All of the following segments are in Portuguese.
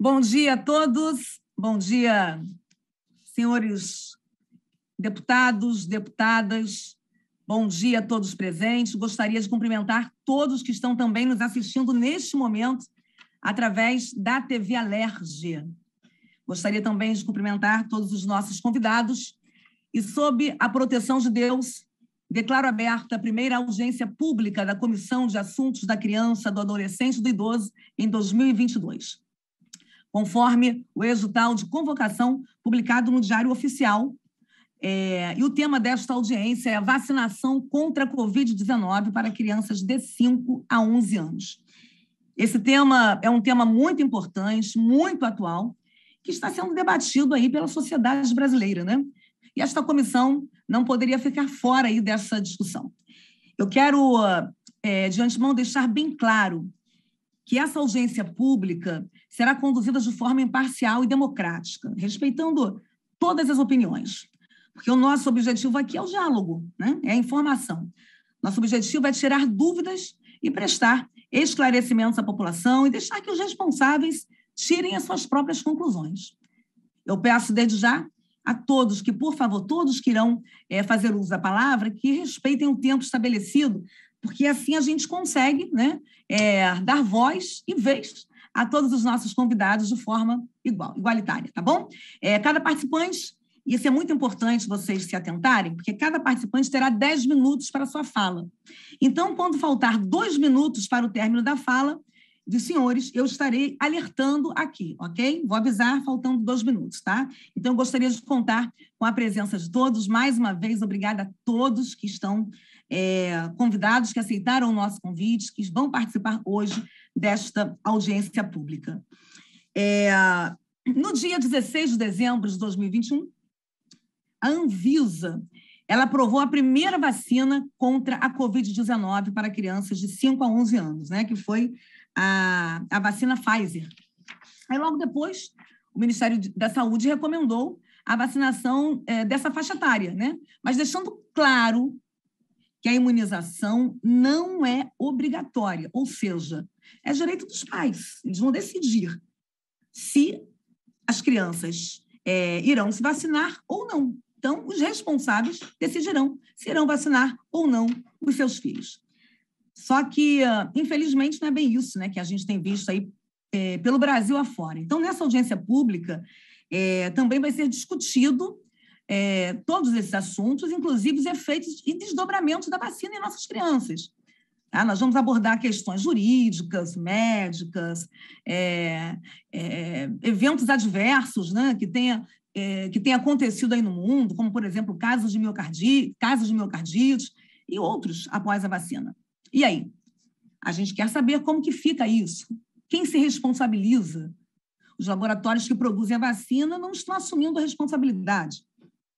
Bom dia a todos. Bom dia, senhores deputados, deputadas. Bom dia a todos presentes. Gostaria de cumprimentar todos que estão também nos assistindo neste momento através da TV Alerge. Gostaria também de cumprimentar todos os nossos convidados e, sob a proteção de Deus, declaro aberta a primeira audiência pública da Comissão de Assuntos da Criança, do Adolescente e do Idoso em 2022 conforme o edital de convocação publicado no Diário Oficial. É, e o tema desta audiência é vacinação contra a Covid-19 para crianças de 5 a 11 anos. Esse tema é um tema muito importante, muito atual, que está sendo debatido aí pela sociedade brasileira, né? E esta comissão não poderia ficar fora aí dessa discussão. Eu quero, é, de antemão, deixar bem claro que essa audiência pública será conduzida de forma imparcial e democrática, respeitando todas as opiniões. Porque o nosso objetivo aqui é o diálogo, né? é a informação. Nosso objetivo é tirar dúvidas e prestar esclarecimentos à população e deixar que os responsáveis tirem as suas próprias conclusões. Eu peço desde já a todos que, por favor, todos que irão é, fazer uso da palavra, que respeitem o tempo estabelecido porque assim a gente consegue né, é, dar voz e vez a todos os nossos convidados de forma igual, igualitária, tá bom? É, cada participante, isso é muito importante vocês se atentarem, porque cada participante terá 10 minutos para a sua fala. Então, quando faltar dois minutos para o término da fala dos senhores, eu estarei alertando aqui, ok? Vou avisar faltando dois minutos, tá? Então, eu gostaria de contar com a presença de todos. Mais uma vez, obrigada a todos que estão é, convidados que aceitaram o nosso convite, que vão participar hoje desta audiência pública. É, no dia 16 de dezembro de 2021, a Anvisa ela aprovou a primeira vacina contra a Covid-19 para crianças de 5 a 11 anos, né, que foi a, a vacina Pfizer. Aí, logo depois, o Ministério da Saúde recomendou a vacinação é, dessa faixa etária, né? mas deixando claro que a imunização não é obrigatória, ou seja, é direito dos pais. Eles vão decidir se as crianças é, irão se vacinar ou não. Então, os responsáveis decidirão se irão vacinar ou não os seus filhos. Só que, infelizmente, não é bem isso né, que a gente tem visto aí é, pelo Brasil afora. Então, nessa audiência pública, é, também vai ser discutido é, todos esses assuntos, inclusive os efeitos e desdobramentos da vacina em nossas crianças. Tá? Nós vamos abordar questões jurídicas, médicas, é, é, eventos adversos né, que, tenha, é, que tenha acontecido aí no mundo, como, por exemplo, casos de casos de miocardite e outros após a vacina. E aí? A gente quer saber como que fica isso. Quem se responsabiliza? Os laboratórios que produzem a vacina não estão assumindo a responsabilidade.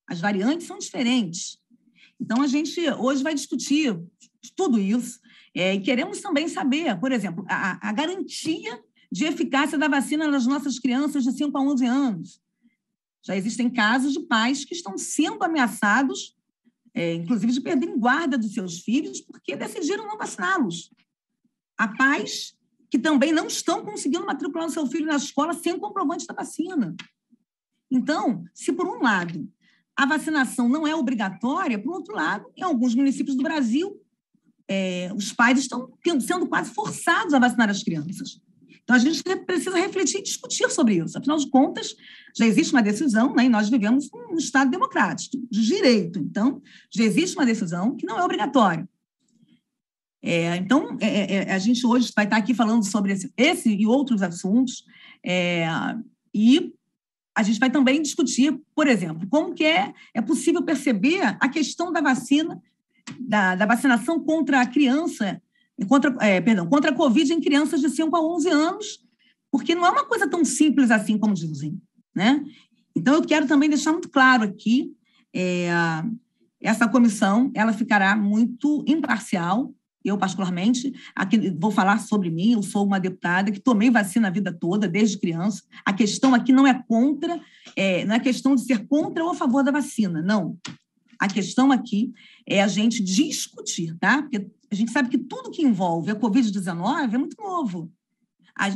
As variantes são diferentes. Então, a gente hoje vai discutir tudo isso é, e queremos também saber, por exemplo, a, a, garantia de eficácia da vacina nas nossas crianças de 5 a 11 anos. Já existem casos de pais que estão sendo ameaçados, é, inclusive de perderem guarda dos seus filhos, porque decidiram não vaciná-los. Há pais que também não estão conseguindo matricular o seu filho na escola sem comprovante da vacina. Então, se por um lado a vacinação não é obrigatória, por outro lado, em alguns municípios do Brasil, é, os pais estão sendo quase forçados a vacinar as crianças. Então, a gente precisa refletir e discutir sobre isso. Afinal de contas, já existe uma decisão, né, e nós vivemos um Estado democrático, de direito. Então, já existe uma decisão que não é obrigatória. É, então, é, é, é a gente hoje vai estar aqui falando sobre esse, esse e outros assuntos, é, e a gente vai também discutir, por exemplo, como que é, é possível perceber a questão da vacina, da, da vacinação contra a criança, contra, é, perdão, contra a Covid em crianças de 5 a 11 anos, porque não é uma coisa tão simples assim como dizem, né? Então, eu quero também deixar muito claro aqui, é, essa comissão, ela ficará muito imparcial, eu, particularmente, aqui, vou falar sobre mim, eu sou uma deputada que tomei vacina a vida toda, desde criança. A questão aqui não é contra, é, não é questão de ser contra ou a favor da vacina, não. A questão aqui é a gente discutir, tá? Porque a gente sabe que tudo que envolve a Covid-19 é muito novo.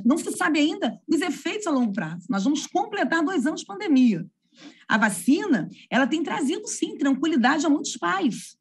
não se sabe ainda os efeitos a longo prazo. Nós vamos completar dois anos de pandemia. A vacina, ela tem trazido, sim, tranquilidade a muitos pais.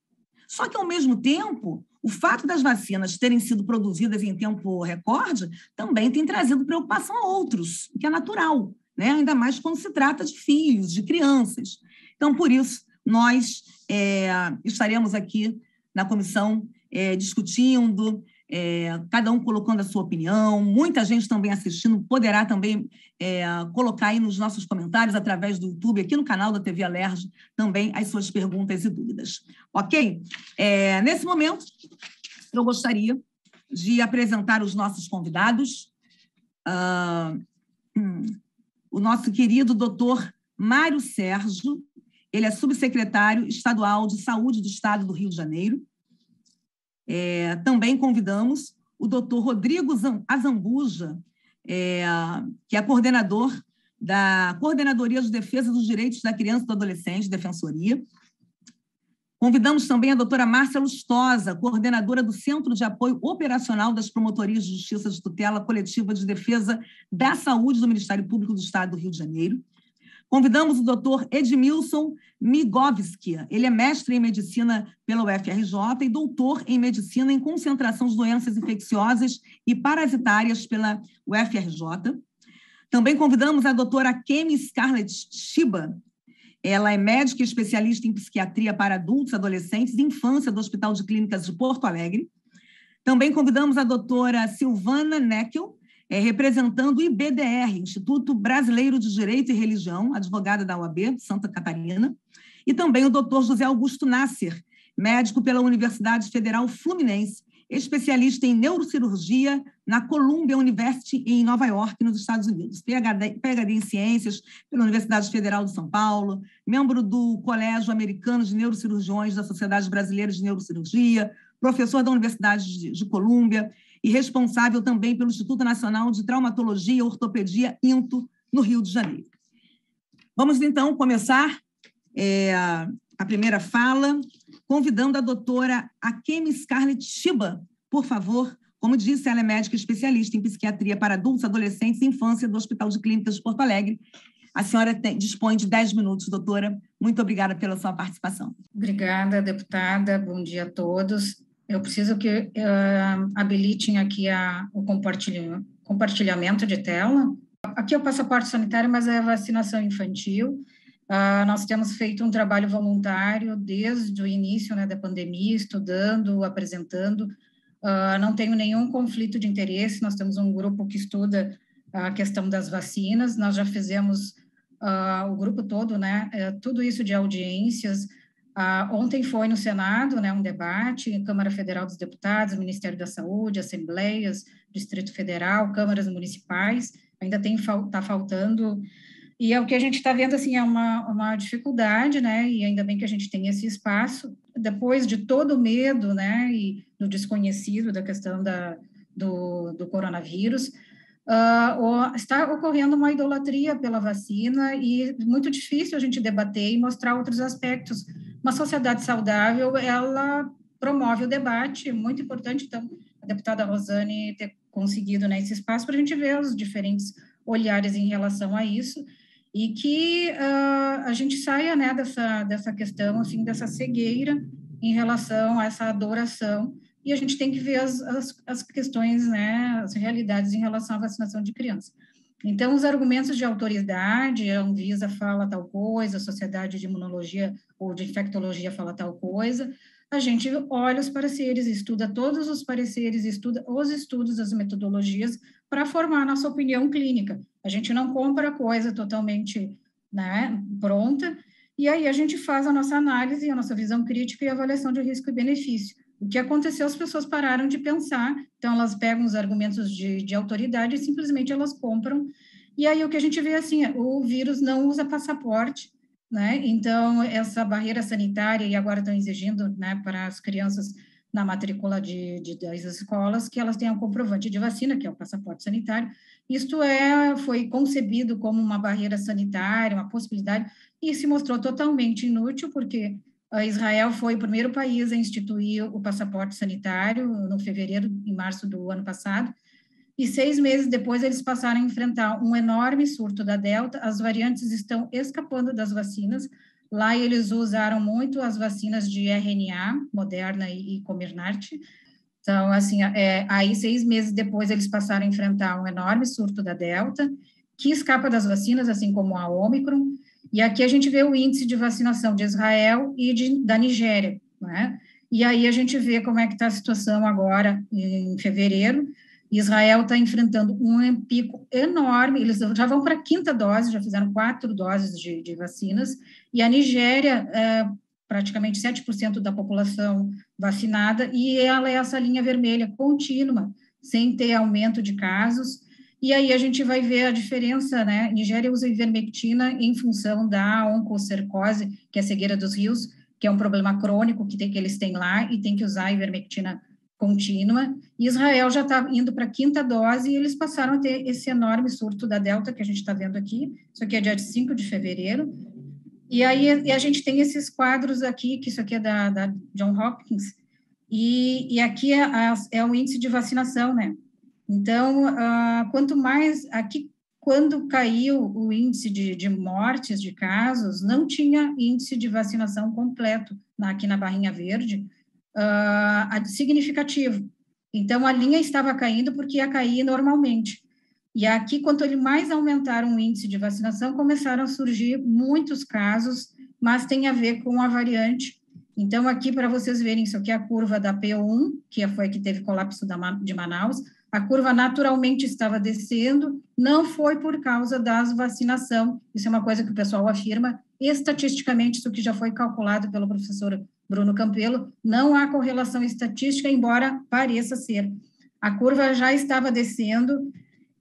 Só que, ao mesmo tempo, o fato das vacinas terem sido produzidas em tempo recorde também tem trazido preocupação a outros, o que é natural, né? ainda mais quando se trata de filhos, de crianças. Então, por isso, nós é, estaremos aqui na comissão é, discutindo, é, cada um colocando a sua opinião, muita gente também assistindo, poderá também é, colocar aí nos nossos comentários, através do YouTube, aqui no canal da TV Alerj, também as suas perguntas e dúvidas. Ok? É, nesse momento, eu gostaria de apresentar os nossos convidados. Uh, o nosso querido doutor Mário Sérgio, ele é subsecretário estadual de saúde do Estado do Rio de Janeiro. É, também convidamos o doutor Rodrigo Azambuja, é, que é coordenador da Coordenadoria de Defesa dos Direitos da Criança e do Adolescente, Defensoria. Convidamos também a doutora Márcia Lustosa, coordenadora do Centro de Apoio Operacional das Promotorias de Justiça de Tutela Coletiva de Defesa da Saúde do Ministério Público do Estado do Rio de Janeiro. Convidamos o doutor Edmilson Migovski. Ele é mestre em medicina pela UFRJ e doutor em medicina em concentração de doenças infecciosas e parasitárias pela UFRJ. Também convidamos a doutora Kemi Scarlett Shiba. Ela é médica especialista em psiquiatria para adultos, adolescentes e infância do Hospital de Clínicas de Porto Alegre. Também convidamos a doutora Silvana Neckel, é, representando o IBDR, Instituto Brasileiro de Direito e Religião, advogada da UAB Santa Catarina, e também o doutor José Augusto Nasser, médico pela Universidade Federal Fluminense, especialista em neurocirurgia na Columbia University em Nova York, nos Estados Unidos, PhD, PhD em Ciências pela Universidade Federal de São Paulo, membro do Colégio Americano de Neurocirurgiões da Sociedade Brasileira de Neurocirurgia, professor da Universidade de, de Colômbia e responsável também pelo Instituto Nacional de Traumatologia e Ortopedia, INTO, no Rio de Janeiro. Vamos, então, começar é, a primeira fala, convidando a doutora Akemi Scarlett Shiba, por favor. Como disse, ela é médica especialista em psiquiatria para adultos, adolescentes e infância do Hospital de Clínicas de Porto Alegre. A senhora tem, dispõe de 10 minutos, doutora. Muito obrigada pela sua participação. Obrigada, deputada. Bom dia a todos. Eu preciso que uh, habilitem aqui a, o compartilhamento, compartilhamento de tela. Aqui é o passaporte sanitário, mas é a vacinação infantil. Uh, nós temos feito um trabalho voluntário desde o início né, da pandemia, estudando, apresentando. Uh, não tenho nenhum conflito de interesse. Nós temos um grupo que estuda a questão das vacinas. Nós já fizemos uh, o grupo todo, né? É, tudo isso de audiências, ah, ontem foi no Senado né, um debate, Câmara Federal dos Deputados, Ministério da Saúde, Assembleias, Distrito Federal, câmaras municipais, ainda está faltando. E é o que a gente está vendo assim, é uma, uma dificuldade, né? E ainda bem que a gente tem esse espaço, depois de todo o medo né, e do desconhecido da questão da, do, do coronavírus. Uh, está ocorrendo uma idolatria pela vacina e muito difícil a gente debater e mostrar outros aspectos uma sociedade saudável, ela promove o debate, muito importante, então, a deputada Rosane ter conseguido né, esse espaço para a gente ver os diferentes olhares em relação a isso, e que uh, a gente saia né, dessa, dessa questão, assim, dessa cegueira em relação a essa adoração, e a gente tem que ver as, as, as questões, né, as realidades em relação à vacinação de crianças. Então, os argumentos de autoridade, a Anvisa fala tal coisa, a Sociedade de Imunologia ou de Infectologia fala tal coisa, a gente olha os pareceres, estuda todos os pareceres, estuda os estudos, as metodologias para formar nossa opinião clínica. A gente não compra coisa totalmente né, pronta, e aí a gente faz a nossa análise, a nossa visão crítica e avaliação de risco e benefício. O que aconteceu, as pessoas pararam de pensar, então elas pegam os argumentos de, de autoridade e simplesmente elas compram. E aí o que a gente vê assim, o vírus não usa passaporte, né? Então essa barreira sanitária e agora estão exigindo, né, para as crianças na matrícula de, de, das escolas que elas tenham comprovante de vacina, que é o passaporte sanitário. Isto é foi concebido como uma barreira sanitária, uma possibilidade e se mostrou totalmente inútil porque Israel foi o primeiro país a instituir o passaporte sanitário no fevereiro, em março do ano passado, e seis meses depois eles passaram a enfrentar um enorme surto da Delta, as variantes estão escapando das vacinas, lá eles usaram muito as vacinas de RNA, Moderna e, e Comirnaty, então, assim, é, aí seis meses depois eles passaram a enfrentar um enorme surto da Delta, que escapa das vacinas, assim como a Ômicron, e aqui a gente vê o índice de vacinação de Israel e de, da Nigéria, né? E aí a gente vê como é que está a situação agora em fevereiro. Israel está enfrentando um pico enorme, eles já vão para a quinta dose, já fizeram quatro doses de, de vacinas, e a Nigéria, é, praticamente 7% da população vacinada, e ela é essa linha vermelha contínua, sem ter aumento de casos, e aí a gente vai ver a diferença, né? Nigéria usa ivermectina em função da oncocercose, que é a cegueira dos rios, que é um problema crônico que, tem, que eles têm lá e tem que usar ivermectina contínua. Israel já está indo para a quinta dose e eles passaram a ter esse enorme surto da Delta que a gente está vendo aqui. Isso aqui é dia 5 de fevereiro. E aí e a gente tem esses quadros aqui, que isso aqui é da, da John Hopkins, e, e aqui é, é, o índice de vacinação, né? Então, uh, quanto mais aqui quando caiu o índice de, de, mortes, de casos, não tinha índice de vacinação completo na, aqui na barrinha verde, uh, significativo. Então, a linha estava caindo porque ia cair normalmente. E aqui, quanto ele mais aumentaram o índice de vacinação, começaram a surgir muitos casos, mas tem a ver com a variante. Então, aqui, para vocês verem, isso aqui é a curva da P1, que foi a que teve colapso da, de Manaus, a curva naturalmente estava descendo, não foi por causa das vacinação. Isso é uma coisa que o pessoal afirma. Estatisticamente, isso que já foi calculado pelo professor Bruno Campelo, não há correlação estatística, embora pareça ser. A curva já estava descendo,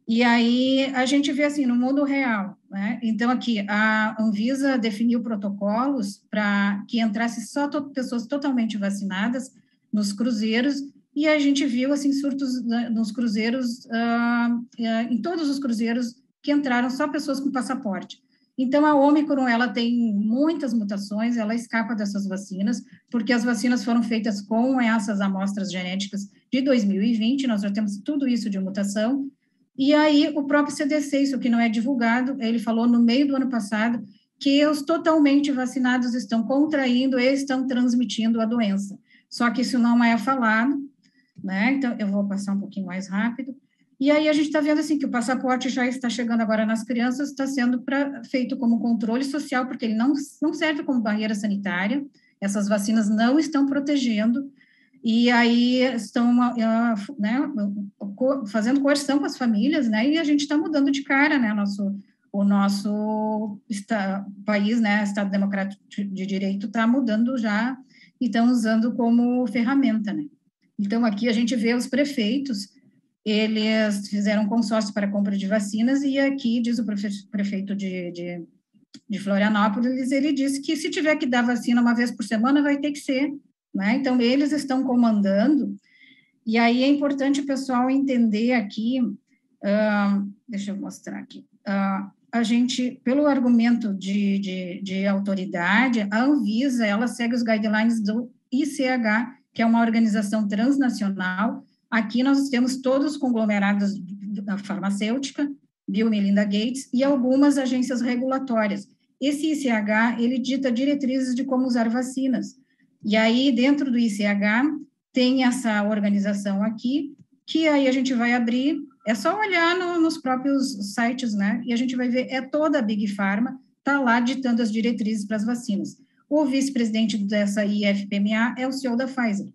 e aí a gente vê assim, no mundo real, né? Então, aqui, a Anvisa definiu protocolos para que entrasse só to pessoas totalmente vacinadas nos cruzeiros, e a gente viu assim surtos né, nos cruzeiros, uh, uh, em todos os cruzeiros que entraram só pessoas com passaporte. Então a Omicron ela tem muitas mutações, ela escapa dessas vacinas, porque as vacinas foram feitas com essas amostras genéticas de 2020, nós já temos tudo isso de mutação. E aí o próprio CDC, isso que não é divulgado, ele falou no meio do ano passado que os totalmente vacinados estão contraindo e estão transmitindo a doença. Só que isso não é falado, né? Então, eu vou passar um pouquinho mais rápido. E aí a gente está vendo assim que o passaporte já está chegando agora nas crianças, está sendo pra, feito como controle social, porque ele não, não serve como barreira sanitária, essas vacinas não estão protegendo, e aí estão uh, né, fazendo coerção com as famílias, né, e a gente está mudando de cara, né, nosso, o nosso está, país, né, Estado Democrático de Direito está mudando já e estão usando como ferramenta, né. Então, aqui a gente vê os prefeitos, eles fizeram consórcio para compra de vacinas, e aqui, diz o prefeito de, de, de Florianópolis, ele disse que se tiver que dar vacina uma vez por semana, vai ter que ser. Né? Então, eles estão comandando, e aí é importante o pessoal entender aqui, uh, deixa eu mostrar aqui, uh, a gente, pelo argumento de, de, de autoridade, a Anvisa, ela segue os guidelines do ICH, que é uma organização transnacional. Aqui nós temos todos os conglomerados da farmacêutica, Bill Melinda Gates, e algumas agências regulatórias. Esse ICH, ele dita diretrizes de como usar vacinas. E aí, dentro do ICH, tem essa organização aqui, que aí a gente vai abrir, é só olhar no, nos próprios sites, né? E a gente vai ver, é toda a Big Pharma, está lá ditando as diretrizes para as vacinas. O vice-presidente dessa IFPMA é o CEO da Pfizer.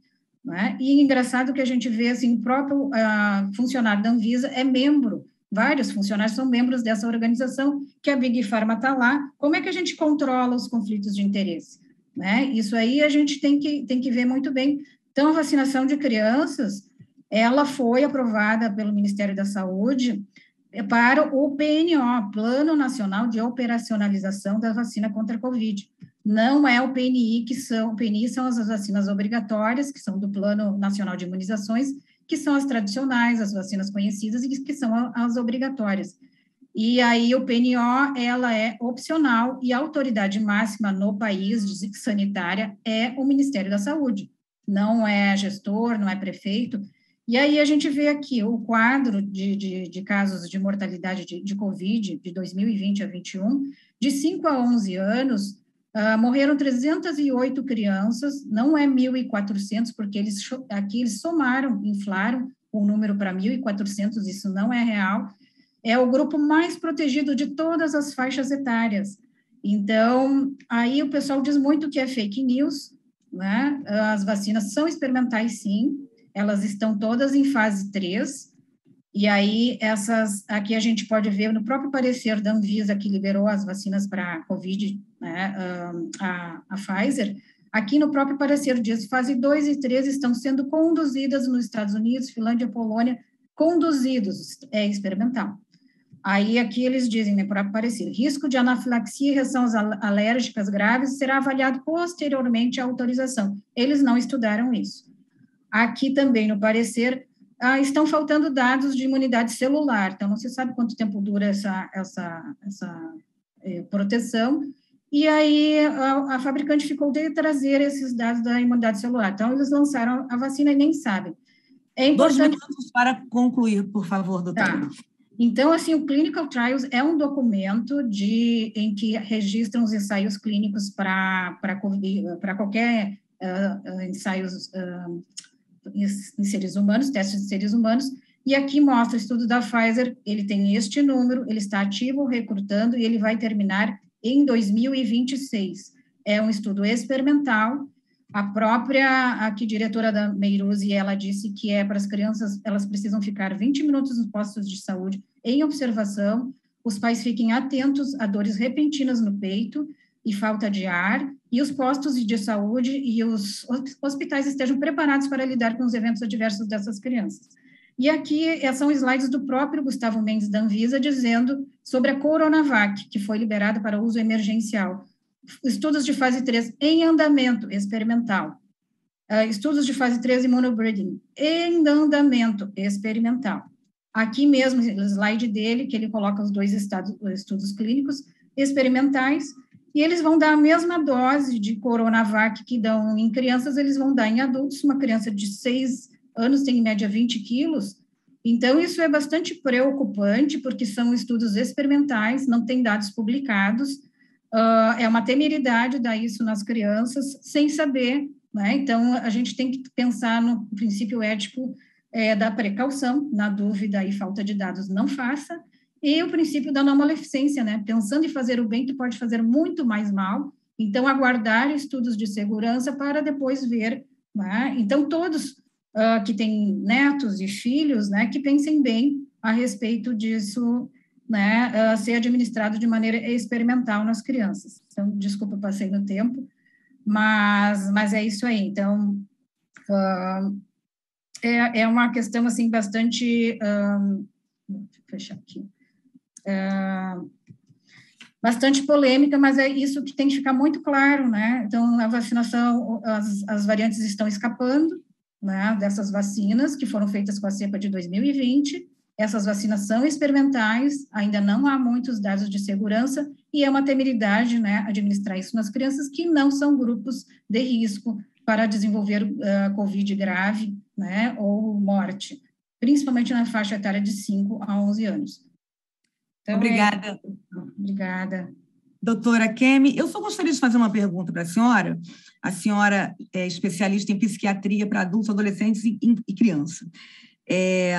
Né? E engraçado que a gente vê, assim, o próprio uh, funcionário da Anvisa é membro, vários funcionários são membros dessa organização, que a Big Pharma está lá. Como é que a gente controla os conflitos de interesse? Né? Isso aí a gente tem que, tem que ver muito bem. Então, a vacinação de crianças, ela foi aprovada pelo Ministério da Saúde para o PNO, Plano Nacional de Operacionalização da Vacina contra a Covid não é o PNI, que são, o PNI são as vacinas obrigatórias, que são do Plano Nacional de Imunizações, que são as tradicionais, as vacinas conhecidas e que são as obrigatórias. E aí o PNO, ela é opcional e a autoridade máxima no país sanitária é o Ministério da Saúde. Não é gestor, não é prefeito. E aí a gente vê aqui o quadro de, de, de casos de mortalidade de, de Covid de 2020 a 21, de 5 a 11 anos, uh, morreram 308 crianças, não é 1.400, porque eles aqui eles somaram, inflaram o número para 1.400, isso não é real, é o grupo mais protegido de todas as faixas etárias. Então, aí o pessoal diz muito que é fake news, né? As vacinas são experimentais, sim, elas estão todas em fase 3, e aí essas, aqui a gente pode ver no próprio parecer da Anvisa, que liberou as vacinas para Covid, né, a, a Pfizer, aqui no próprio parecer diz, fase 2 e 3 estão sendo conduzidas nos Estados Unidos, Finlândia, Polônia, conduzidos, é experimental. Aí aqui eles dizem, né, por parecer, risco de anafilaxia e reações alérgicas graves será avaliado posteriormente à autorização. Eles não estudaram isso. Aqui também, no parecer, ah, estão faltando dados de imunidade celular, então não se sabe quanto tempo dura essa, essa, essa eh, proteção, e aí a, a, fabricante ficou de trazer esses dados da imunidade celular. Então, eles lançaram a vacina e nem sabem. É importante... Dois minutos para concluir, por favor, doutora. Tá. Então, assim, o Clinical Trials é um documento de, em que registram os ensaios clínicos para qualquer uh, ensaios uh, em seres humanos, testes de seres humanos, e aqui mostra o estudo da Pfizer, ele tem este número, ele está ativo, recrutando, e ele vai terminar em 2026. É um estudo experimental, a própria aqui diretora da Meiruzi, ela disse que é para as crianças, elas precisam ficar 20 minutos nos postos de saúde em observação, os pais fiquem atentos a dores repentinas no peito e falta de ar, e os postos de saúde e os hospitais estejam preparados para lidar com os eventos adversos dessas crianças. E aqui eh, são slides do próprio Gustavo Mendes da Anvisa dizendo sobre a Coronavac, que foi liberada para uso emergencial. Estudos de fase 3 em andamento experimental. Uh, estudos de fase 3 imunobreeding em andamento experimental. Aqui mesmo, o slide dele, que ele coloca os dois estados, estudos clínicos experimentais, e eles vão dar a mesma dose de Coronavac que dão em crianças, eles vão dar em adultos. Uma criança de 6 anos tem em média 20 quilos. Então, isso é bastante preocupante, porque são estudos experimentais, não tem dados publicados. Uh, é uma temeridade dar isso nas crianças, sem saber. Né? Então, a gente tem que pensar no princípio ético é, da precaução, na dúvida e falta de dados, não faça e o princípio da não maleficência, né? Pensando em fazer o bem, tu pode fazer muito mais mal. Então, aguardar estudos de segurança para depois ver. Né? Então, todos uh, que têm netos e filhos, né, que pensem bem a respeito disso, né, uh, ser administrado de maneira experimental nas crianças. Então, desculpa, passei no tempo, mas, mas é isso aí. Então, uh, é, é uma questão, assim, bastante... vou fechar aqui bastante polêmica, mas é isso que tem que ficar muito claro, né? Então, a vacinação, as, as variantes estão escapando, né, dessas vacinas que foram feitas com a cepa de 2020. Essas vacinas são experimentais, ainda não há muitos dados de segurança e é uma temeridade, né, administrar isso nas crianças que não são grupos de risco para desenvolver uh, COVID grave, né, ou morte, principalmente na faixa etária de 5 a 11 anos. Também. Obrigada. Obrigada. Doutora Kemi, eu só gostaria de fazer uma pergunta para a senhora. A senhora é especialista em psiquiatria para adultos, adolescentes e, e criança. É,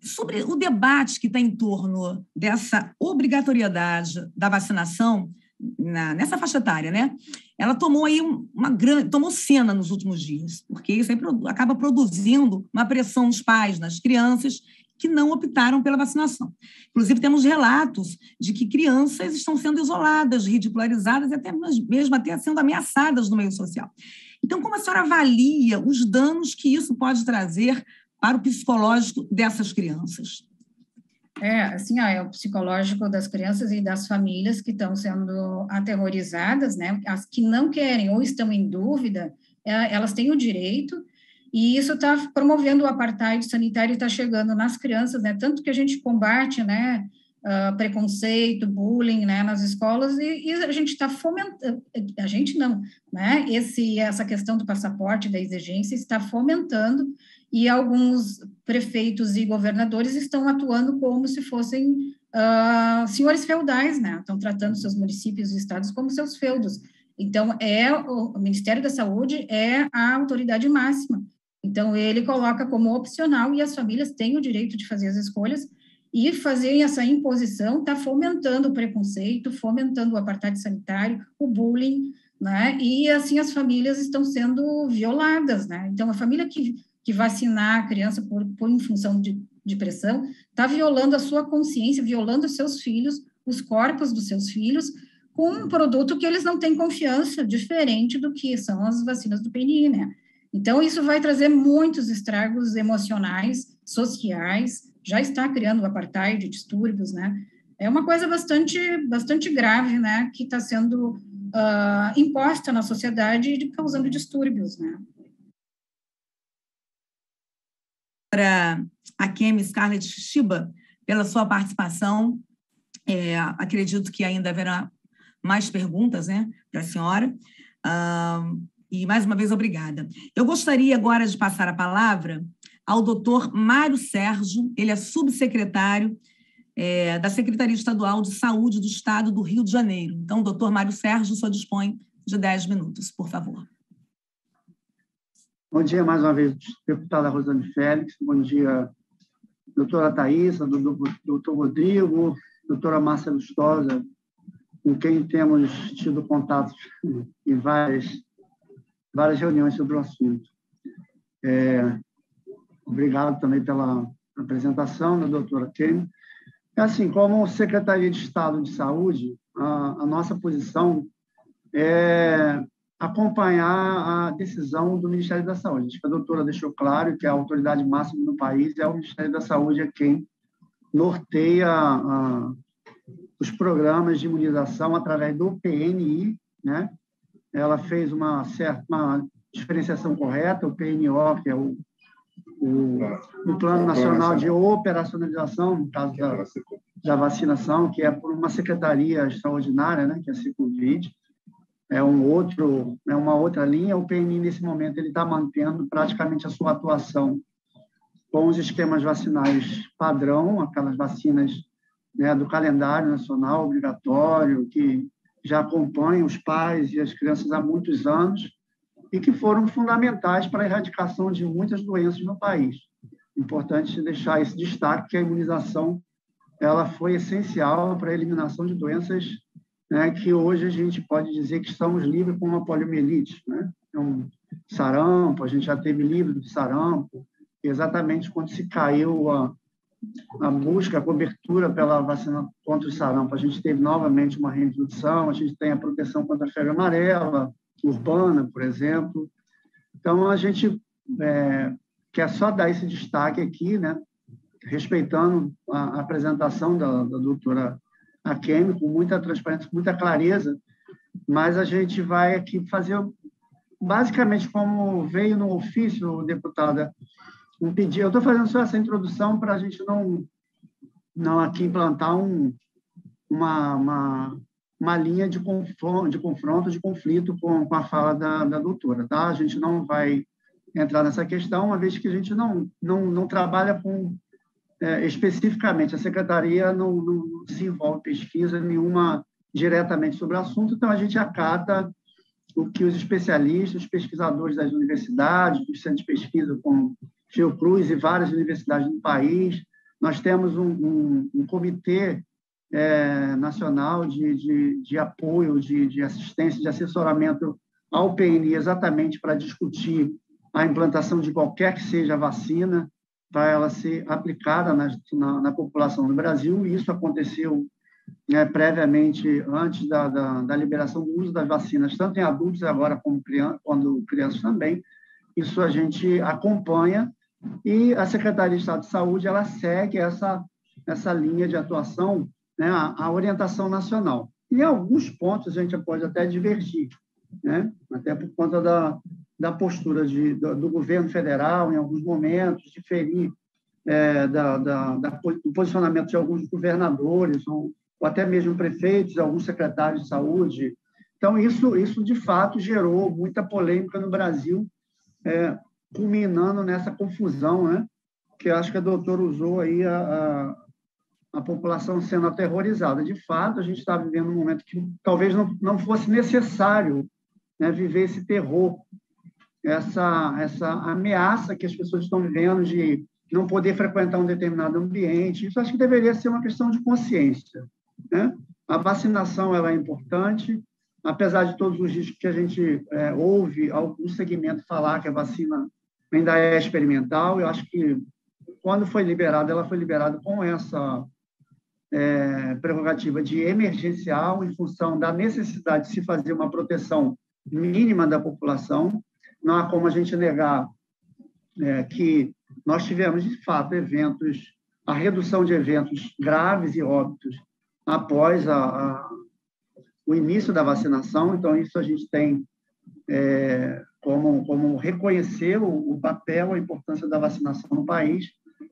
sobre o debate que está em torno dessa obrigatoriedade da vacinação na, nessa faixa etária, né? Ela tomou aí uma grande, tomou cena nos últimos dias, porque isso aí acaba produzindo uma pressão nos pais, nas crianças que não optaram pela vacinação. Inclusive, temos relatos de que crianças estão sendo isoladas, ridicularizadas e até mesmo até sendo ameaçadas no meio social. Então, como a senhora avalia os danos que isso pode trazer para o psicológico dessas crianças? É, assim, é o psicológico das crianças e das famílias que estão sendo aterrorizadas, né? As que não querem ou estão em dúvida, é, elas têm o direito e isso está promovendo o apartheid sanitário está chegando nas crianças, né? Tanto que a gente combate, né? uh, preconceito, bullying, né, nas escolas, e, e a gente está fomentando, a gente não, né, esse, essa questão do passaporte, da exigência, está fomentando, e alguns prefeitos e governadores estão atuando como se fossem uh, senhores feudais, né, estão tratando seus municípios e estados como seus feudos, então, é o Ministério da Saúde é a autoridade máxima. Então, ele coloca como opcional e as famílias têm o direito de fazer as escolhas, e fazer essa imposição está fomentando o preconceito, fomentando o apartheid sanitário, o bullying, né? E assim as famílias estão sendo violadas, né? Então a família que, que vacinar a criança por, por em função de, de pressão está violando a sua consciência, violando os seus filhos, os corpos dos seus filhos, com um produto que eles não têm confiança, diferente do que são as vacinas do PNI, né? Então, isso vai trazer muitos estragos emocionais, sociais, já está criando apartheid, distúrbios, né? É uma coisa bastante, bastante grave, né? Que está sendo uh, imposta na sociedade e causando distúrbios, né? Para a Kemi Scarlett Shiba, pela sua participação. É, acredito que ainda haverá mais perguntas né, para a senhora. Uh, e, mais uma vez, obrigada. Eu gostaria agora de passar a palavra ao doutor Mário Sérgio, ele é subsecretário é, da Secretaria Estadual de Saúde do Estado do Rio de Janeiro. Então, doutor Mário Sérgio, só dispõe de 10 minutos, por favor. Bom dia mais uma vez, deputada Rosane Félix, bom dia, doutora Thaisa, doutor Rodrigo, doutora Márcia Lustosa, com quem temos tido contatos em várias, várias reuniões sobre o assunto. É, Obrigado também pela apresentação da doutora. É assim, como Secretaria de Estado de Saúde, a, a nossa posição é acompanhar a decisão do Ministério da Saúde. A doutora deixou claro que a autoridade máxima no país é o Ministério da Saúde, é quem norteia a, os programas de imunização através do PNI, né? Ela fez uma certa uma diferenciação correta, o PNO, que é o o, o Plano Nacional de Operacionalização, no caso da, da vacinação, que é por uma secretaria extraordinária, né, que é a Cicovid, é um outro, é uma outra linha. O PNI nesse momento ele está mantendo praticamente a sua atuação com os esquemas vacinais padrão, aquelas vacinas né, do calendário nacional obrigatório que já acompanham os pais e as crianças há muitos anos e que foram fundamentais para a erradicação de muitas doenças no país. Importante deixar esse destaque que a imunização ela foi essencial para a eliminação de doenças né, que hoje a gente pode dizer que estamos livres como a poliomielite, né? Então, sarampo, a gente já teve livre de sarampo, exatamente quando se caiu a, a busca, a cobertura pela vacina contra o sarampo, a gente teve novamente uma reintrodução, a gente tem a proteção contra a febre amarela, urbana, por exemplo. Então, a gente é, quer só dar esse destaque aqui, né, respeitando a, apresentação da, da doutora Akemi, com muita transparência, com muita clareza, mas a gente vai aqui fazer, basicamente, como veio no ofício, deputada, pedido. Eu estou fazendo só essa introdução para a gente não, não aqui implantar um, uma, uma, uma linha de confronto, de, confronto, de conflito com, com a fala da, da doutora. Tá? A gente não vai entrar nessa questão, uma vez que a gente não, não, não trabalha com é, especificamente, a secretaria não, não desenvolve pesquisa nenhuma diretamente sobre o assunto, então a gente acata o que os especialistas, os pesquisadores das universidades, dos centros de pesquisa como Fiocruz e várias universidades no país, nós temos um, um, um comitê é, nacional de, de, de apoio, de, de assistência, de assessoramento ao PNI, exatamente para discutir a implantação de qualquer que seja a vacina, para ela ser aplicada na, na, na, população do Brasil. Isso aconteceu né, previamente, antes da, da, da, liberação do uso das vacinas, tanto em adultos agora como criança, quando crianças também. Isso a gente acompanha e a Secretaria de Estado de Saúde ela segue essa, essa linha de atuação né, a, a, orientação nacional. Em alguns pontos a gente pode até divergir, né, até por conta da, da postura de, do, do governo federal, em alguns momentos, diferir é, da, da, da, do posicionamento de alguns governadores, ou, ou até mesmo prefeitos, alguns secretários de saúde. Então, isso, isso de fato gerou muita polêmica no Brasil, é, culminando nessa confusão, né? que acho que a doutora usou aí a, a, a, população sendo aterrorizada. De fato, a gente está vivendo um momento que talvez não, não fosse necessário né, viver esse terror, essa, essa ameaça que as pessoas estão vivendo de não poder frequentar um determinado ambiente. Isso acho que deveria ser uma questão de consciência. Né? A vacinação ela é importante, apesar de todos os riscos que a gente é, ouve algum segmento falar que a vacina ainda é experimental, eu acho que quando foi liberada, ela foi liberada com essa é, prerrogativa de emergencial em função da necessidade de se fazer uma proteção mínima da população. Não há como a gente negar é, que nós tivemos, de fato, eventos, a redução de eventos graves e óbitos após a, a, o início da vacinação. Então, isso a gente tem é, como, como reconhecer o, o, papel, a importância da vacinação no país.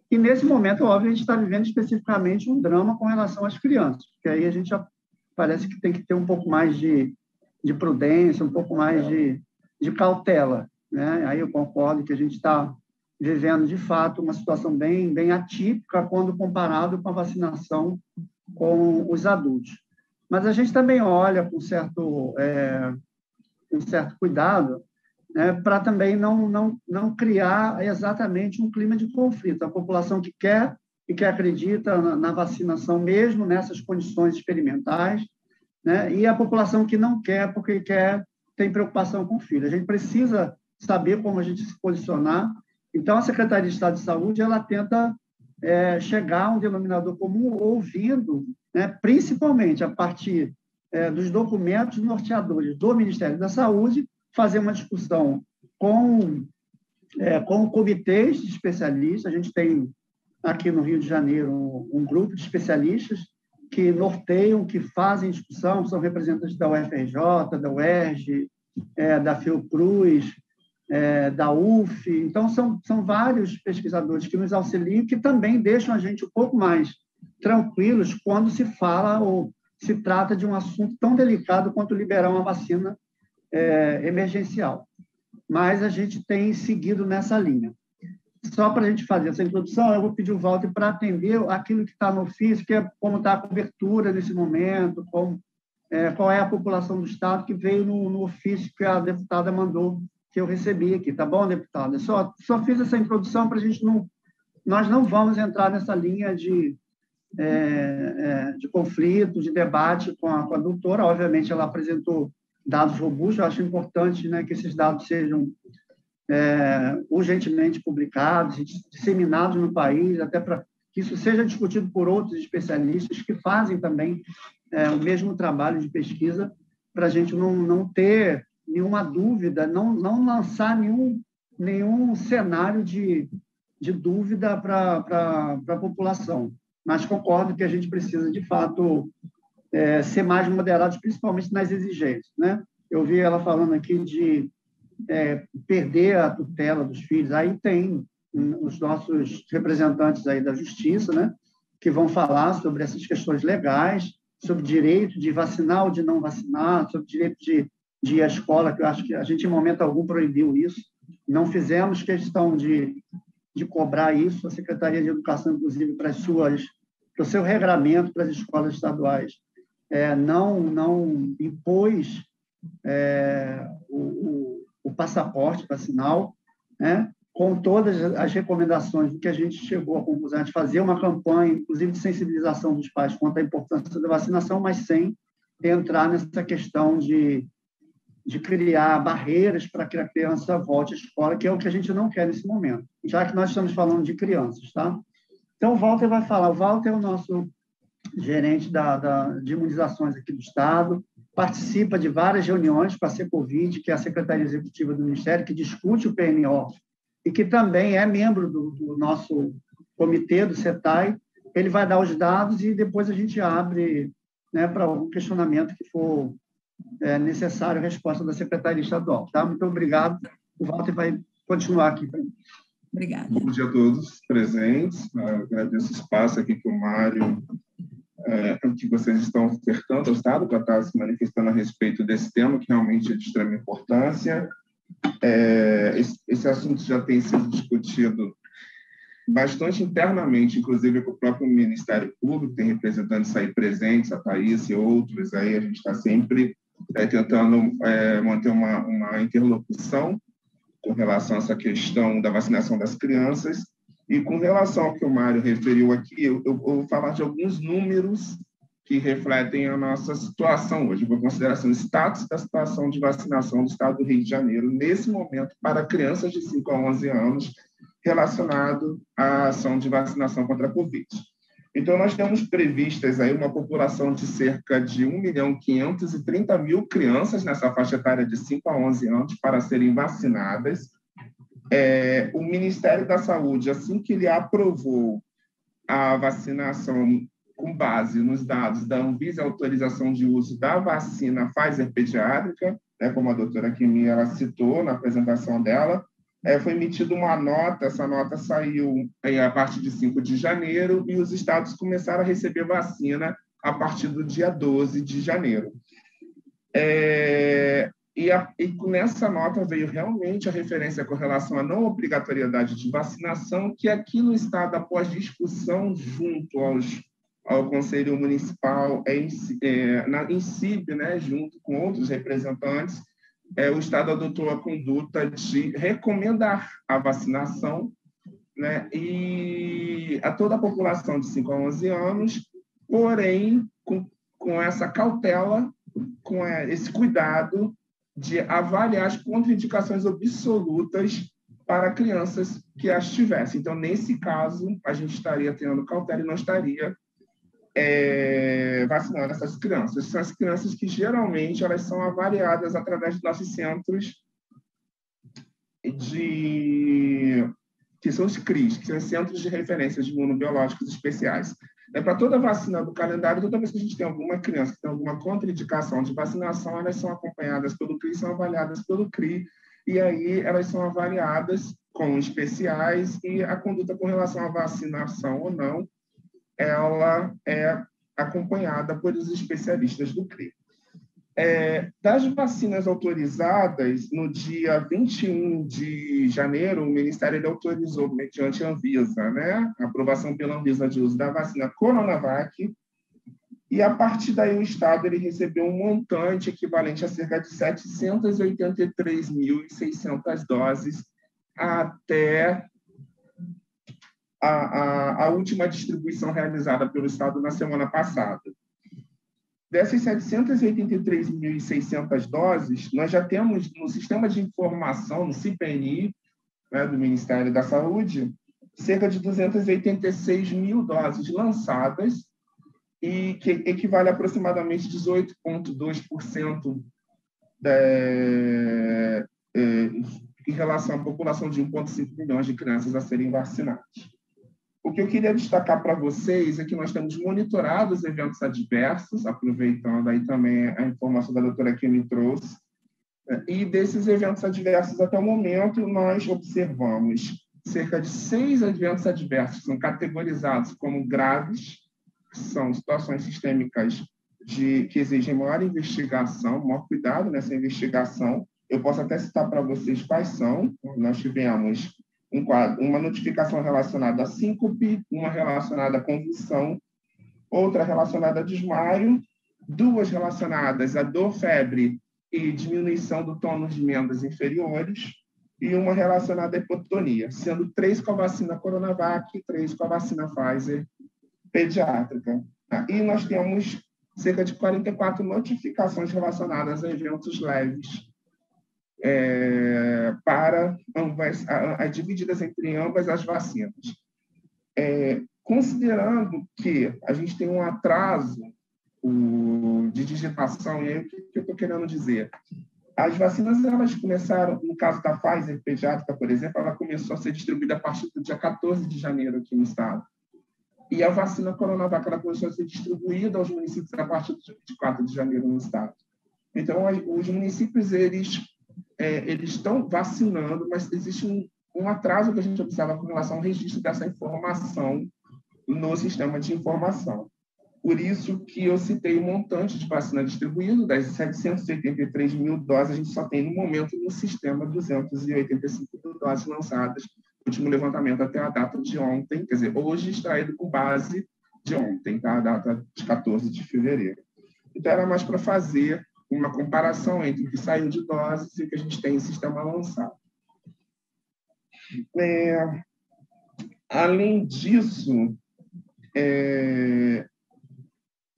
E, nesse momento, óbvio, a gente está vivendo especificamente um drama com relação às crianças, porque aí a gente já parece que tem que ter um pouco mais de, de prudência, um pouco mais de, de cautela. Né? Aí eu concordo que a gente está vivendo, de fato, uma situação bem, bem atípica quando comparado com a vacinação com os adultos. Mas a gente também olha com certo, é, com certo cuidado né, para também não, não, não criar exatamente um clima de conflito. A população que quer e que acredita na, na vacinação, mesmo nessas condições experimentais, né, e a população que não quer porque quer tem preocupação com o filho. A gente precisa saber como a gente se posicionar então, a Secretaria de Estado de Saúde ela tenta é, chegar a um denominador comum ouvindo, né, principalmente a partir é, dos documentos norteadores do Ministério da Saúde, fazer uma discussão com, é, com comitês de especialistas. A gente tem aqui no Rio de Janeiro um, grupo de especialistas que norteiam, que fazem discussão, são representantes da UFRJ, da UERJ, é, da Fiocruz, é, da UF. Então, são, são vários pesquisadores que nos auxiliam, que também deixam a gente um pouco mais tranquilos quando se fala ou se trata de um assunto tão delicado quanto liberar uma vacina é, emergencial. Mas a gente tem seguido nessa linha. Só para a gente fazer essa introdução, eu vou pedir o Walter para atender aquilo que está no ofício, que é como está a cobertura nesse momento, como, é, qual é a população do Estado que veio no, no ofício que a deputada mandou que eu recebi aqui, tá bom, deputada? Só, só fiz essa introdução para a gente não. Nós não vamos entrar nessa linha de, é, é, de conflito, de debate com a, com a doutora. Obviamente, ela apresentou dados robustos, eu acho importante né, que esses dados sejam é, urgentemente publicados e disseminados no país, até para que isso seja discutido por outros especialistas que fazem também é, o mesmo trabalho de pesquisa, para a gente não, não ter nenhuma dúvida, não, não lançar nenhum, nenhum cenário de, de dúvida para a população. Mas concordo que a gente precisa, de fato, é, ser mais moderados, principalmente nas exigências. Né? Eu vi ela falando aqui de é, perder a tutela dos filhos. Aí tem os nossos representantes aí da justiça, né, que vão falar sobre essas questões legais, sobre direito de vacinar ou de não vacinar, sobre direito de de ir à escola, que eu acho que a gente, em momento algum, proibiu isso. Não fizemos questão de, de cobrar isso. A Secretaria de Educação, inclusive, para, as suas, para o seu regramento para as escolas estaduais, é, não, não impôs é, o, o, o, passaporte vacinal, né? com todas as recomendações que a gente chegou à conclusão de fazer uma campanha, inclusive de sensibilização dos pais quanto à importância da vacinação, mas sem entrar nessa questão de de criar barreiras para que a criança volte à escola, que é o que a gente não quer nesse momento, já que nós estamos falando de crianças, tá? Então, o Walter vai falar. O Walter é o nosso gerente da, da, de imunizações aqui do Estado, participa de várias reuniões com a Secovid, que é a Secretaria Executiva do Ministério, que discute o PNO e que também é membro do, do nosso comitê, do CETAI. Ele vai dar os dados e depois a gente abre né, para algum questionamento que for é, necessário a resposta da Secretaria Estadual. Tá? Muito obrigado. O Walter vai continuar aqui. Obrigada. Bom dia a todos presentes. Agradeço o espaço aqui que o Mário, é, que vocês estão ofertando ao Estado para estar se manifestando a respeito desse tema, que realmente é de extrema importância. É, esse, esse assunto já tem sido discutido bastante internamente, inclusive com o próprio Ministério Público, tem representantes aí presentes, a Thaís e outros, aí a gente está sempre é, tentando é, manter uma, uma interlocução com relação a essa questão da vacinação das crianças. E com relação ao que o Mário referiu aqui, eu, eu vou falar de alguns números que refletem a nossa situação hoje, por consideração o status da situação de vacinação do Estado do Rio de Janeiro, nesse momento, para crianças de 5 a 11 anos, relacionado à ação de vacinação contra a Covid. Então, nós temos previstas aí uma população de cerca de 1 milhão 530 mil crianças nessa faixa etária de 5 a 11 anos para serem vacinadas. É, o Ministério da Saúde, assim que ele aprovou a vacinação com base nos dados da Anvisa autorização de uso da vacina Pfizer pediátrica, né, como a doutora Kimi ela citou na apresentação dela, é, foi emitida uma nota, essa nota saiu é, a partir de 5 de janeiro e os estados começaram a receber vacina a partir do dia 12 de janeiro. É, e, a, e nessa nota veio realmente a referência com relação à não obrigatoriedade de vacinação, que aqui no estado, após discussão junto aos, ao Conselho Municipal, é, é, na INCIB, né, junto com outros representantes, é, o Estado adotou a conduta de recomendar a vacinação né, e a toda a população de 5 a 11 anos, porém com, com essa cautela, com esse cuidado de avaliar as contraindicações absolutas para crianças que as tivessem. Então, nesse caso, a gente estaria tendo cautela e não estaria é, vacinando essas crianças. São as crianças que geralmente elas são avaliadas através dos nossos centros de que são os CRIs, que são os Centros de Referência de Imunobiológicos Especiais. É para toda vacina do calendário, toda vez que a gente tem alguma criança que tem alguma contraindicação de vacinação, elas são acompanhadas pelo CRI, são avaliadas pelo CRI, e aí elas são avaliadas com especiais e a conduta com relação à vacinação ou não ela é acompanhada por os especialistas do CRI. É, das vacinas autorizadas, no dia 21 de janeiro, o Ministério autorizou, mediante a Anvisa, né, a aprovação pela Anvisa de uso da vacina Coronavac, e a partir daí o Estado ele recebeu um montante equivalente a cerca de 783.600 doses até a, a, a última distribuição realizada pelo Estado na semana passada. Dessas 783.600 doses, nós já temos no sistema de informação, no CPNI, né, do Ministério da Saúde, cerca de 286 mil doses lançadas, e que equivale a aproximadamente 18,2% é, em relação à população de 1,5 milhões de crianças a serem vacinadas. O que eu queria destacar para vocês é que nós temos monitorado os eventos adversos, aproveitando aí também a informação da doutora que me trouxe, e desses eventos adversos até o momento nós observamos cerca de seis eventos adversos que são categorizados como graves, que são situações sistêmicas de, que exigem maior investigação, maior cuidado nessa investigação. Eu posso até citar para vocês quais são. Nós tivemos um quadro, uma notificação relacionada a síncope, uma relacionada a convulsão, outra relacionada a desmaio, duas relacionadas a dor, febre e diminuição do tônus de membros inferiores, e uma relacionada à hipotonia, sendo três com a vacina Coronavac e três com a vacina Pfizer pediátrica. E nós temos cerca de 44 notificações relacionadas a eventos leves é, para ambas, a, divididas entre ambas as vacinas. É, considerando que a gente tem um atraso o, de digitação, e aí o que, que eu estou querendo dizer? As vacinas, elas começaram, no caso da Pfizer pediátrica, por exemplo, ela começou a ser distribuída a partir do dia 14 de janeiro aqui no estado. E a vacina Coronavac, ela começou a ser distribuída aos municípios a partir do dia 24 de janeiro no estado. Então, os municípios, eles é, eles estão vacinando, mas existe um, um atraso que a gente observa com relação ao registro dessa informação no sistema de informação. Por isso que eu citei o montante de vacina distribuído, das 783 mil doses, a gente só tem, no momento, no sistema, 285 mil doses lançadas, último levantamento até a data de ontem, quer dizer, hoje extraído com base de ontem, tá? a data de 14 de fevereiro. Então, era mais para fazer uma comparação entre o que saiu de doses e o que a gente tem em sistema lançado. É, além disso, é,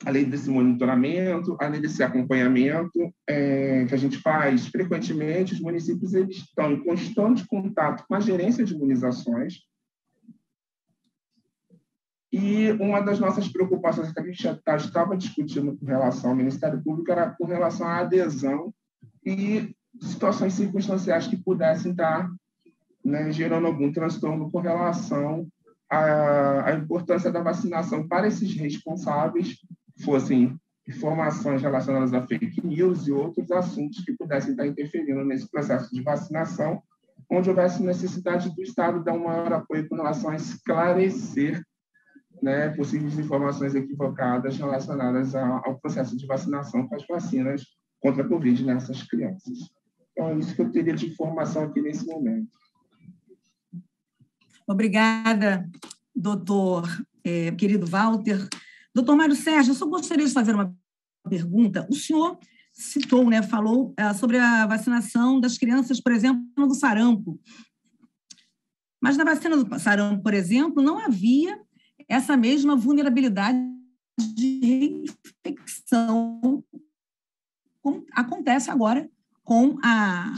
além desse monitoramento, além desse acompanhamento é, que a gente faz frequentemente, os municípios eles estão em constante contato com a gerência de imunizações. E uma das nossas preocupações que a gente já tá, estava discutindo com relação ao Ministério Público era com relação à adesão e situações circunstanciais que pudessem estar né, gerando algum transtorno com relação à, à importância da vacinação para esses responsáveis fossem informações relacionadas a fake news e outros assuntos que pudessem estar interferindo nesse processo de vacinação, onde houvesse necessidade do Estado dar um maior apoio com relação a esclarecer né, possíveis informações equivocadas relacionadas ao processo de vacinação com as vacinas contra a Covid nessas crianças. Então, é isso que eu teria de informação aqui nesse momento. Obrigada, doutor, eh, querido Walter. Doutor Mário Sérgio, eu só gostaria de fazer uma pergunta. O senhor citou, né, falou é, sobre a vacinação das crianças, por exemplo, do sarampo. Mas na vacina do sarampo, por exemplo, não havia essa mesma vulnerabilidade de reinfecção acontece agora com a,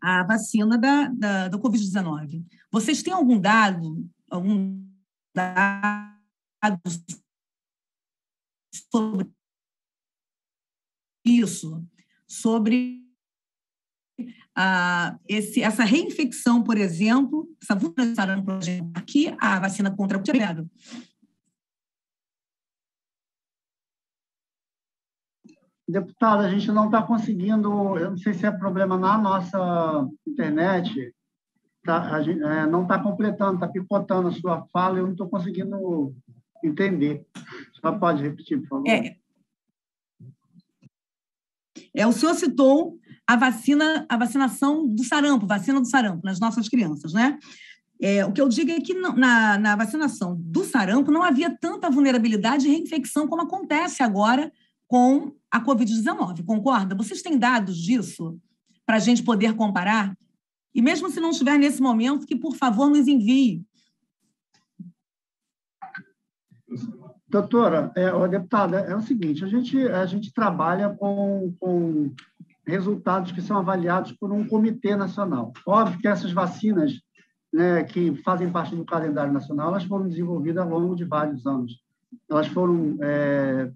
a vacina da, da, do Covid-19. Vocês têm algum dado, algum dado sobre isso, sobre ah, esse, essa reinfecção, por exemplo, essa vulnerabilidade aqui, a vacina contra o tirado. Deputada, a gente não está conseguindo, eu não sei se é problema na nossa internet, tá, gente, é, não está completando, está picotando a sua fala, eu não estou conseguindo entender. Só pode repetir, por favor. É, é, o senhor citou a vacina, a vacinação do sarampo, vacina do sarampo nas nossas crianças, né? É, o que eu digo é que na, na vacinação do sarampo não havia tanta vulnerabilidade e reinfecção como acontece agora com a Covid-19, concorda? Vocês têm dados disso para a gente poder comparar? E mesmo se não estiver nesse momento, que por favor nos envie Doutora, é, deputada, é o seguinte, a gente, a gente trabalha com, com resultados que são avaliados por um comitê nacional. Óbvio que essas vacinas né, que fazem parte do calendário nacional, elas foram desenvolvidas ao longo de vários anos. Elas foram é,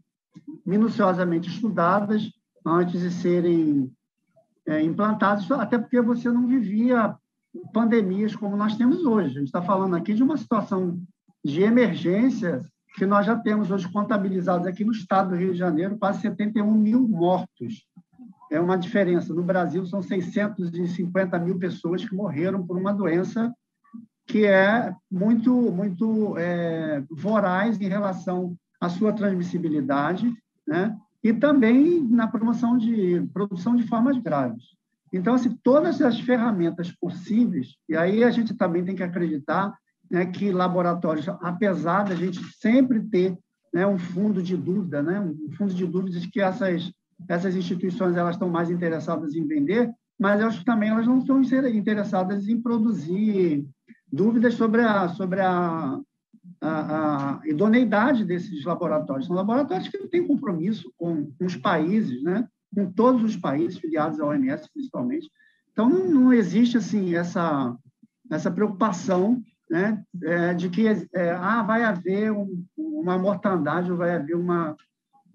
minuciosamente estudadas antes de serem é, implantadas, até porque você não vivia pandemias como nós temos hoje. A gente está falando aqui de uma situação de emergência que nós já temos hoje contabilizados aqui no estado do Rio de Janeiro quase 71 mil mortos. É uma diferença. No Brasil, são 650 mil pessoas que morreram por uma doença que é muito, muito é, voraz em relação à sua transmissibilidade, né? e também na promoção de produção de formas graves. Então, assim, todas as ferramentas possíveis, e aí a gente também tem que acreditar né, que laboratórios, apesar da gente sempre ter né, um fundo de dúvida, né, um fundo de dúvidas de que essas, essas instituições elas estão mais interessadas em vender, mas que também elas não estão interessadas em produzir dúvidas sobre a, sobre a, a, a idoneidade desses laboratórios. São laboratórios que têm compromisso com, com os países, né, com todos os países filiados à OMS, principalmente. Então, não, não existe assim essa, essa preocupação né, é, de que é, ah, vai haver um, uma mortandade, ou vai haver uma.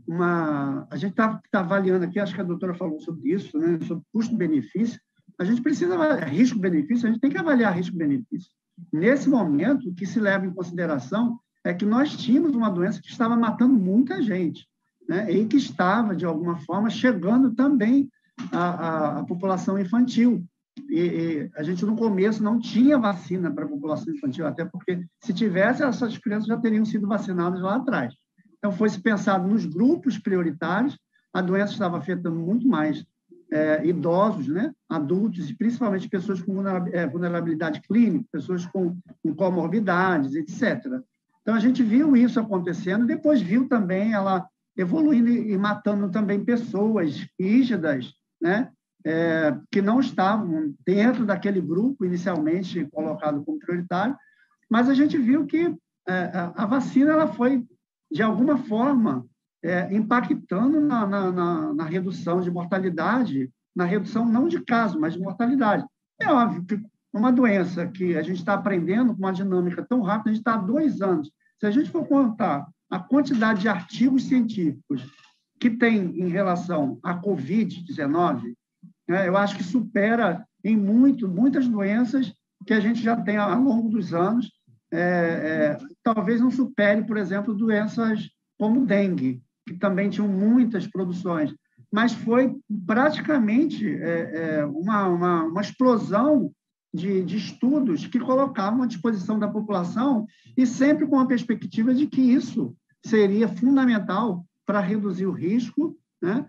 Uma... A gente está tá avaliando aqui, acho que a doutora falou sobre isso, né, sobre custo-benefício. A gente precisa, risco-benefício, a gente tem que avaliar risco-benefício. Nesse momento, o que se leva em consideração é que nós tínhamos uma doença que estava matando muita gente, né, e que estava, de alguma forma, chegando também à, à, à população infantil. e, e, a gente no começo não tinha vacina para a população infantil, até porque se tivesse, essas crianças já teriam sido vacinadas lá atrás. Então, foi se pensado nos grupos prioritários, a doença estava afetando muito mais é, idosos, né, adultos, e principalmente pessoas com é, vulnerabilidade clínica, pessoas com, com comorbidades, etc. Então, a gente viu isso acontecendo, depois viu também ela evoluindo e matando também pessoas rígidas, né, é, que não estavam dentro daquele grupo inicialmente colocado como prioritário, mas a gente viu que é, a vacina ela foi, de alguma forma, é, impactando na, na, na, na, redução de mortalidade, na redução não de casos, mas de mortalidade. É óbvio que uma doença que a gente está aprendendo com uma dinâmica tão rápida, a gente está há dois anos. Se a gente for contar a quantidade de artigos científicos que tem em relação à Covid-19, né, eu acho que supera em muito, muitas doenças que a gente já tem ao longo dos anos. É, é, talvez não supere, por exemplo, doenças como dengue, que também tinham muitas produções, mas foi praticamente é, é, uma, uma, uma, explosão de, de, estudos que colocavam à disposição da população e sempre com a perspectiva de que isso seria fundamental para reduzir o risco, né?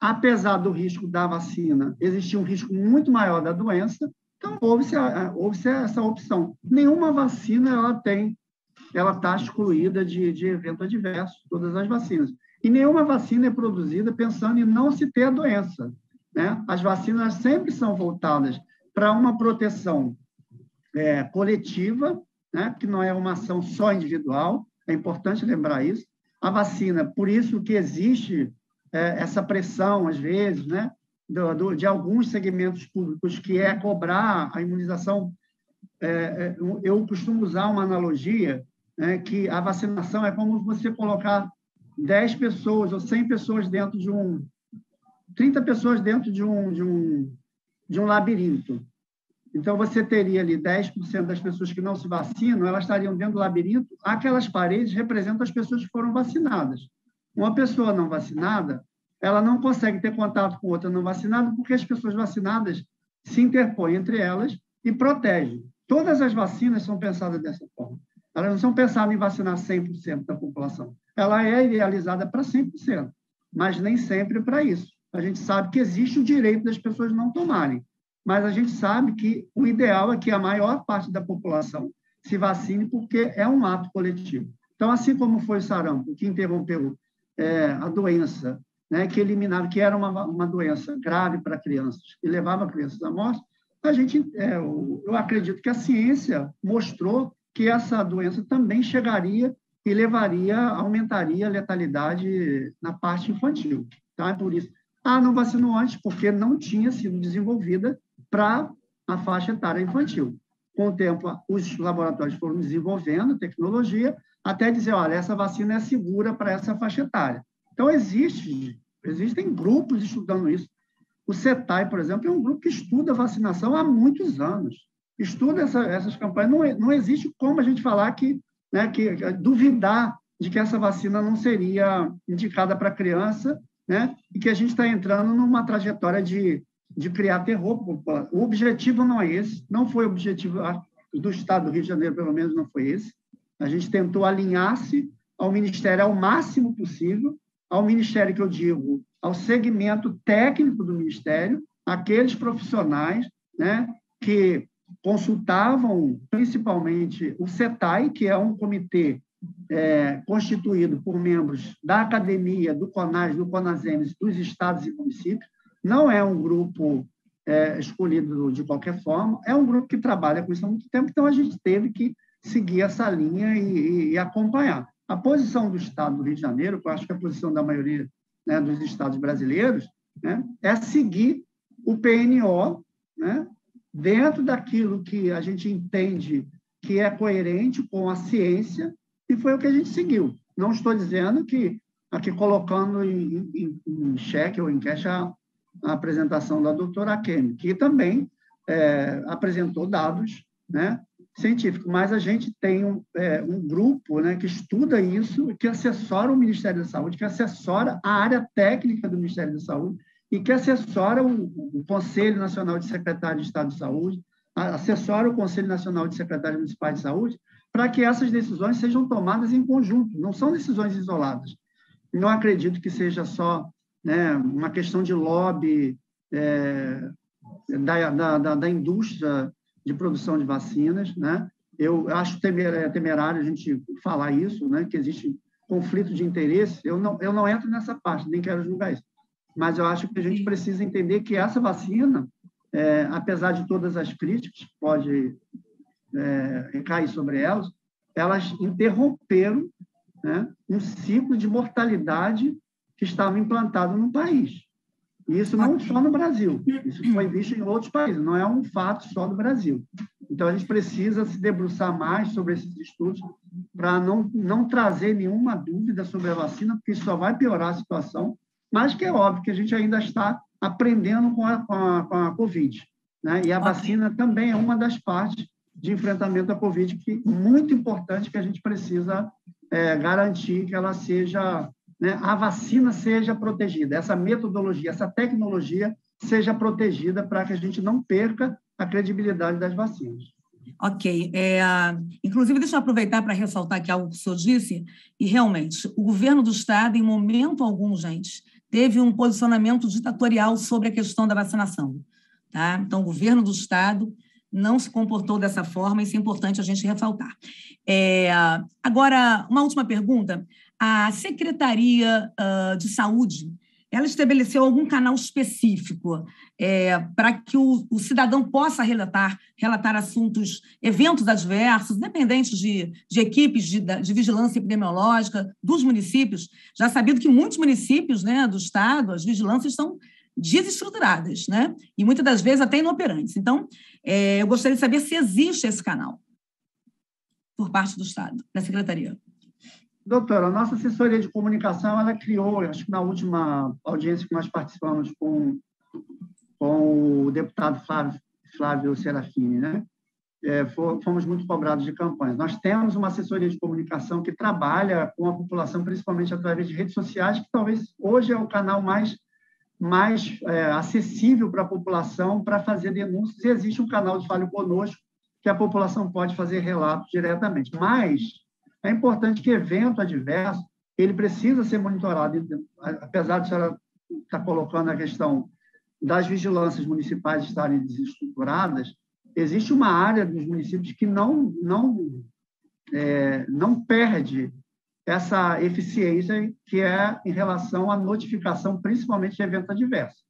apesar do risco da vacina, existia um risco muito maior da doença, então houve-se houve essa opção. Nenhuma vacina ela tem ela está excluída de, de evento adverso, todas as vacinas. E nenhuma vacina é produzida pensando em não se ter a doença. Né? As vacinas sempre são voltadas para uma proteção é, coletiva, né? que não é uma ação só individual, é importante lembrar isso. A vacina, por isso que existe é, essa pressão, às vezes, né? Do, do, de alguns segmentos públicos, que é cobrar a imunização. É, é eu costumo usar uma analogia né, que a vacinação é como você colocar 10 pessoas ou 100 pessoas dentro de um 30 pessoas dentro de um de um de um labirinto. Então você teria ali 10% das pessoas que não se vacinam, elas estariam dentro do labirinto, aquelas paredes representam as pessoas que foram vacinadas. Uma pessoa não vacinada, ela não consegue ter contato com outra não vacinada porque as pessoas vacinadas se interpõem entre elas e protegem. Todas as vacinas são pensadas dessa forma. Elas não são pensadas em vacinar 100% da população. Ela é idealizada para 100%, mas nem sempre para isso. A gente sabe que existe o direito das pessoas não tomarem, mas a gente sabe que o ideal é que a maior parte da população se vacine porque é um ato coletivo. Então, assim como foi o sarampo, que interrompeu é, a doença, né, que eliminava, que era uma, uma doença grave para crianças e levava crianças à morte, a gente, é, eu acredito que a ciência mostrou que essa doença também chegaria e levaria, aumentaria a letalidade na parte infantil. Tá? É por isso. Ah, não vacinou antes, porque não tinha sido desenvolvida para a faixa etária infantil. Com o tempo, os laboratórios foram desenvolvendo tecnologia até dizer, olha, essa vacina é segura para essa faixa etária. Então, existe, existem grupos estudando isso. O CETAI, por exemplo, é um grupo que estuda vacinação há muitos anos estuda essa, essas campanhas. Não, não existe como a gente falar que, né, que duvidar de que essa vacina não seria indicada para criança, né, e que a gente está entrando numa trajetória de, de criar terror. O objetivo não é esse, não foi o objetivo do Estado do Rio de Janeiro, pelo menos não foi esse. A gente tentou alinhar-se ao Ministério ao máximo possível, ao Ministério que eu digo, ao segmento técnico do Ministério, aqueles profissionais né, que consultavam principalmente o CETAI, que é um comitê é, constituído por membros da academia, do CONAS, do CONASEMES, dos estados e municípios. Não é um grupo é, escolhido de qualquer forma, é um grupo que trabalha com isso há muito tempo, então a gente teve que seguir essa linha e, e acompanhar. A posição do Estado do Rio de Janeiro, que eu acho que é a posição da maioria né, dos estados brasileiros, né, é seguir o PNO, né, dentro daquilo que a gente entende que é coerente com a ciência, e foi o que a gente seguiu. Não estou dizendo que, aqui colocando em, em, em xeque ou em queixa a, apresentação da doutora Kemi, que também é, apresentou dados né, científicos, mas a gente tem um, é, um grupo né, que estuda isso, que assessora o Ministério da Saúde, que assessora a área técnica do Ministério da Saúde, e que assessora o, o Conselho Nacional de Secretários de Estado de Saúde, assessora o Conselho Nacional de Secretários Municipais de Saúde, para que essas decisões sejam tomadas em conjunto, não são decisões isoladas. Não acredito que seja só né, uma questão de lobby é, da, da, da, indústria de produção de vacinas. Né? Eu acho é, temerário a gente falar isso, né, que existe conflito de interesse. Eu não, eu não entro nessa parte, nem quero julgar isso. Mas eu acho que a gente precisa entender que essa vacina, é, apesar de todas as críticas que pode é, recair sobre elas, elas interromperam né, um ciclo de mortalidade que estava implantado no país. Isso não só no Brasil, isso foi visto em outros países, não é um fato só do Brasil. Então, a gente precisa se debruçar mais sobre esses estudos para não, não trazer nenhuma dúvida sobre a vacina, porque isso só vai piorar a situação, mas que é óbvio que a gente ainda está aprendendo com a, com a, com a Covid. Né? E a vacina também é uma das partes de enfrentamento à Covid, que é muito importante que a gente precisa é, garantir que ela seja né, a vacina seja protegida, essa metodologia, essa tecnologia seja protegida para que a gente não perca a credibilidade das vacinas. Ok. É, inclusive, deixa eu aproveitar para ressaltar aqui algo que o senhor disse, e realmente, o governo do Estado, em momento algum, gente, teve um posicionamento ditatorial sobre a questão da vacinação. Tá? Então, o governo do Estado não se comportou dessa forma, isso é importante a gente ressaltar. É, agora, uma última pergunta a Secretaria uh, de Saúde ela estabeleceu algum canal específico é, para que o, o, cidadão possa relatar, relatar assuntos, eventos adversos, dependentes de, de equipes de, de, vigilância epidemiológica dos municípios. Já sabido que muitos municípios né, do Estado, as vigilâncias estão desestruturadas, né? e muitas das vezes até inoperantes. Então, é, eu gostaria de saber se existe esse canal por parte do Estado, da Secretaria. Doutora, a nossa assessoria de comunicação, ela criou, acho que na última audiência que nós participamos com, com o deputado Flávio, Flávio Serafini, né? É, fomos muito cobrados de campanhas. Nós temos uma assessoria de comunicação que trabalha com a população, principalmente através de redes sociais, que talvez hoje é o canal mais, mais é, acessível para a população para fazer denúncias. E existe um canal de Fale Conosco, que a população pode fazer relatos diretamente. Mas é importante que evento adverso ele precisa ser monitorado, apesar de a senhora estar tá colocando a questão das vigilâncias municipais estarem desestruturadas, existe uma área dos municípios que não não é, não perde essa eficiência que é em relação à notificação, principalmente de evento adverso.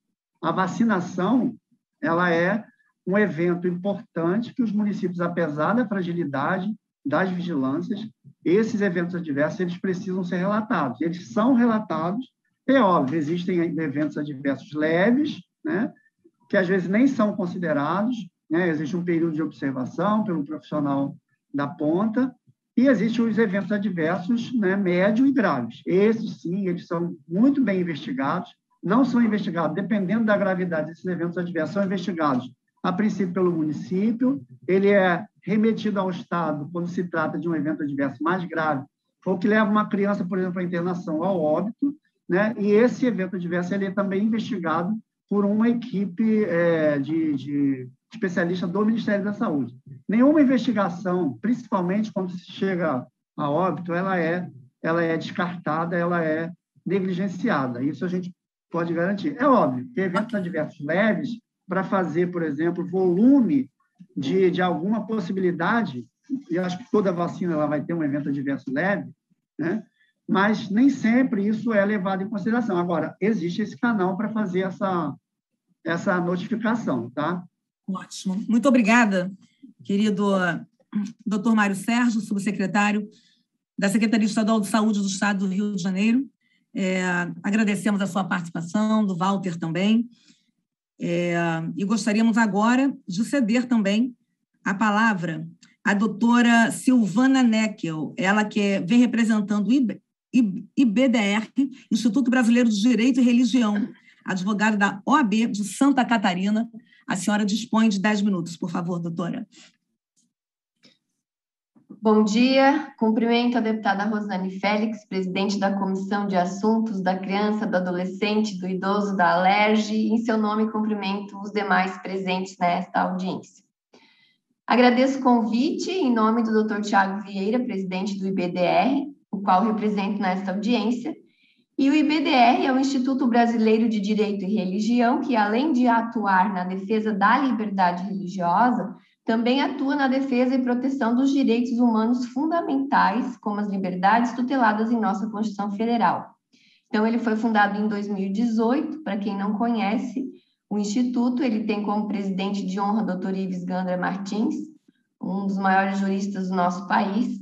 A vacinação ela é um evento importante que os municípios, apesar da fragilidade das vigilâncias, esses eventos adversos eles precisam ser relatados. Eles são relatados, é óbvio, existem eventos adversos leves, né, que às vezes nem são considerados, né, existe um período de observação pelo profissional da ponta, e existem os eventos adversos né, médio e graves. Esses, sim, eles são muito bem investigados, não são investigados, dependendo da gravidade desses eventos adversos, são investigados a princípio pelo município, ele é remetido ao Estado quando se trata de um evento adverso mais grave, ou que leva uma criança, por exemplo, à internação ao óbito, né? e esse evento adverso ele é também investigado por uma equipe é, de, de especialista do Ministério da Saúde. Nenhuma investigação, principalmente quando se chega a óbito, ela é, ela é descartada, ela é negligenciada. Isso a gente pode garantir. É óbvio que eventos adversos leves para fazer, por exemplo, volume de, de alguma possibilidade, e acho que toda vacina ela vai ter um evento adverso leve, né? mas nem sempre isso é levado em consideração. Agora, existe esse canal para fazer essa, essa notificação, tá? Ótimo. Muito obrigada, querido doutor Mário Sérgio, subsecretário da Secretaria Estadual de Saúde do Estado do Rio de Janeiro. É, agradecemos a sua participação, do Walter também. É, e gostaríamos agora de ceder também a palavra à doutora Silvana Neckel, ela que vem representando o IBDR, Instituto Brasileiro de Direito e Religião, advogada da OAB de Santa Catarina. A senhora dispõe de 10 minutos, por favor, doutora. Bom dia. Cumprimento a deputada Rosane Félix, presidente da Comissão de Assuntos da Criança, do Adolescente, do Idoso da Alerj, em seu nome cumprimento os demais presentes nesta audiência. Agradeço o convite em nome do Dr. Tiago Vieira, presidente do IBDR, o qual represento nesta audiência. E o IBDR é o Instituto Brasileiro de Direito e Religião, que, além de atuar na defesa da liberdade religiosa, também atua na defesa e proteção dos direitos humanos fundamentais, como as liberdades tuteladas em nossa Constituição Federal. Então, ele foi fundado em 2018, para quem não conhece, o Instituto ele tem como presidente de honra o Dr. Ives Gandra Martins, um dos maiores juristas do nosso país.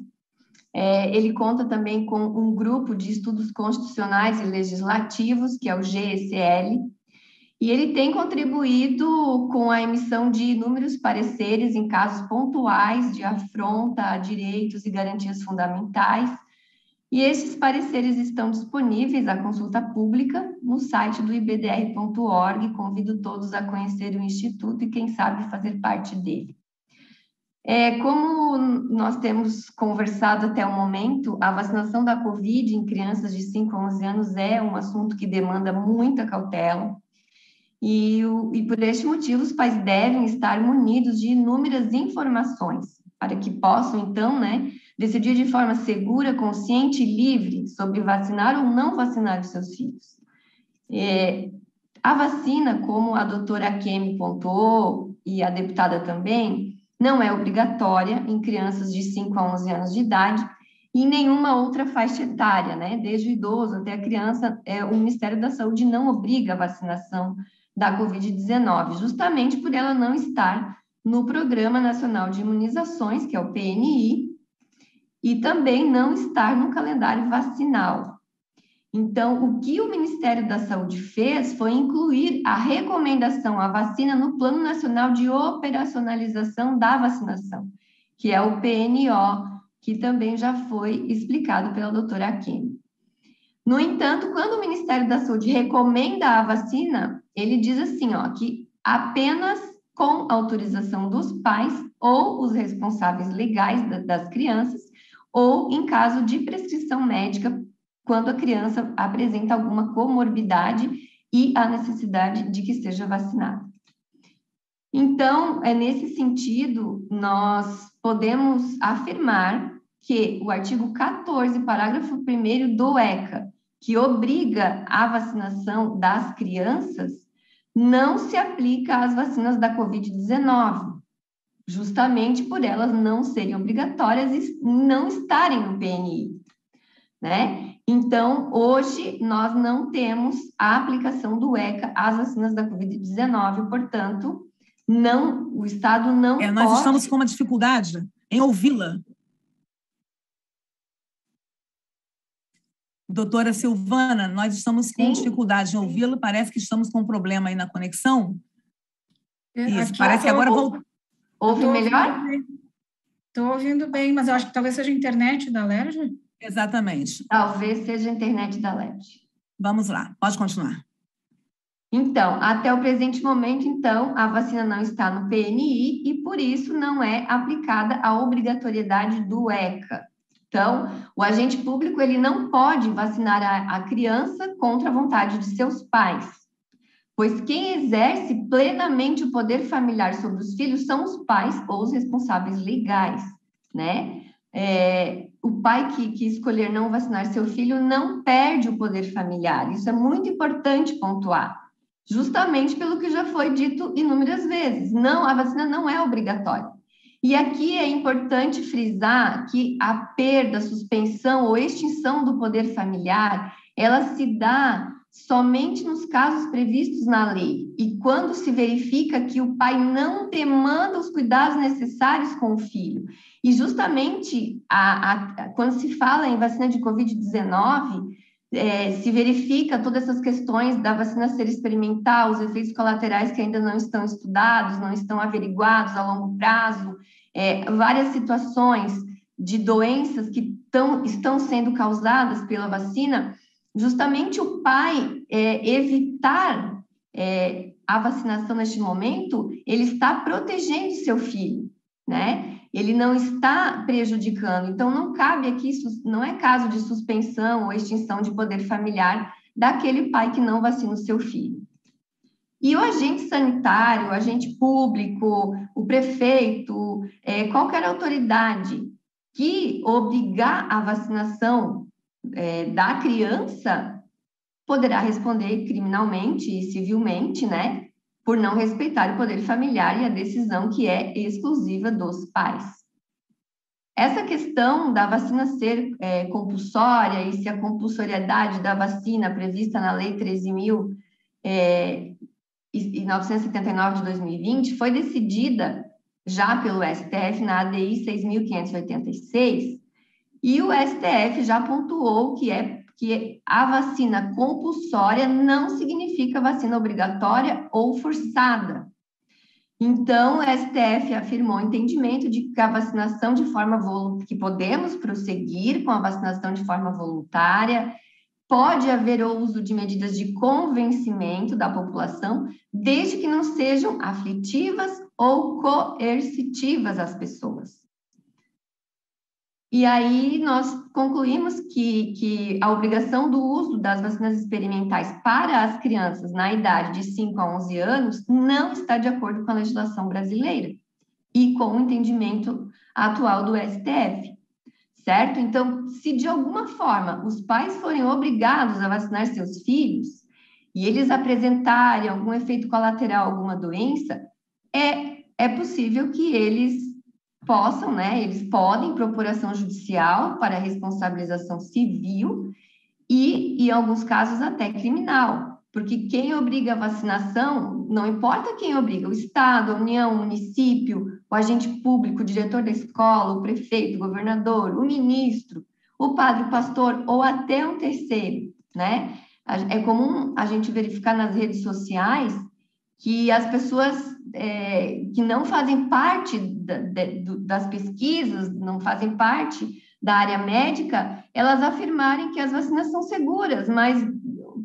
É, ele conta também com um grupo de estudos constitucionais e legislativos, que é o GECL, e ele tem contribuído com a emissão de inúmeros pareceres em casos pontuais de afronta a direitos e garantias fundamentais, e esses pareceres estão disponíveis à consulta pública no site do ibdr.org. Convido todos a conhecer o Instituto e, quem sabe, fazer parte dele. É, como nós temos conversado até o momento, a vacinação da Covid em crianças de 5 a 11 anos é um assunto que demanda muita cautela. E, e por este motivo, os pais devem estar munidos de inúmeras informações para que possam, então, né, decidir de forma segura, consciente e livre sobre vacinar ou não vacinar os seus filhos. É, a vacina, como a doutora Kemi pontuou e a deputada também, não é obrigatória em crianças de 5 a 11 anos de idade e em nenhuma outra faixa etária, né? Desde o idoso até a criança, é, o Ministério da Saúde não obriga a vacinação da Covid-19, justamente por ela não estar no Programa Nacional de Imunizações, que é o PNI, e também não estar no calendário vacinal. Então, o que o Ministério da Saúde fez foi incluir a recomendação à vacina no Plano Nacional de Operacionalização da Vacinação, que é o PNO, que também já foi explicado pela doutora Kim. No entanto, quando o Ministério da Saúde recomenda a vacina, ele diz assim, ó, que apenas com autorização dos pais ou os responsáveis legais das crianças ou em caso de prescrição médica, quando a criança apresenta alguma comorbidade e a necessidade de que seja vacinada. Então, é nesse sentido, nós podemos afirmar que o artigo 14, parágrafo 1 do ECA, que obriga a vacinação das crianças, não se aplica às vacinas da Covid-19, justamente por elas não serem obrigatórias e não estarem no PNI, né? Então, hoje, nós não temos a aplicação do ECA às vacinas da Covid-19, portanto, não, o Estado não é, Nós pode... estamos com uma dificuldade em ouvi-la. Doutora Silvana, nós estamos com Sim. dificuldade em ouvi-la, parece que estamos com um problema aí na conexão. É, Isso, parece que agora voltou. Ouve melhor? Estou ouvindo bem, mas eu acho que talvez seja a internet da LERJ. Exatamente. Talvez seja a internet da LERJ. Vamos lá, pode continuar. Então, até o presente momento, então, a vacina não está no PNI e, por isso, não é aplicada a obrigatoriedade do ECA. Então, o agente público ele não pode vacinar a, a criança contra a vontade de seus pais pois quem exerce plenamente o poder familiar sobre os filhos são os pais ou os responsáveis legais, né? É, o pai que, que escolher não vacinar seu filho não perde o poder familiar. Isso é muito importante pontuar, justamente pelo que já foi dito inúmeras vezes. Não, a vacina não é obrigatória. E aqui é importante frisar que a perda, suspensão ou extinção do poder familiar, ela se dá somente nos casos previstos na lei e quando se verifica que o pai não demanda os cuidados necessários com o filho. E justamente a, a, quando se fala em vacina de Covid-19, é, se verifica todas essas questões da vacina ser experimental, os efeitos colaterais que ainda não estão estudados, não estão averiguados a longo prazo, é, várias situações de doenças que tão, estão sendo causadas pela vacina, justamente o pai é, evitar é, a vacinação neste momento, ele está protegendo seu filho, né? Ele não está prejudicando. Então, não cabe aqui, não é caso de suspensão ou extinção de poder familiar daquele pai que não vacina o seu filho. E o agente sanitário, o agente público, o prefeito, é, qualquer autoridade que obrigar a vacinação é, da criança poderá responder criminalmente e civilmente, né? Por não respeitar o poder familiar e a decisão que é exclusiva dos pais. Essa questão da vacina ser é, compulsória e se a compulsoriedade da vacina prevista na Lei 13.979 é, de 2020 foi decidida já pelo STF na ADI 6.586 e o STF já pontuou que é que a vacina compulsória não significa vacina obrigatória ou forçada. Então, o STF afirmou o entendimento de que a vacinação de forma que podemos prosseguir com a vacinação de forma voluntária, pode haver uso de medidas de convencimento da população, desde que não sejam aflitivas ou coercitivas às pessoas. E aí nós concluímos que, que a obrigação do uso das vacinas experimentais para as crianças na idade de 5 a 11 anos não está de acordo com a legislação brasileira e com o entendimento atual do STF, certo? Então, se de alguma forma os pais forem obrigados a vacinar seus filhos e eles apresentarem algum efeito colateral, alguma doença, é, é possível que eles possam, né, eles podem propor ação judicial para responsabilização civil e, em alguns casos, até criminal, porque quem obriga a vacinação, não importa quem obriga, o Estado, a União, o município, o agente público, o diretor da escola, o prefeito, o governador, o ministro, o padre, o pastor ou até um terceiro, né? É comum a gente verificar nas redes sociais que as pessoas é, que não fazem parte da, de, das pesquisas, não fazem parte da área médica, elas afirmarem que as vacinas são seguras, mas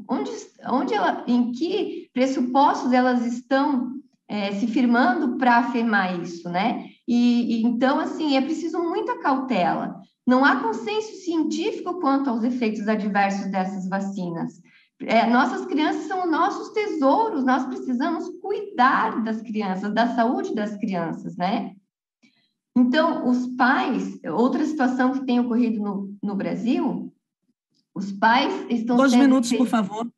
onde, onde ela, em que pressupostos elas estão é, se firmando para afirmar isso, né? E, e, então, assim, é preciso muita cautela. Não há consenso científico quanto aos efeitos adversos dessas vacinas. É, nossas crianças são nossos tesouros, nós precisamos cuidar das crianças, da saúde das crianças, né? Então, os pais, outra situação que tem ocorrido no, no Brasil, os pais estão Dois minutos, por favor.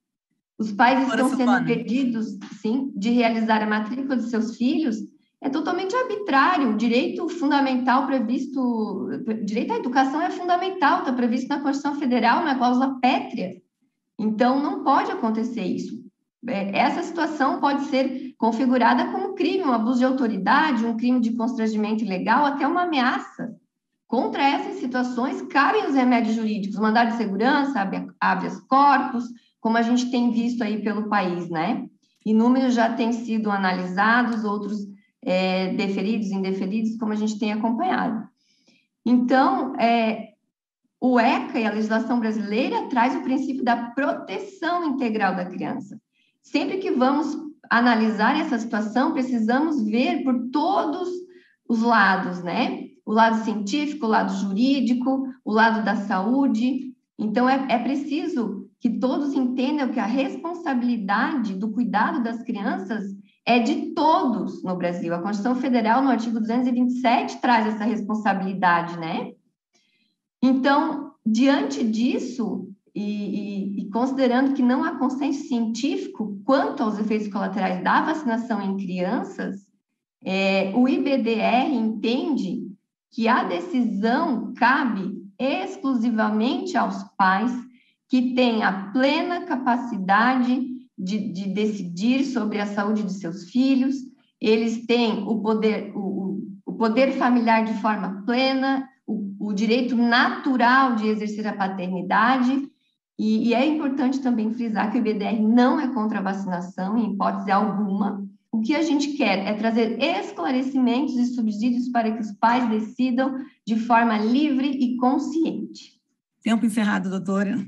Os pais estão sendo impedidos, sim, de realizar a matrícula de seus filhos. É totalmente arbitrário. O direito fundamental previsto, direito à educação é fundamental, está previsto na Constituição Federal, na cláusula pétrea. Então, não pode acontecer isso. É, essa situação pode ser configurada como crime, um abuso de autoridade, um crime de constrangimento ilegal, até uma ameaça. Contra essas situações, cabem os remédios jurídicos, mandado de segurança, habeas corpus, como a gente tem visto aí pelo país, né? Inúmeros já têm sido analisados, outros é, deferidos, indeferidos, como a gente tem acompanhado. Então, é, o ECA e a legislação brasileira traz o princípio da proteção integral da criança. Sempre que vamos analisar essa situação, precisamos ver por todos os lados, né? O lado científico, o lado jurídico, o lado da saúde. Então, é, é preciso que todos entendam que a responsabilidade do cuidado das crianças é de todos no Brasil. A Constituição Federal, no artigo 227, traz essa responsabilidade, né? Então, diante disso, e, e, e, considerando que não há consenso científico quanto aos efeitos colaterais da vacinação em crianças, é, o IBDR entende que a decisão cabe exclusivamente aos pais que têm a plena capacidade de, de decidir sobre a saúde de seus filhos, eles têm o poder, o, o poder familiar de forma plena, o, direito natural de exercer a paternidade. E, e, é importante também frisar que o IBDR não é contra a vacinação, em hipótese alguma. O que a gente quer é trazer esclarecimentos e subsídios para que os pais decidam de forma livre e consciente. Tempo encerrado, doutora.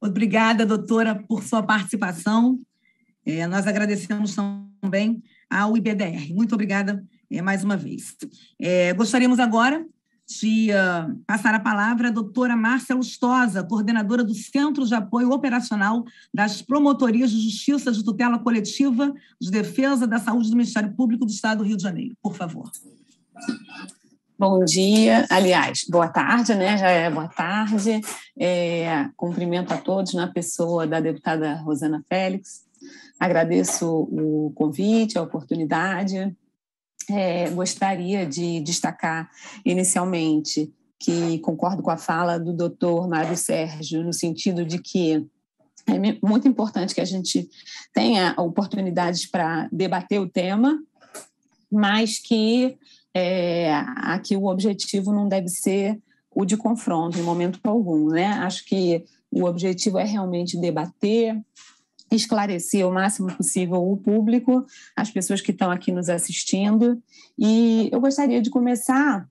Obrigada, doutora, por sua participação. É, nós agradecemos também ao IBDR. Muito obrigada é, mais uma vez. É, gostaríamos agora de uh, passar a palavra à doutora Márcia Lustosa, coordenadora do Centro de Apoio Operacional das Promotorias de Justiça de Tutela Coletiva de Defesa da Saúde do Ministério Público do Estado do Rio de Janeiro. Por favor. Bom dia, aliás, boa tarde, né? Já é boa tarde. É, cumprimento a todos na pessoa da deputada Rosana Félix. Agradeço o convite, a oportunidade é, gostaria de destacar inicialmente que concordo com a fala do doutor Mário Sérgio, no sentido de que é muito importante que a gente tenha oportunidades para debater o tema, mas que é, aqui o objetivo não deve ser o de confronto em momento algum. Né? Acho que o objetivo é realmente debater, esclarecer o máximo possível o público, as pessoas que estão aqui nos assistindo. E eu gostaria de começar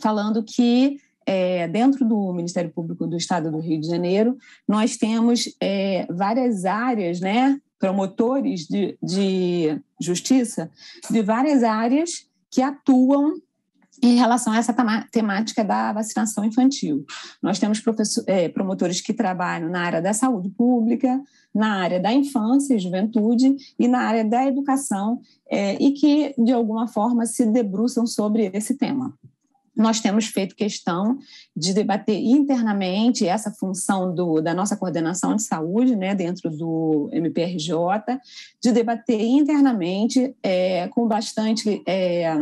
falando que, é, dentro do Ministério Público do Estado do Rio de Janeiro, nós temos é, várias áreas, né, promotores de, de justiça de várias áreas que atuam em relação a essa temática da vacinação infantil. Nós temos é, promotores que trabalham na área da saúde pública, na área da infância e juventude e na área da educação é, e que, de alguma forma, se debruçam sobre esse tema. Nós temos feito questão de debater internamente essa função do, da nossa coordenação de saúde, né, dentro do MPRJ, de debater internamente é, com bastante é,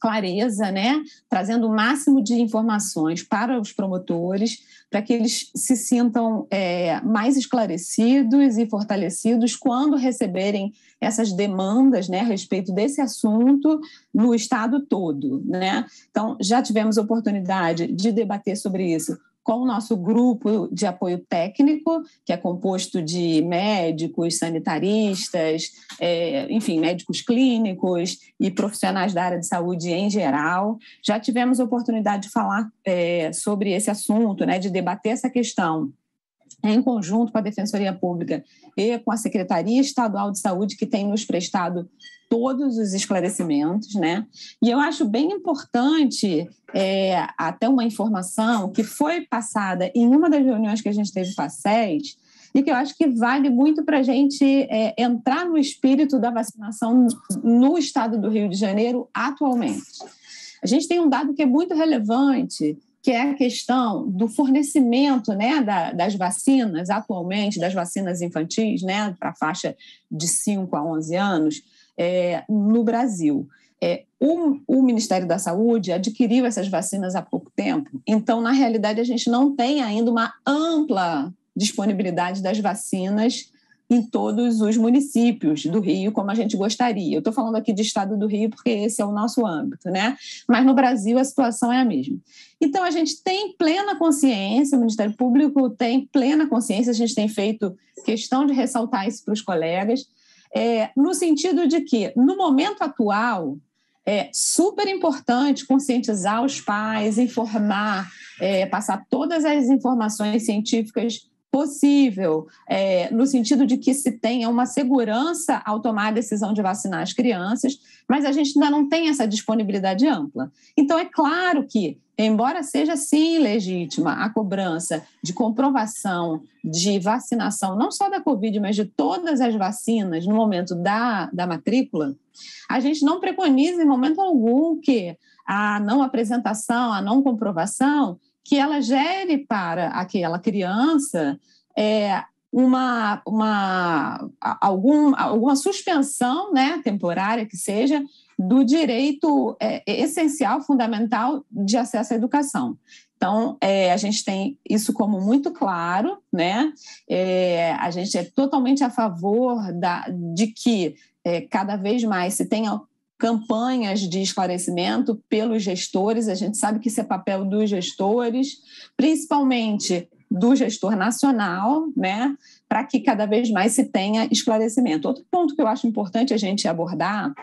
clareza, né? trazendo o máximo de informações para os promotores, para que eles se sintam é, mais esclarecidos e fortalecidos quando receberem essas demandas né, a respeito desse assunto no Estado todo. Né? Então, já tivemos oportunidade de debater sobre isso com o nosso grupo de apoio técnico, que é composto de médicos, sanitaristas, é, enfim, médicos clínicos e profissionais da área de saúde em geral. Já tivemos oportunidade de falar é, sobre esse assunto, né, de debater essa questão em conjunto com a Defensoria Pública e com a Secretaria Estadual de Saúde, que tem nos prestado todos os esclarecimentos, né? E eu acho bem importante é, até uma informação que foi passada em uma das reuniões que a gente teve com a SES, e que eu acho que vale muito para a gente é, entrar no espírito da vacinação no estado do Rio de Janeiro atualmente. A gente tem um dado que é muito relevante, que é a questão do fornecimento né, da, das vacinas, atualmente, das vacinas infantis, né, para a faixa de 5 a 11 anos, é, no Brasil. É, o, o, Ministério da Saúde adquiriu essas vacinas há pouco tempo, então, na realidade, a gente não tem ainda uma ampla disponibilidade das vacinas em todos os municípios do Rio, como a gente gostaria. Eu estou falando aqui de estado do Rio porque esse é o nosso âmbito, né? Mas no Brasil a situação é a mesma. Então a gente tem plena consciência, o Ministério Público tem plena consciência, a gente tem feito questão de ressaltar isso para os colegas, é, no sentido de que, no momento atual, é super importante conscientizar os pais, informar, é, passar todas as informações científicas possível, é, no sentido de que se tenha uma segurança ao tomar a decisão de vacinar as crianças, mas a gente ainda não tem essa disponibilidade ampla. Então, é claro que, embora seja sim legítima a cobrança de comprovação de vacinação, não só da Covid, mas de todas as vacinas no momento da, da matrícula, a gente não preconiza em momento algum que a não apresentação, a não comprovação que ela gere para aquela criança é, uma, uma, algum, alguma suspensão né, temporária que seja do direito é, essencial, fundamental de acesso à educação. Então, é, a gente tem isso como muito claro, né? É, a gente é totalmente a favor da, de que é, cada vez mais se tenha campanhas de esclarecimento pelos gestores. A gente sabe que isso é papel dos gestores, principalmente do gestor nacional, né, para que cada vez mais se tenha esclarecimento. Outro ponto que eu acho importante a gente abordar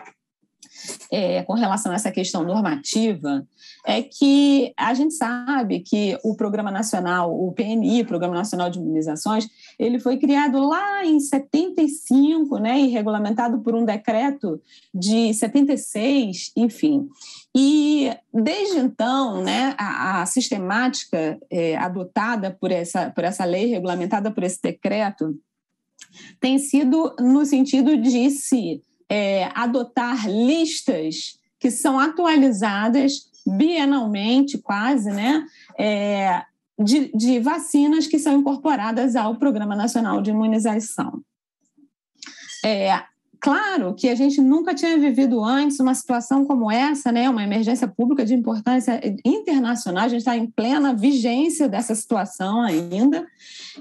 é, com relação a essa questão normativa é que a gente sabe que o Programa Nacional, o PNI, Programa Nacional de Imunizações, ele foi criado lá em 75, né, e regulamentado por um decreto de 76, enfim. E desde então, né, a, a sistemática é, adotada por essa, por essa lei, regulamentada por esse decreto, tem sido no sentido de se é, adotar listas que são atualizadas bienalmente, quase, né? É, de, de, vacinas que são incorporadas ao Programa Nacional de Imunização. É, claro que a gente nunca tinha vivido antes uma situação como essa, né? uma emergência pública de importância internacional, a gente está em plena vigência dessa situação ainda.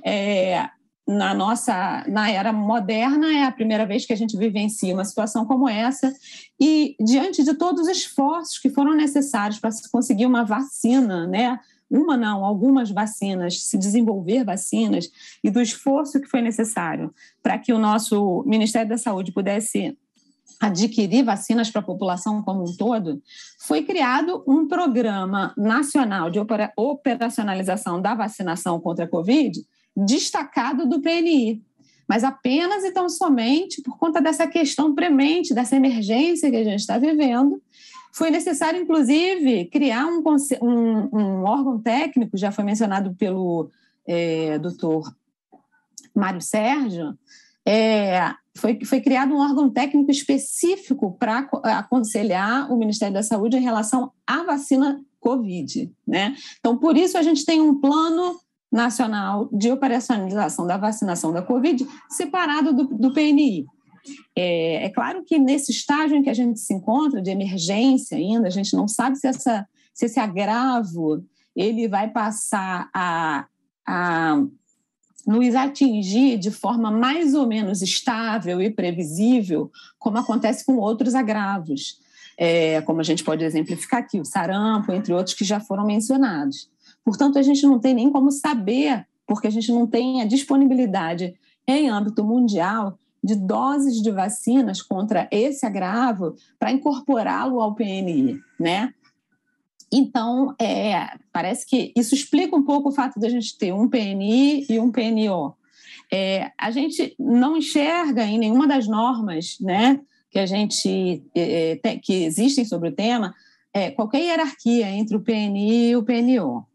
É, na nossa na era moderna é a primeira vez que a gente vivencia uma situação como essa e diante de todos os esforços que foram necessários para se conseguir uma vacina, né? Uma não, algumas vacinas, se desenvolver vacinas e do esforço que foi necessário para que o nosso Ministério da Saúde pudesse adquirir vacinas para a população como um todo, foi criado um programa nacional de operacionalização da vacinação contra a Covid, destacado do PNI, mas apenas e tão somente por conta dessa questão premente, dessa emergência que a gente está vivendo. Foi necessário, inclusive, criar um, um, um órgão técnico, já foi mencionado pelo é, doutor Mário Sérgio, é, foi, foi criado um órgão técnico específico para aconselhar o Ministério da Saúde em relação à vacina Covid. Né? Então, por isso, a gente tem um plano Nacional de Operacionalização da Vacinação da Covid, separado do, do PNI. É, é, claro que nesse estágio em que a gente se encontra, de emergência ainda, a gente não sabe se, essa, se esse agravo ele vai passar a, a nos atingir de forma mais ou menos estável e previsível, como acontece com outros agravos, é, como a gente pode exemplificar aqui, o sarampo, entre outros que já foram mencionados. Portanto, a gente não tem nem como saber, porque a gente não tem a disponibilidade em âmbito mundial de doses de vacinas contra esse agravo para incorporá-lo ao PNI, né? Então, é, parece que isso explica um pouco o fato de a gente ter um PNI e um PNO. É, a gente não enxerga em nenhuma das normas né, que a gente é, é que existem sobre o tema é, qualquer hierarquia entre o PNI e o PNO.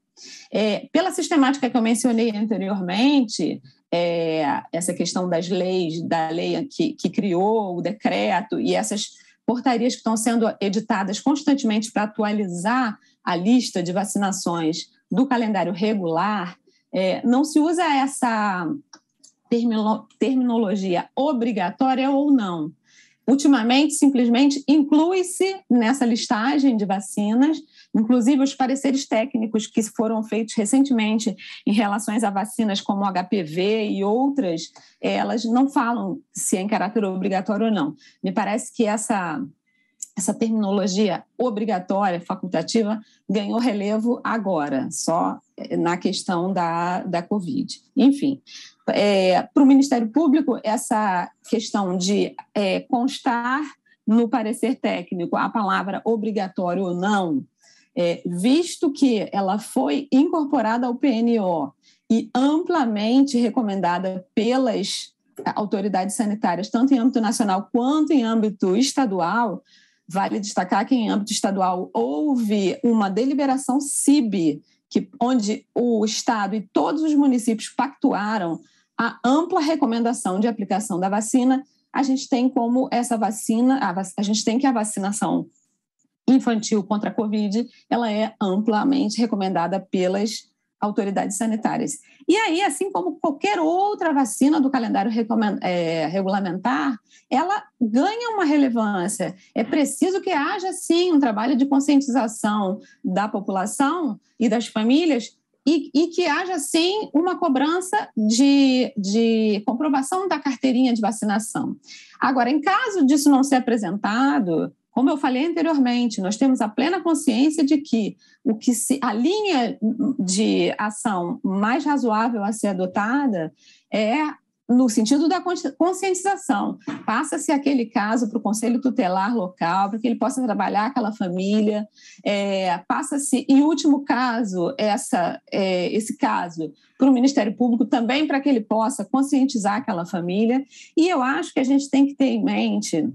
É, pela sistemática que eu mencionei anteriormente, é, essa questão das leis, da lei que, que criou o decreto e essas portarias que estão sendo editadas constantemente para atualizar a lista de vacinações do calendário regular, é, não se usa essa terminologia obrigatória ou não. Ultimamente, simplesmente inclui-se nessa listagem de vacinas Inclusive, os pareceres técnicos que foram feitos recentemente em relação a vacinas como HPV e outras, elas não falam se é em caráter obrigatório ou não. Me parece que essa, essa terminologia obrigatória, facultativa, ganhou relevo agora, só na questão da, da Covid. Enfim, é, para o Ministério Público, essa questão de é, constar no parecer técnico a palavra obrigatório ou não é, visto que ela foi incorporada ao PNO e amplamente recomendada pelas autoridades sanitárias, tanto em âmbito nacional quanto em âmbito estadual, vale destacar que em âmbito estadual houve uma deliberação CIB, que, onde o Estado e todos os municípios pactuaram a ampla recomendação de aplicação da vacina. A gente tem como essa vacina, a, a gente tem que a vacinação infantil contra a Covid, ela é amplamente recomendada pelas autoridades sanitárias. E aí, assim como qualquer outra vacina do calendário é, regulamentar, ela ganha uma relevância. É preciso que haja, sim, um trabalho de conscientização da população e das famílias e, e, que haja, sim, uma cobrança de, de comprovação da carteirinha de vacinação. Agora, em caso disso não ser apresentado, como eu falei anteriormente, nós temos a plena consciência de que o que se, a linha de ação mais razoável a ser adotada é no sentido da conscientização. Passa-se aquele caso para o Conselho Tutelar local, para que ele possa trabalhar aquela família. É, Passa-se, em último caso, essa, é, esse caso para o Ministério Público também para que ele possa conscientizar aquela família. E eu acho que a gente tem que ter em mente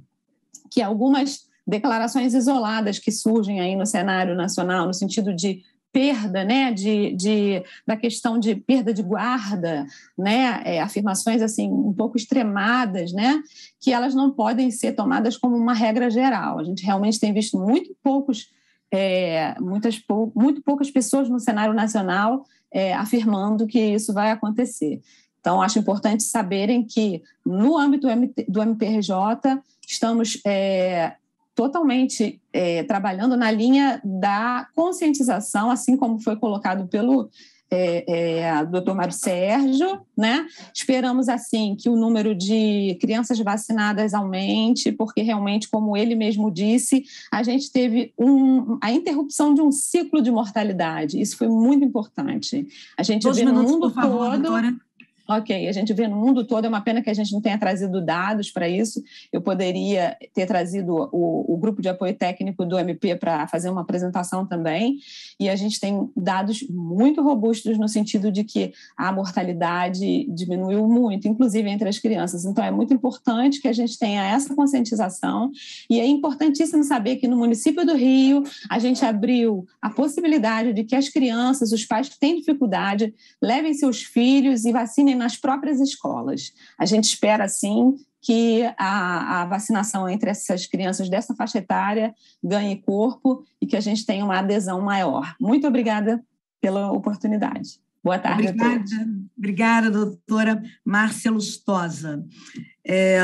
que algumas declarações isoladas que surgem aí no cenário nacional, no sentido de perda, né, de, de, da questão de perda de guarda, né, é, afirmações assim um pouco extremadas, né, que elas não podem ser tomadas como uma regra geral. A gente realmente tem visto muito poucos, é, muitas pou, muito poucas pessoas no cenário nacional é, afirmando que isso vai acontecer. Então, acho importante saberem que, no âmbito do MPRJ, estamos é, totalmente é, trabalhando na linha da conscientização, assim como foi colocado pelo é, é, doutor Mário Sérgio, né? Esperamos, assim, que o número de crianças vacinadas aumente, porque realmente, como ele mesmo disse, a gente teve um, a interrupção de um ciclo de mortalidade. Isso foi muito importante. A gente Dois vê no mundo favor, todo... Doutora. Ok, a gente vê no mundo todo, é uma pena que a gente não tenha trazido dados para isso. Eu poderia ter trazido o, o, grupo de apoio técnico do MP para fazer uma apresentação também. E a gente tem dados muito robustos no sentido de que a mortalidade diminuiu muito, inclusive entre as crianças. Então, é muito importante que a gente tenha essa conscientização. E é importantíssimo saber que no município do Rio, a gente abriu a possibilidade de que as crianças, os pais que têm dificuldade, levem seus filhos e vacinem nas próprias escolas. A gente espera, assim, que a, a, vacinação entre essas crianças dessa faixa etária ganhe corpo e que a gente tenha uma adesão maior. Muito obrigada pela oportunidade. Boa tarde obrigada. Obrigada, doutora Márcia Lustosa. É,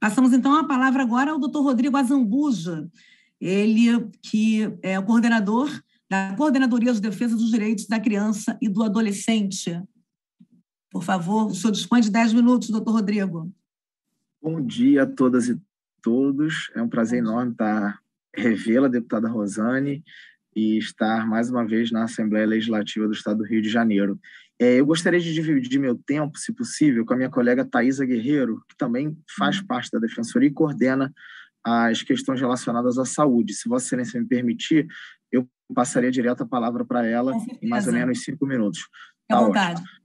passamos então a palavra agora ao doutor Rodrigo Azambuja, ele que é o coordenador da Coordenadoria de Defesa dos Direitos da Criança e do Adolescente por favor, o senhor dispõe de 10 minutos, doutor Rodrigo. Bom dia a todas e todos. É um prazer enorme estar revê-la, deputada Rosane, e estar mais uma vez na Assembleia Legislativa do Estado do Rio de Janeiro. É, eu gostaria de dividir meu tempo, se possível, com a minha colega Thaisa Guerreiro, que também faz uhum. parte da Defensoria e coordena as questões relacionadas à saúde. Se Vossa Excelência me permitir, eu passaria direto a palavra para ela em mais ou menos cinco minutos. À tá vontade. Ótimo.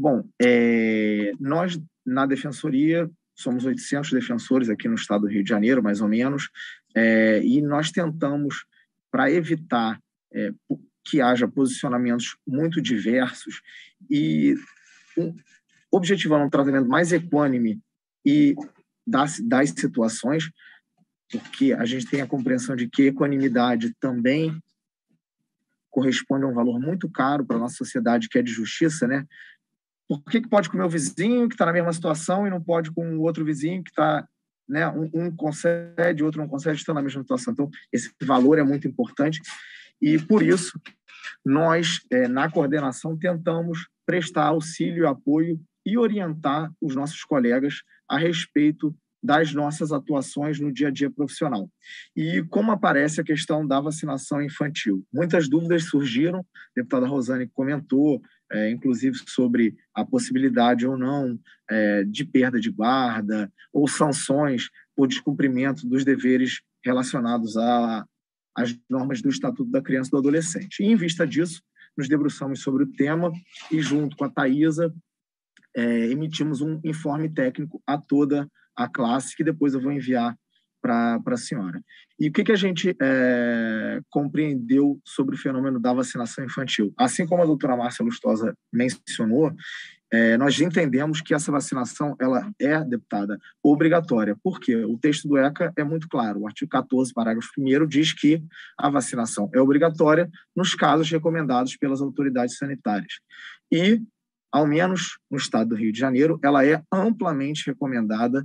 Bom, é, nós na defensoria somos 800 defensores aqui no estado do Rio de Janeiro, mais ou menos, é, e nós tentamos, para evitar é, que haja posicionamentos muito diversos e um, objetivando um tratamento mais equânime e das, das situações, porque a gente tem a compreensão de que equanimidade também corresponde a um valor muito caro para a nossa sociedade, que é de justiça, né? Por que, que pode com o meu vizinho que está na mesma situação e não pode com o outro vizinho que está né, um, um, concede, outro não concede, estão na mesma situação. Então, esse valor é muito importante e, por isso, nós, é, na coordenação, tentamos prestar auxílio, apoio e orientar os nossos colegas a respeito das nossas atuações no dia a dia profissional. E como aparece a questão da vacinação infantil? Muitas dúvidas surgiram, a deputada Rosane comentou, é, inclusive sobre a possibilidade ou não é, de perda de guarda ou sanções por descumprimento dos deveres relacionados às normas do Estatuto da Criança e do Adolescente. E, em vista disso, nos debruçamos sobre o tema e, junto com a Thaisa, é, emitimos um informe técnico a toda a classe, que depois eu vou enviar para a senhora. E o que, que a gente é, compreendeu sobre o fenômeno da vacinação infantil? Assim como a doutora Márcia Lustosa mencionou, é, nós entendemos que essa vacinação ela é, deputada, obrigatória. Por quê? O texto do ECA é muito claro. O artigo 14, parágrafo 1 diz que a vacinação é obrigatória nos casos recomendados pelas autoridades sanitárias. E, ao menos no estado do Rio de Janeiro, ela é amplamente recomendada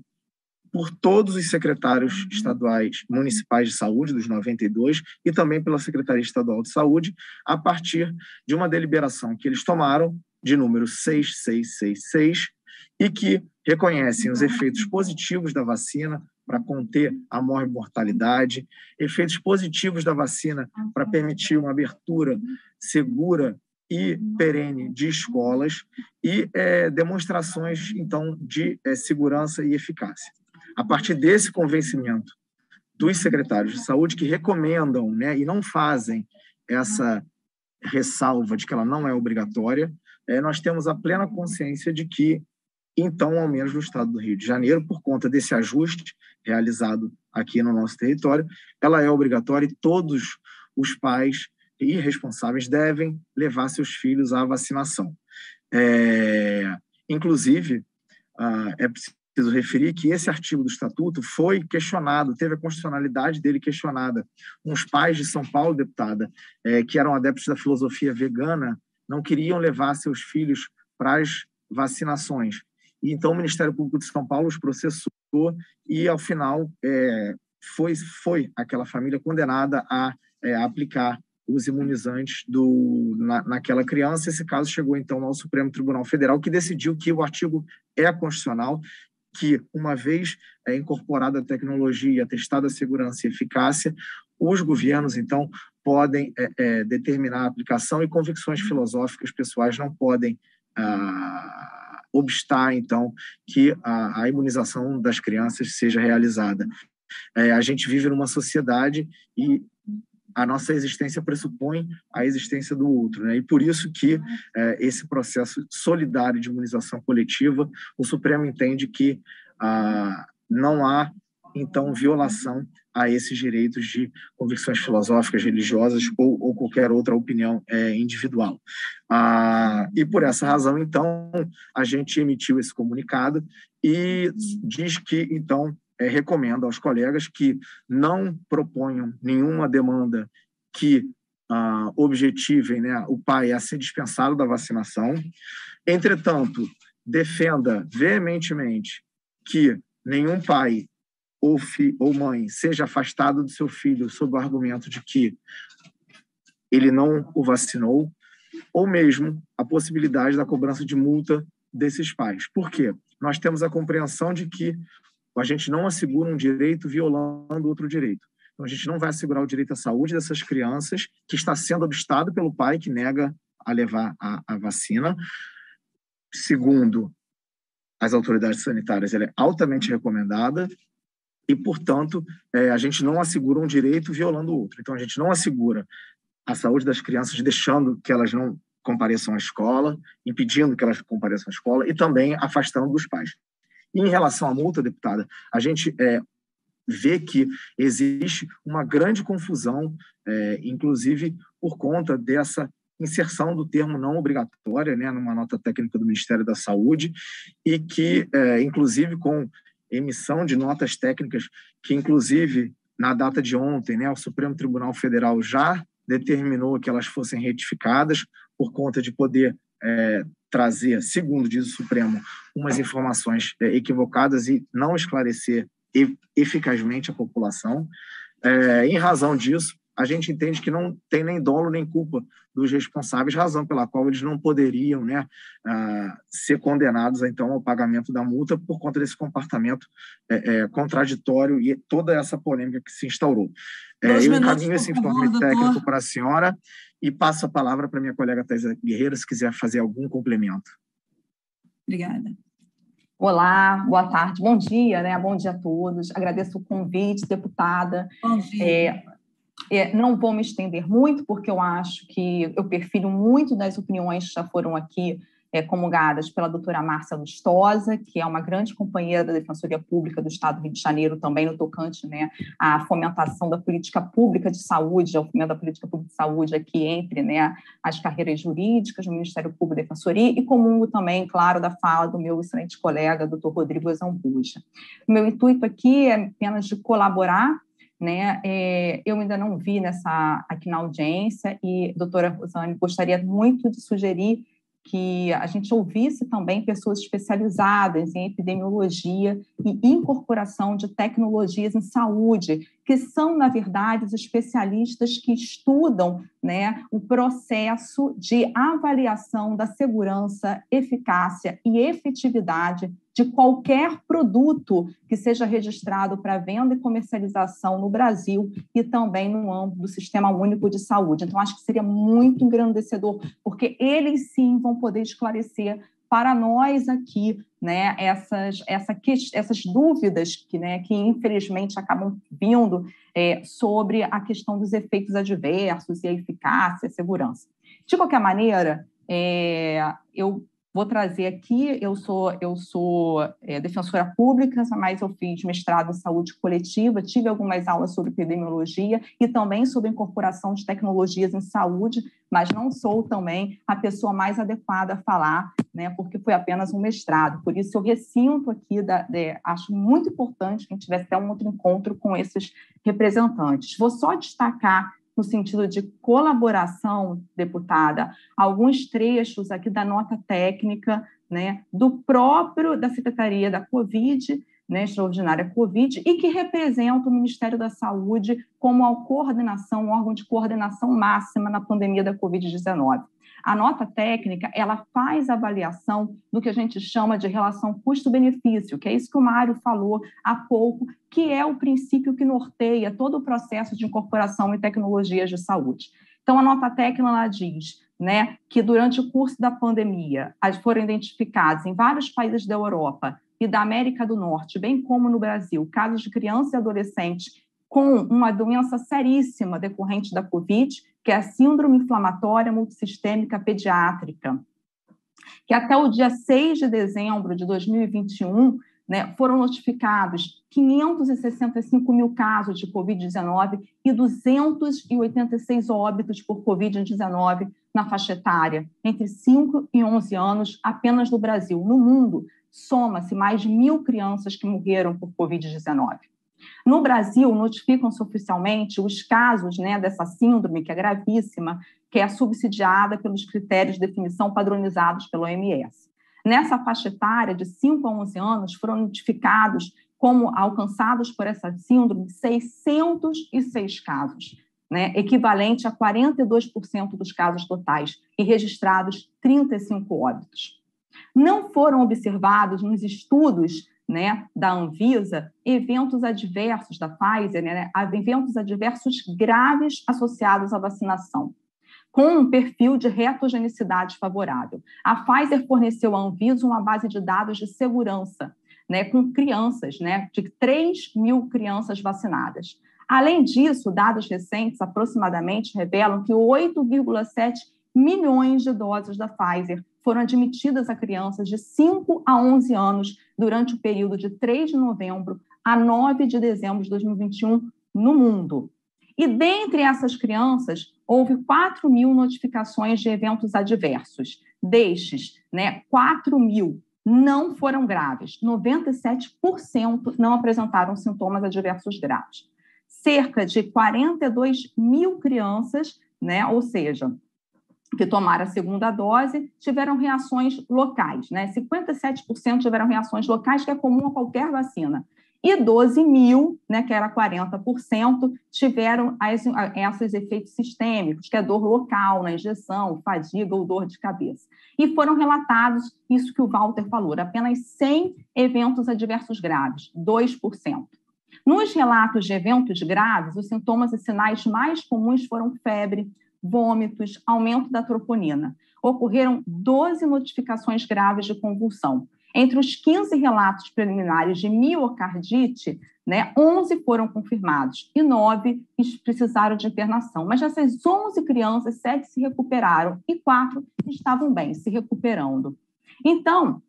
por todos os secretários estaduais municipais de saúde, dos 92, e também pela Secretaria Estadual de Saúde, a partir de uma deliberação que eles tomaram, de número 6666, e que reconhecem os efeitos positivos da vacina para conter a mortalidade, efeitos positivos da vacina para permitir uma abertura segura e perene de escolas e é, demonstrações, então, de é, segurança e eficácia. A partir desse convencimento dos secretários de saúde que recomendam né, e não fazem essa ressalva de que ela não é obrigatória, é, nós temos a plena consciência de que, então, ao menos no estado do Rio de Janeiro, por conta desse ajuste realizado aqui no nosso território, ela é obrigatória e todos os pais e responsáveis devem levar seus filhos à vacinação. É, inclusive, ah, é preciso referir que esse artigo do Estatuto foi questionado, teve a constitucionalidade dele questionada. Uns pais de São Paulo, deputada, é, que eram adeptos da filosofia vegana, não queriam levar seus filhos para as vacinações. E então o Ministério Público de São Paulo os processou e, ao final, é, foi, foi aquela família condenada a é, aplicar os imunizantes do, na, naquela criança. Esse caso chegou, então, ao Supremo Tribunal Federal, que decidiu que o artigo é constitucional, que, uma vez é, incorporada a tecnologia, testada a segurança e eficácia, os governos, então, podem é, é, determinar a aplicação e convicções filosóficas pessoais não podem ah, obstar, então, que a, a, imunização das crianças seja realizada. É, a gente vive numa sociedade e a nossa existência pressupõe a existência do outro, né? E por isso que é, esse processo solidário de imunização coletiva, o Supremo entende que ah, não há então violação a esses direitos de convicções filosóficas, religiosas ou, ou qualquer outra opinião é, individual. Ah, e por essa razão, então, a gente emitiu esse comunicado e diz que então é, recomendo aos colegas que não proponham nenhuma demanda que ah, né, o pai a ser dispensado da vacinação. Entretanto, defenda veementemente que nenhum pai ou, ou mãe seja afastado do seu filho sob o argumento de que ele não o vacinou, ou mesmo a possibilidade da cobrança de multa desses pais. Por quê? Nós temos a compreensão de que a gente não assegura um direito violando outro direito. Então, a gente não vai assegurar o direito à saúde dessas crianças, que está sendo obstado pelo pai que nega a levar a, a vacina. Segundo as autoridades sanitárias, ela é altamente recomendada e, portanto, é, a gente não assegura um direito violando o outro. Então, a gente não assegura a saúde das crianças deixando que elas não compareçam à escola, impedindo que elas compareçam à escola e também afastando dos pais. E em relação à multa, deputada, a gente é, vê que existe uma grande confusão, é, inclusive por conta dessa inserção do termo não obrigatória, né, numa nota técnica do Ministério da Saúde, e que, é, inclusive, com emissão de notas técnicas, que, inclusive, na data de ontem, né, o Supremo Tribunal Federal já determinou que elas fossem retificadas por conta de poder é, trazer, segundo diz o Supremo, umas informações é, equivocadas e não esclarecer eficazmente a população. É, em razão disso, a gente entende que não tem nem dolo nem culpa dos responsáveis, razão pela qual eles não poderiam né, uh, ser condenados então ao pagamento da multa por conta desse comportamento é, é, contraditório e toda essa polêmica que se instaurou. É, eu encaminho esse informe técnico para a senhora e passo a palavra para minha colega Thais Guerreiro, se quiser fazer algum complemento. Obrigada. Olá, boa tarde, bom dia, né? Bom dia a todos. Agradeço o convite, deputada. Bom dia. É, é, não vou me estender muito, porque eu acho que eu perfilho muito das opiniões que já foram aqui é, comungadas pela doutora Márcia Lustosa, que é uma grande companheira da Defensoria Pública do Estado do Rio de Janeiro, também no tocante né, à fomentação da política pública de saúde, ao fomento da política pública de saúde aqui entre né, as carreiras jurídicas do Ministério Público e Defensoria, e comungo também, claro, da fala do meu excelente colega, doutor Rodrigo Zambuja. O meu intuito aqui é apenas de colaborar né? É, eu ainda não vi nessa aqui na audiência e, doutora Rosane, gostaria muito de sugerir que a gente ouvisse também pessoas especializadas em epidemiologia e incorporação de tecnologias em saúde, que são, na verdade, os especialistas que estudam né, o processo de avaliação da segurança, eficácia e efetividade de qualquer produto que seja registrado para venda e comercialização no Brasil e também no âmbito do Sistema Único de Saúde. Então, acho que seria muito engrandecedor, porque eles sim vão poder esclarecer para nós aqui né, essas, essa, essas dúvidas que, né, que infelizmente acabam vindo é, sobre a questão dos efeitos adversos e a eficácia, a segurança. De qualquer maneira, é, eu Vou trazer aqui, eu sou, eu sou é, defensora pública, mas eu fiz mestrado em saúde coletiva, tive algumas aulas sobre epidemiologia e também sobre incorporação de tecnologias em saúde, mas não sou também a pessoa mais adequada a falar, né, porque foi apenas um mestrado. Por isso eu ressinto aqui, da, de, acho muito importante que a gente tivesse até um outro encontro com esses representantes. Vou só destacar no sentido de colaboração, deputada, alguns trechos aqui da nota técnica né, do próprio da Secretaria da Covid, né, extraordinária Covid, e que representa o Ministério da Saúde como a coordenação, um órgão de coordenação máxima na pandemia da Covid-19. A nota técnica, ela faz avaliação do que a gente chama de relação custo-benefício, que é isso que o Mário falou há pouco, que é o princípio que norteia todo o processo de incorporação em tecnologias de saúde. Então, a nota técnica ela diz né, que durante o curso da pandemia foram identificados em vários países da Europa e da América do Norte, bem como no Brasil, casos de crianças e adolescentes com uma doença seríssima decorrente da Covid, que é a Síndrome Inflamatória Multissistêmica Pediátrica, que até o dia 6 de dezembro de 2021 né, foram notificados 565 mil casos de Covid-19 e 286 óbitos por Covid-19 na faixa etária, entre 5 e 11 anos, apenas no Brasil. No mundo, soma-se mais de mil crianças que morreram por Covid-19. No Brasil, notificam-se oficialmente os casos né, dessa síndrome, que é gravíssima, que é subsidiada pelos critérios de definição padronizados pelo OMS. Nessa faixa etária, de 5 a 11 anos, foram notificados como alcançados por essa síndrome 606 casos, né, equivalente a 42% dos casos totais, e registrados 35 óbitos. Não foram observados nos estudos né, da Anvisa, eventos adversos da Pfizer, né, eventos adversos graves associados à vacinação, com um perfil de retrogeneidade favorável. A Pfizer forneceu à Anvisa uma base de dados de segurança, né, com crianças, né, de 3 mil crianças vacinadas. Além disso, dados recentes aproximadamente revelam que 8,7 milhões de doses da Pfizer foram admitidas a crianças de 5 a 11 anos durante o período de 3 de novembro a 9 de dezembro de 2021 no mundo. E dentre essas crianças, houve 4 mil notificações de eventos adversos. Destes, né, 4 mil não foram graves, 97% não apresentaram sintomas adversos graves. Cerca de 42 mil crianças, né, ou seja, que tomaram a segunda dose tiveram reações locais, né? 57% tiveram reações locais, que é comum a qualquer vacina. E 12 mil, né, que era 40%, tiveram as, esses efeitos sistêmicos, que é dor local na injeção, fadiga ou dor de cabeça. E foram relatados, isso que o Walter falou, apenas 100 eventos adversos graves, 2%. Nos relatos de eventos graves, os sintomas e sinais mais comuns foram febre, vômitos, aumento da troponina. Ocorreram 12 notificações graves de convulsão. Entre os 15 relatos preliminares de miocardite, né, 11 foram confirmados e 9 precisaram de internação. Mas dessas 11 crianças, 7 se recuperaram e 4 estavam bem, se recuperando. Então,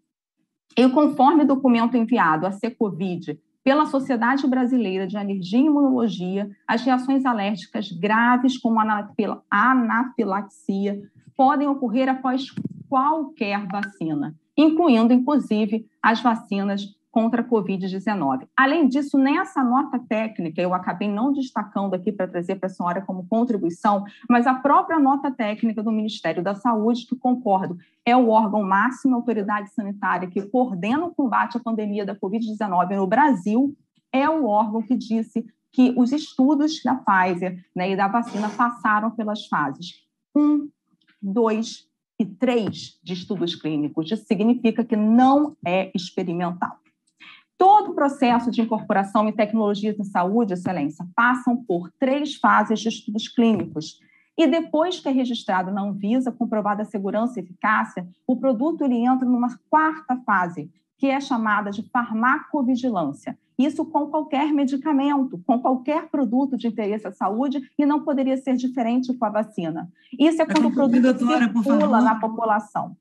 e conforme documento enviado à Secovid pela Sociedade Brasileira de Alergia e Imunologia, as reações alérgicas graves, como a anafilaxia, podem ocorrer após qualquer vacina, incluindo, inclusive, as vacinas contra a Covid-19. Além disso, nessa nota técnica, eu acabei não destacando aqui para trazer para a senhora como contribuição, mas a própria nota técnica do Ministério da Saúde, que concordo, é o órgão máximo, autoridade sanitária que coordena o combate à pandemia da Covid-19 no Brasil, é o órgão que disse que os estudos da Pfizer né, e da vacina passaram pelas fases 1, 2 e 3 de estudos clínicos. Isso significa que não é experimental. Todo o processo de incorporação em tecnologias em saúde, excelência, passam por três fases de estudos clínicos. E depois que é registrado na Anvisa, comprovada a segurança e eficácia, o produto ele entra numa quarta fase, que é chamada de farmacovigilância. Isso com qualquer medicamento, com qualquer produto de interesse à saúde, e não poderia ser diferente com a vacina. Isso é quando o produto circula na população.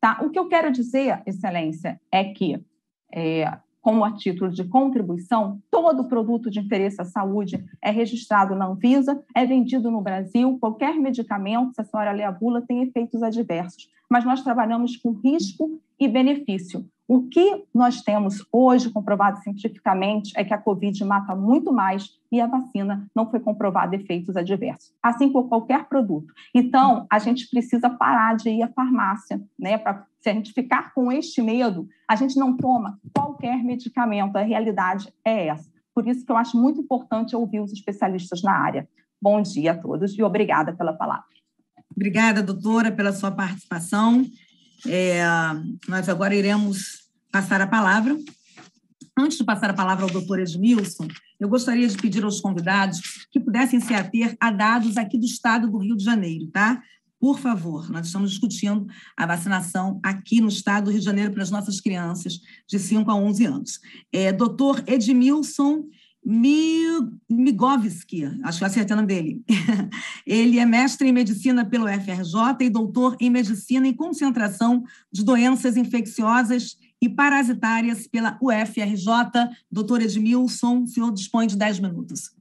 Tá? O que eu quero dizer, Excelência, é que é, como a título de contribuição, todo produto de interesse à saúde é registrado na Anvisa, é vendido no Brasil, qualquer medicamento, se a senhora lê a bula, tem efeitos adversos. Mas nós trabalhamos com risco e benefício. O que nós temos hoje comprovado cientificamente é que a Covid mata muito mais e a vacina não foi comprovada efeitos adversos, assim como qualquer produto. Então, a gente precisa parar de ir à farmácia, né? Pra, se a gente ficar com este medo, a gente não toma qualquer medicamento. A realidade é essa. Por isso que eu acho muito importante ouvir os especialistas na área. Bom dia a todos e obrigada pela palavra. Obrigada, doutora, pela sua participação. É, nós agora iremos passar a palavra. Antes de passar a palavra ao doutor Edmilson, eu gostaria de pedir aos convidados que pudessem se ater a dados aqui do estado do Rio de Janeiro, tá? Por favor, nós estamos discutindo a vacinação aqui no estado do Rio de Janeiro para as nossas crianças de 5 a 11 anos. É, doutor Edmilson Migovski, acho que eu acertei o nome dele. Ele é mestre em medicina pelo FRJ e doutor em medicina em concentração de doenças infecciosas e parasitárias pela UFRJ. Doutor Edmilson, o senhor dispõe de 10 minutos.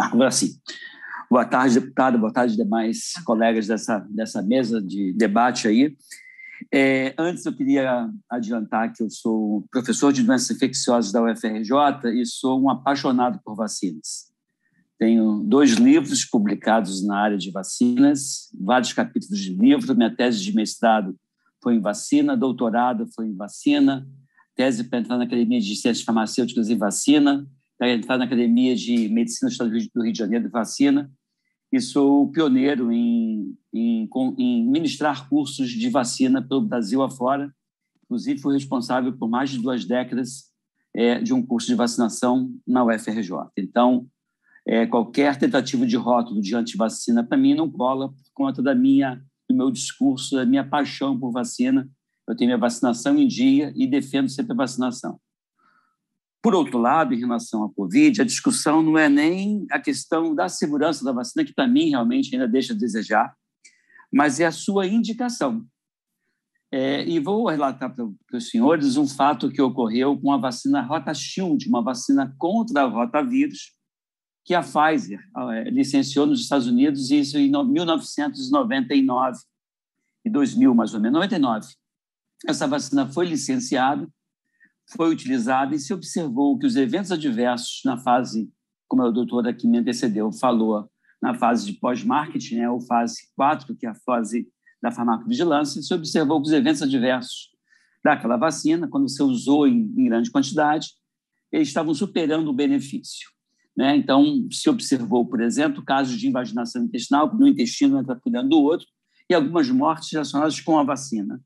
Agora sim. Boa tarde, deputado, boa tarde, demais colegas dessa, dessa mesa de debate aí. É, antes, eu queria adiantar que eu sou professor de doenças infecciosas da UFRJ e sou um apaixonado por vacinas. Tenho dois livros publicados na área de vacinas, vários capítulos de livro. Minha tese de mestrado foi em vacina, doutorado foi em vacina, tese para entrar na Academia de Ciências Farmacêuticas em vacina, entrar na Academia de Medicina do Estado do Rio de Janeiro de vacina e sou pioneiro em, em, em, ministrar cursos de vacina pelo Brasil afora. Inclusive, fui responsável por mais de duas décadas é, de um curso de vacinação na UFRJ. Então, é, qualquer tentativa de rótulo de antivacina, para mim, não cola por conta da minha, do meu discurso, da minha paixão por vacina. Eu tenho minha vacinação em dia e defendo sempre a vacinação. Por outro lado, em relação à Covid, a discussão não é nem a questão da segurança da vacina, que para mim realmente ainda deixa a desejar, mas é a sua indicação. É, e vou relatar para os senhores um fato que ocorreu com a vacina Rotashield, uma vacina contra o rotavírus, que a Pfizer é, licenciou nos Estados Unidos, isso em 1999 e 2000, mais ou menos, 99. Essa vacina foi licenciada foi utilizada e se observou que os eventos adversos na fase, como a doutora que me antecedeu falou, na fase de pós-marketing, né, ou fase 4, que é a fase da farmacovigilância, se observou que os eventos adversos daquela vacina, quando se usou em, em grande quantidade, eles estavam superando o benefício. Né? Então, se observou, por exemplo, casos de invaginação intestinal, no intestino entra cuidando do outro, e algumas mortes relacionadas com a vacina,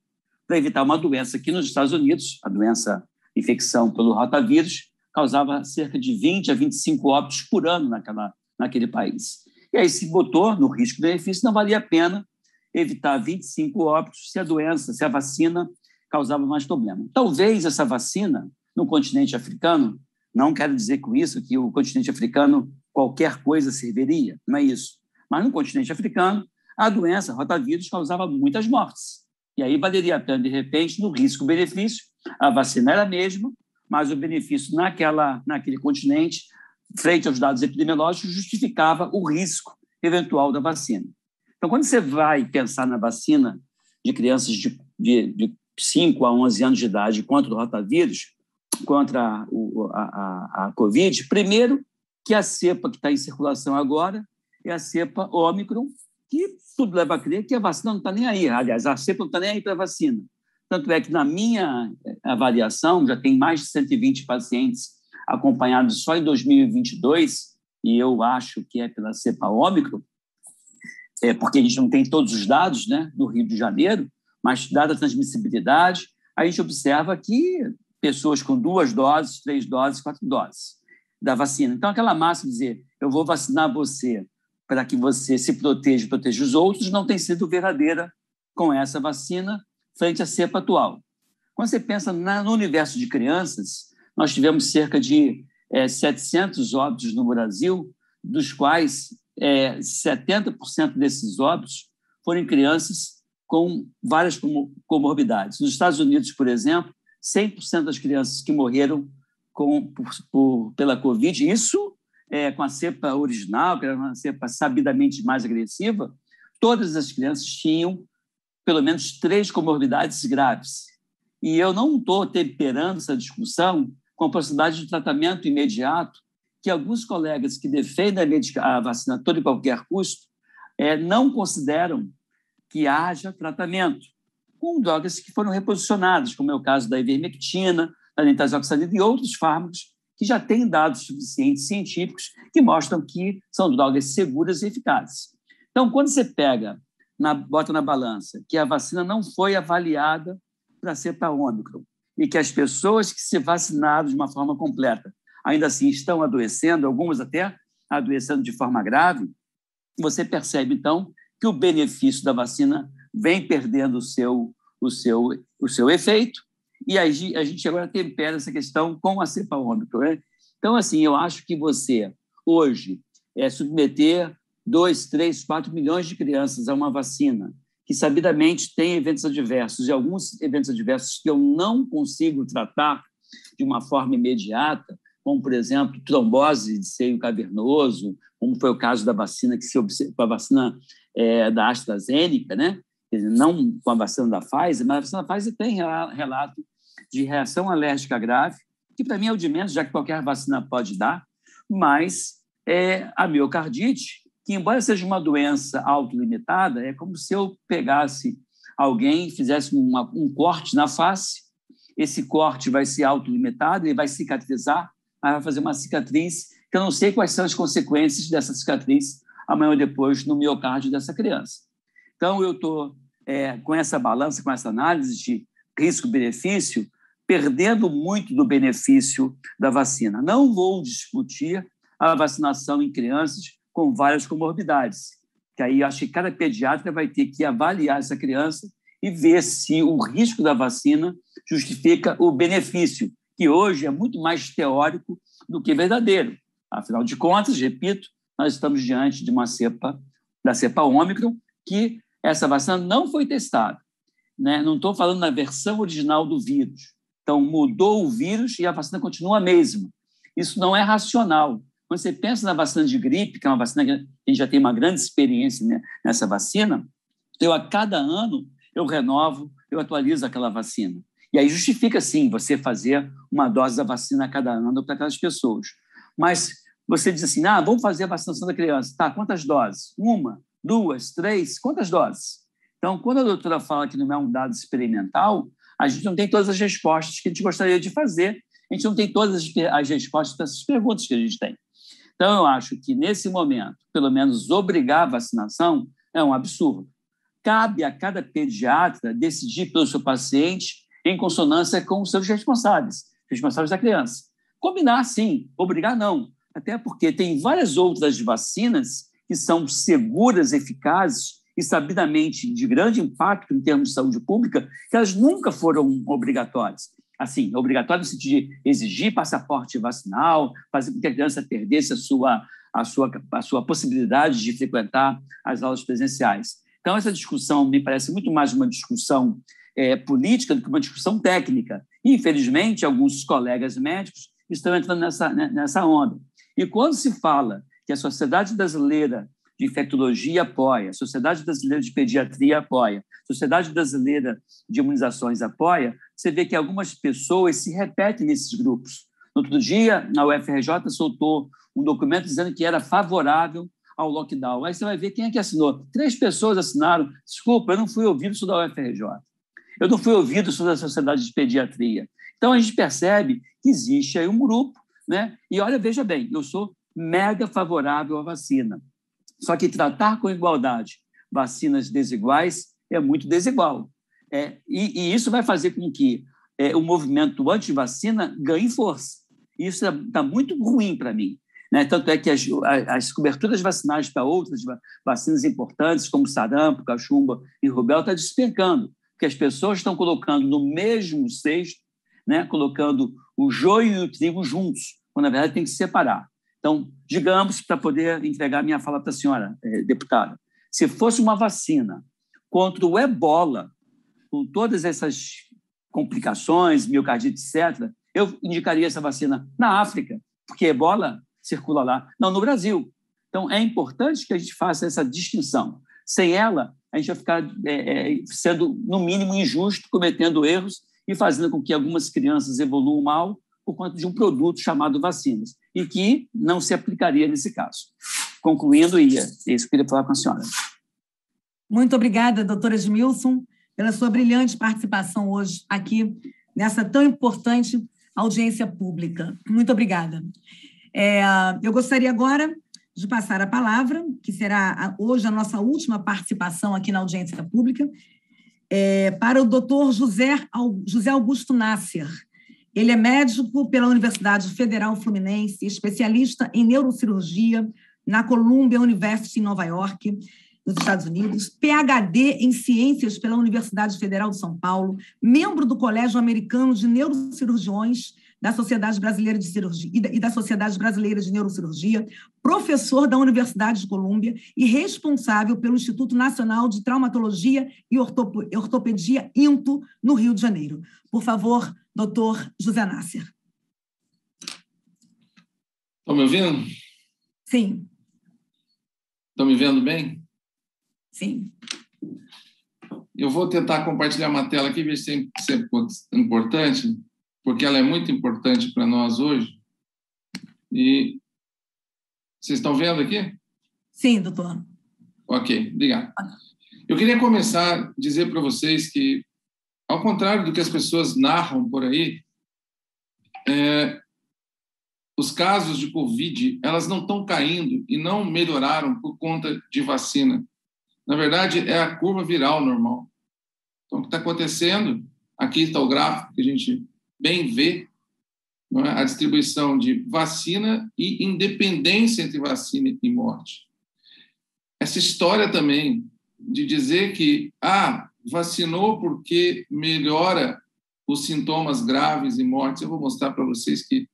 para evitar uma doença aqui nos Estados Unidos, a doença infecção pelo rotavírus, causava cerca de 20 a 25 óbitos por ano naquela, naquele país. E aí se botou no risco-benefício, não valia a pena evitar 25 óbitos se a doença, se a vacina causava mais problema. Talvez essa vacina no continente africano, não quero dizer com isso que o continente africano qualquer coisa serviria, não é isso. Mas no continente africano, a doença, rotavírus, causava muitas mortes. E aí valeria a pena, de repente, no risco-benefício, a vacina era a mesma, mas o benefício naquela, naquele continente, frente aos dados epidemiológicos, justificava o risco eventual da vacina. Então, quando você vai pensar na vacina de crianças de, de, de 5 a 11 anos de idade contra o rotavírus, contra o, a, a, a Covid, primeiro que a cepa que está em circulação agora é a cepa Ômicron, que tudo leva a crer que a vacina não está nem aí. Aliás, a cepa não está nem aí para a vacina Tanto é que, na minha avaliação, já tem mais de 120 pacientes acompanhados só em 2022, e eu acho que é pela cepa ômicron, é porque a gente não tem todos os dados né, do Rio de Janeiro, mas dada a transmissibilidade, a gente observa que pessoas com duas doses, três doses, quatro doses da vacina. Então, aquela massa de dizer eu vou vacinar você para que você se proteja e proteja os outros não tem sido verdadeira com essa vacina frente à cepa atual. Quando você pensa na, no universo de crianças, nós tivemos cerca de é, 700 óbitos no Brasil, dos quais é, 70% desses óbitos foram crianças com várias comorbidades. Nos Estados Unidos, por exemplo, 100% das crianças que morreram com, por, por, pela Covid, isso é, com a cepa original, que era uma cepa sabidamente mais agressiva, todas as crianças tinham pelo menos três comorbidades graves. E eu não estou temperando essa discussão com a possibilidade de tratamento imediato que alguns colegas que defendem a vacina a todo e qualquer custo é, não consideram que haja tratamento com drogas que foram reposicionadas, como é o caso da ivermectina, da nitazoxanida e outros fármacos que já têm dados suficientes científicos que mostram que são drogas seguras e eficazes. Então, quando você pega, na, bota na balança, que a vacina não foi avaliada para ser para Ômicron e que as pessoas que se vacinaram de uma forma completa ainda assim estão adoecendo, algumas até adoecendo de forma grave, você percebe, então, que o benefício da vacina vem perdendo o seu, o seu, o seu efeito, e a gente agora tempera essa questão com a cepa ômicron. Né? Então, assim, eu acho que você, hoje, é submeter 2, 3, 4 milhões de crianças a uma vacina que sabidamente tem eventos adversos, e alguns eventos adversos que eu não consigo tratar de uma forma imediata, como, por exemplo, trombose de seio cavernoso, como foi o caso da vacina que se observa, a vacina é, da AstraZeneca, né? não com a vacina da Pfizer, mas a vacina da Pfizer tem relato de reação alérgica grave, que para mim é o de menos, já que qualquer vacina pode dar, mas é a miocardite, que embora seja uma doença autolimitada, é como se eu pegasse alguém, fizesse uma, um corte na face, esse corte vai ser autolimitado, ele vai cicatrizar, mas vai fazer uma cicatriz que eu não sei quais são as consequências dessa cicatriz amanhã ou depois no miocárdio dessa criança. Então, eu estou é, com essa balança, com essa análise de risco-benefício, perdendo muito do benefício da vacina. Não vou discutir a vacinação em crianças com várias comorbidades, que aí acho que cada pediatra vai ter que avaliar essa criança e ver se o risco da vacina justifica o benefício, que hoje é muito mais teórico do que verdadeiro. Afinal de contas, repito, nós estamos diante de uma cepa, da cepa Ômicron, que essa vacina não foi testada. Né? Não estou falando na versão original do vírus. Então, mudou o vírus e a vacina continua a mesma. Isso não é racional. Quando você pensa na vacina de gripe, que é uma vacina que a gente já tem uma grande experiência né, nessa vacina, eu, a cada ano, eu renovo, eu atualizo aquela vacina. E aí justifica, sim, você fazer uma dose da vacina a cada ano para aquelas pessoas. Mas você diz assim, ah, vamos fazer a vacinação da criança. Tá, quantas doses? Uma, duas, três, quantas doses? Então, quando a doutora fala que não é um dado experimental, a gente não tem todas as respostas que a gente gostaria de fazer, a gente não tem todas as respostas para essas perguntas que a gente tem. Então, eu acho que, nesse momento, pelo menos obrigar a vacinação é um absurdo. Cabe a cada pediatra decidir pelo seu paciente em consonância com os seus responsáveis, responsáveis da criança. Combinar, sim, obrigar, não. Até porque tem várias outras vacinas que são seguras, eficazes e sabidamente de grande impacto em termos de saúde pública, que elas nunca foram obrigatórias. Assim, obrigatórias no sentido de exigir passaporte vacinal, fazer com que a criança perdesse a sua, a sua, a sua possibilidade de frequentar as aulas presenciais. Então, essa discussão me parece muito mais uma discussão é, política do que uma discussão técnica. E, infelizmente, alguns colegas médicos estão entrando nessa, né, nessa onda. E quando se fala que a Sociedade Brasileira de Infectologia apoia, Sociedade Brasileira de Pediatria apoia, Sociedade Brasileira de Imunizações apoia, você vê que algumas pessoas se repetem nesses grupos. No outro dia, na UFRJ soltou um documento dizendo que era favorável ao lockdown. Aí você vai ver quem é que assinou. Três pessoas assinaram. Desculpa, eu não fui ouvido isso da UFRJ. Eu não fui ouvido sobre a Sociedade de Pediatria. Então, a gente percebe que existe aí um grupo, né? E olha, veja bem, eu sou mega favorável à vacina. Só que tratar com igualdade vacinas desiguais é muito desigual. É, e, e, isso vai fazer com que é, o movimento anti-vacina ganhe força. Isso está é, muito ruim para mim. Né? Tanto é que as, as coberturas vacinais para outras vacinas importantes, como sarampo, cachumba e rubéola, está despencando, porque as pessoas estão colocando no mesmo cesto, né? colocando o joio e o trigo juntos, quando na verdade tem que separar. Então, digamos, para poder entregar minha fala para a senhora, eh, deputada, se fosse uma vacina contra o ebola, com todas essas complicações, miocardite, etc., eu indicaria essa vacina na África, porque ebola circula lá, não no Brasil. Então, é importante que a gente faça essa distinção. Sem ela, a gente vai ficar é, é, sendo, no mínimo, injusto, cometendo erros e fazendo com que algumas crianças evoluam mal por conta de um produto chamado vacinas, e que não se aplicaria nesse caso. Concluindo, ia, é isso que eu queria falar com a senhora. Muito obrigada, doutora Edmilson, pela sua brilhante participação hoje aqui nessa tão importante audiência pública. Muito obrigada. É, eu gostaria agora de passar a palavra, que será hoje a nossa última participação aqui na audiência pública, é, para o doutor José, José Augusto Nasser. Ele é médico pela Universidade Federal Fluminense, especialista em neurocirurgia na Columbia University em Nova York, nos Estados Unidos, PhD em Ciências pela Universidade Federal de São Paulo, membro do Colégio Americano de Neurocirurgiões da Sociedade Brasileira de Cirurgia e da Sociedade Brasileira de Neurocirurgia, professor da Universidade de Colômbia e responsável pelo Instituto Nacional de Traumatologia e Ortopedia INTO, no Rio de Janeiro. Por favor, doutor José Nasser. Estão me ouvindo? Sim. Estão me vendo bem? Sim. Eu vou tentar compartilhar uma tela aqui, ver se é, é importante porque ela é muito importante para nós hoje. E vocês estão vendo aqui? Sim, doutor. Ok, obrigado. Eu queria começar a dizer para vocês que, ao contrário do que as pessoas narram por aí, é, os casos de Covid elas não estão caindo e não melhoraram por conta de vacina. Na verdade, é a curva viral normal. Então, o que está acontecendo? Aqui está o gráfico que a gente bem ver é? a distribuição de vacina e independência entre vacina e morte. Essa história também de dizer que, ah, vacinou porque melhora os sintomas graves e mortes, eu vou mostrar para vocês que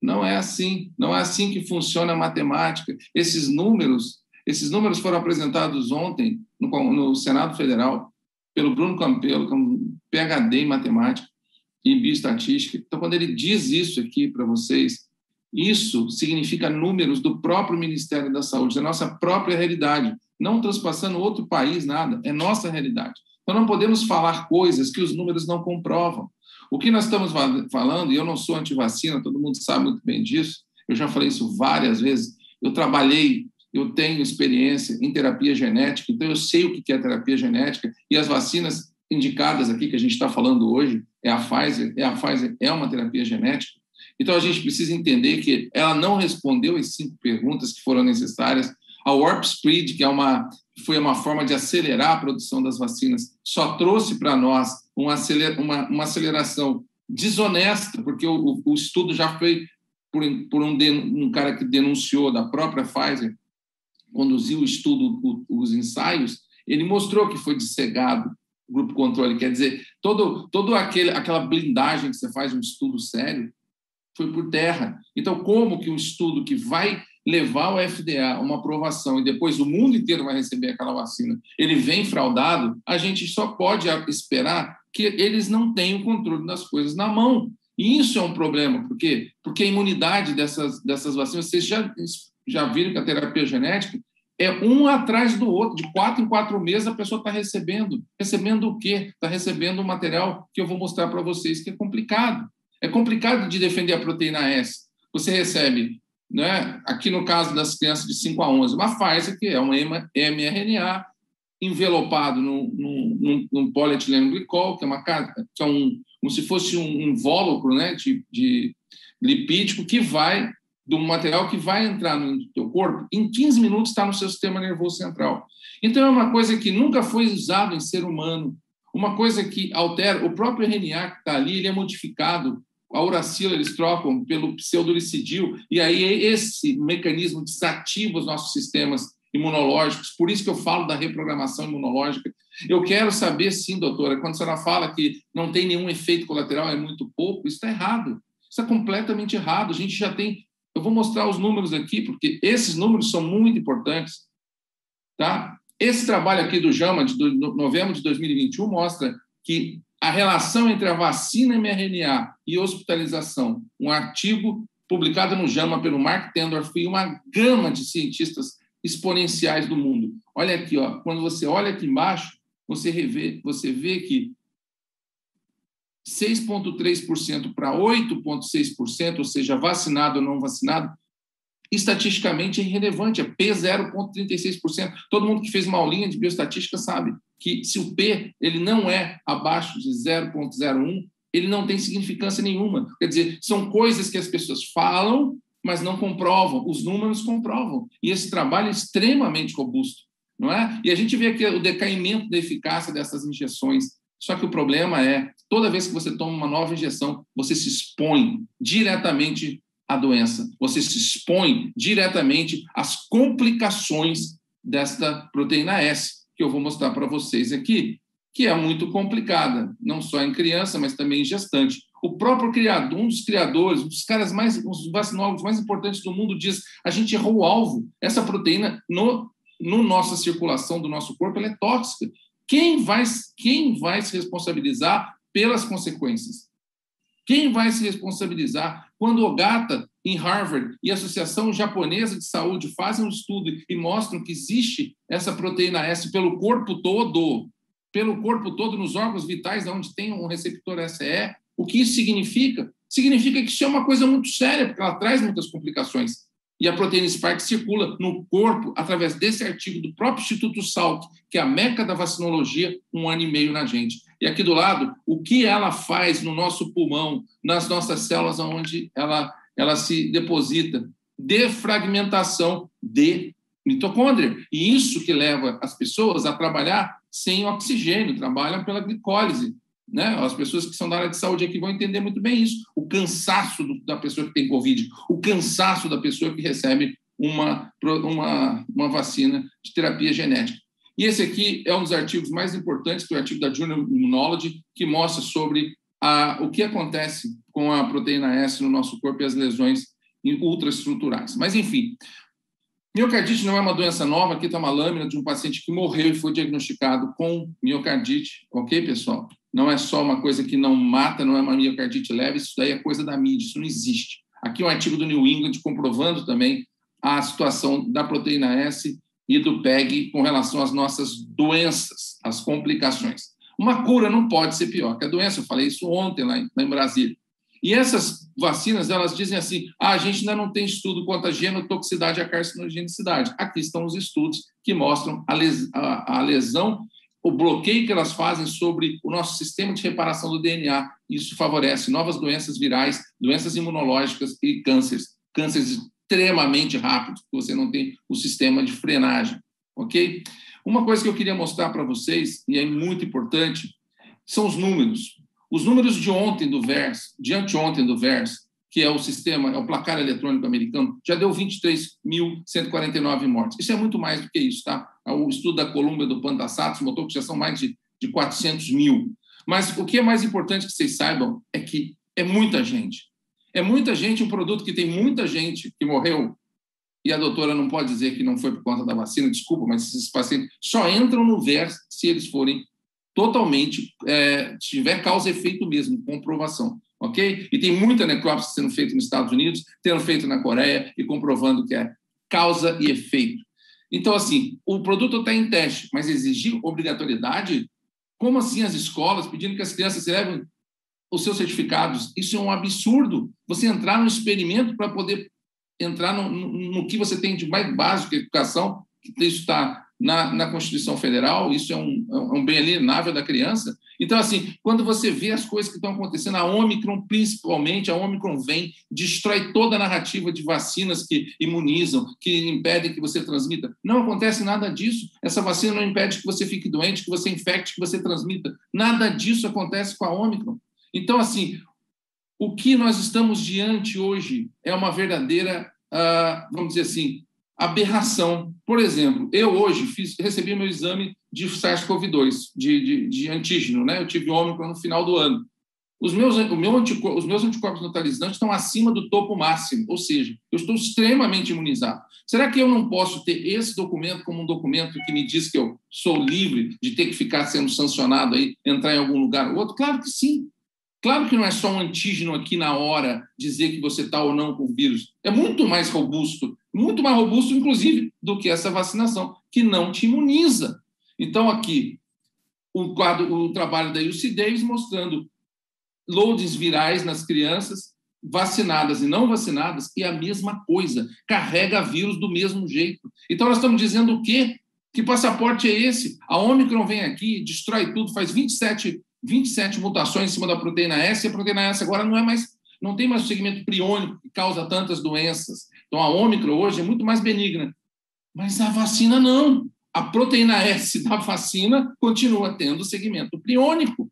não é assim, não é assim que funciona a matemática. Esses números, esses números foram apresentados ontem no, no Senado Federal pelo Bruno Campelo, que é um PhD em matemática e bioestatística. Então, quando ele diz isso aqui para vocês, isso significa números do próprio Ministério da Saúde, da nossa própria realidade, não transpassando outro país, nada, é nossa realidade. Então, não podemos falar coisas que os números não comprovam. O que nós estamos falando, e eu não sou antivacina, todo mundo sabe muito bem disso, eu já falei isso várias vezes, eu trabalhei, eu tenho experiência em terapia genética, então eu sei o que é terapia genética, e as vacinas indicadas aqui, que a gente está falando hoje, é a Pfizer, é a Pfizer é uma terapia genética. Então a gente precisa entender que ela não respondeu as cinco perguntas que foram necessárias. A Warp Speed, que é uma foi uma forma de acelerar a produção das vacinas, só trouxe para nós uma, uma, aceleração desonesta, porque o, o estudo já foi por, por um, um, cara que denunciou da própria Pfizer, conduziu o estudo, o, os ensaios, ele mostrou que foi dissegado grupo controle. Quer dizer, todo, todo aquele, aquela blindagem que você faz um estudo sério foi por terra. Então, como que um estudo que vai levar o FDA uma aprovação e depois o mundo inteiro vai receber aquela vacina, ele vem fraudado, a gente só pode esperar que eles não tenham controle das coisas na mão. E isso é um problema, por quê? Porque a imunidade dessas, dessas vacinas, vocês já, já viram que a terapia genética é um atrás do outro, de quatro em quatro meses a pessoa está recebendo. Recebendo o quê? Está recebendo um material que eu vou mostrar para vocês que é complicado. É complicado de defender a proteína S. Você recebe, né, aqui no caso das crianças de 5 a 11, uma Pfizer, que é um mRNA, envelopado num, num, num polietileno glicol, que é uma que é um como se fosse um invólucro, né, de, de lipídico que vai do material que vai entrar no teu corpo, em 15 minutos está no seu sistema nervoso central. Então, é uma coisa que nunca foi usado em ser humano, uma coisa que altera, o próprio RNA que está ali, ele é modificado, a uracila eles trocam pelo pseudolicidil, e aí esse mecanismo desativa os nossos sistemas imunológicos, por isso que eu falo da reprogramação imunológica. Eu quero saber, sim, doutora, quando a senhora fala que não tem nenhum efeito colateral, é muito pouco, isso está errado. Isso é completamente errado. A gente já tem. Eu vou mostrar os números aqui, porque esses números são muito importantes. Tá? Esse trabalho aqui do JAMA, de novembro de 2021, mostra que a relação entre a vacina mRNA e hospitalização, um artigo publicado no JAMA pelo Mark Tendorf e uma gama de cientistas exponenciais do mundo. Olha aqui, ó, quando você olha aqui embaixo, você, revê, você vê que 6,3% para 8,6%, ou seja, vacinado ou não vacinado, estatisticamente é irrelevante, é P 0,36%. Todo mundo que fez uma aulinha de bioestatística sabe que se o P ele não é abaixo de 0,01, ele não tem significância nenhuma. Quer dizer, são coisas que as pessoas falam, mas não comprovam. Os números comprovam. E esse trabalho é extremamente robusto, não é? E a gente vê aqui o decaimento da eficácia dessas injeções. Só que o problema é, toda vez que você toma uma nova injeção, você se expõe diretamente à doença. Você se expõe diretamente às complicações desta proteína S, que eu vou mostrar para vocês aqui, que é muito complicada, não só em criança, mas também em gestante. O próprio criador, um dos criadores, um dos caras mais, um dos vacinólogos mais importantes do mundo diz: a gente errou o alvo. Essa proteína no, no nossa circulação do nosso corpo ela é tóxica. Quem vai, quem vai se responsabilizar pelas consequências? Quem vai se responsabilizar quando o Gata em Harvard e a Associação Japonesa de Saúde fazem um estudo e mostram que existe essa proteína S pelo corpo todo, pelo corpo todo, nos órgãos vitais, onde tem um receptor SE, o que isso significa? Significa que isso é uma coisa muito séria, porque ela traz muitas complicações. E a proteína Spike circula no corpo através desse artigo do próprio Instituto Salk, que é a meca da vacinologia, um ano e meio na gente. E aqui do lado, o que ela faz no nosso pulmão, nas nossas células, onde ela, ela se deposita. Defragmentação de mitocôndria. E isso que leva as pessoas a trabalhar sem oxigênio, trabalham pela glicólise. Né? As pessoas que são da área de saúde aqui vão entender muito bem isso. O cansaço do, da pessoa que tem Covid, o cansaço da pessoa que recebe uma, uma, uma vacina de terapia genética. E esse aqui é um dos artigos mais importantes, que é o artigo da Junior Immunology, que mostra sobre a, o que acontece com a proteína S no nosso corpo e as lesões ultraestruturais. Mas, enfim, miocardite não é uma doença nova. Aqui está uma lâmina de um paciente que morreu e foi diagnosticado com miocardite. Ok, pessoal? não é só uma coisa que não mata, não é uma miocardite leve, isso daí é coisa da mídia, isso não existe. Aqui um artigo do New England comprovando também a situação da proteína S e do PEG com relação às nossas doenças, as complicações. Uma cura não pode ser pior que a doença, eu falei isso ontem lá em, lá em Brasília. E essas vacinas, elas dizem assim, ah, a gente ainda não tem estudo quanto à genotoxicidade e a carcinogenicidade. Aqui estão os estudos que mostram a, les, a, a lesão o bloqueio que elas fazem sobre o nosso sistema de reparação do DNA. Isso favorece novas doenças virais, doenças imunológicas e cânceres. Cânceres extremamente rápidos, porque você não tem o sistema de frenagem, ok? Uma coisa que eu queria mostrar para vocês, e é muito importante, são os números. Os números de ontem do VERS, de anteontem do VERS, que é o sistema, é o placar eletrônico americano, já deu 23.149 mortes. Isso é muito mais do que isso, tá? É o estudo da Colômbia do Pantassatos mostrou que já são mais de, de 400 mil. Mas o que é mais importante que vocês saibam é que é muita gente. É muita gente, um produto que tem muita gente que morreu, e a doutora não pode dizer que não foi por conta da vacina, desculpa, mas esses pacientes só entram no VERS se eles forem totalmente, é, tiver causa e efeito mesmo, comprovação ok? E tem muita necrópsia sendo feita nos Estados Unidos, sendo feita na Coreia e comprovando que é causa e efeito. Então, assim, o produto está em teste, mas exigir obrigatoriedade? Como assim as escolas pedindo que as crianças levem os seus certificados? Isso é um absurdo. Você entrar no experimento para poder entrar no, no, no, que você tem de mais básico, educação, que isso está na, na Constituição Federal, isso é um, é um bem alienável da criança. Então, assim, quando você vê as coisas que estão acontecendo, a Omicron, principalmente, a Omicron vem, destrói toda a narrativa de vacinas que imunizam, que impedem que você transmita. Não acontece nada disso. Essa vacina não impede que você fique doente, que você infecte, que você transmita. Nada disso acontece com a Omicron. Então, assim, o que nós estamos diante hoje é uma verdadeira, uh, vamos dizer assim, aberração. Por exemplo, eu hoje fiz, recebi meu exame de SARS-CoV-2, de, de, de, antígeno, né? Eu tive ômicron no final do ano. Os meus, o meu os meus anticorpos neutralizantes estão acima do topo máximo, ou seja, eu estou extremamente imunizado. Será que eu não posso ter esse documento como um documento que me diz que eu sou livre de ter que ficar sendo sancionado aí, entrar em algum lugar ou outro? Claro que sim. Claro que não é só um antígeno aqui na hora dizer que você está ou não com o vírus. É muito mais robusto, muito mais robusto, inclusive, do que essa vacinação, que não te imuniza. Então, aqui, o, quadro, o trabalho da UC Davis mostrando loads virais nas crianças, vacinadas e não vacinadas, e a mesma coisa, carrega vírus do mesmo jeito. Então, nós estamos dizendo o quê? Que passaporte é esse? A Omicron vem aqui, destrói tudo, faz 27 27 mutações em cima da proteína S, e a proteína S agora não é mais, não tem mais o segmento priônico que causa tantas doenças. Então a Ômicron hoje é muito mais benigna. Mas a vacina não. A proteína S da vacina continua tendo segmento priônico.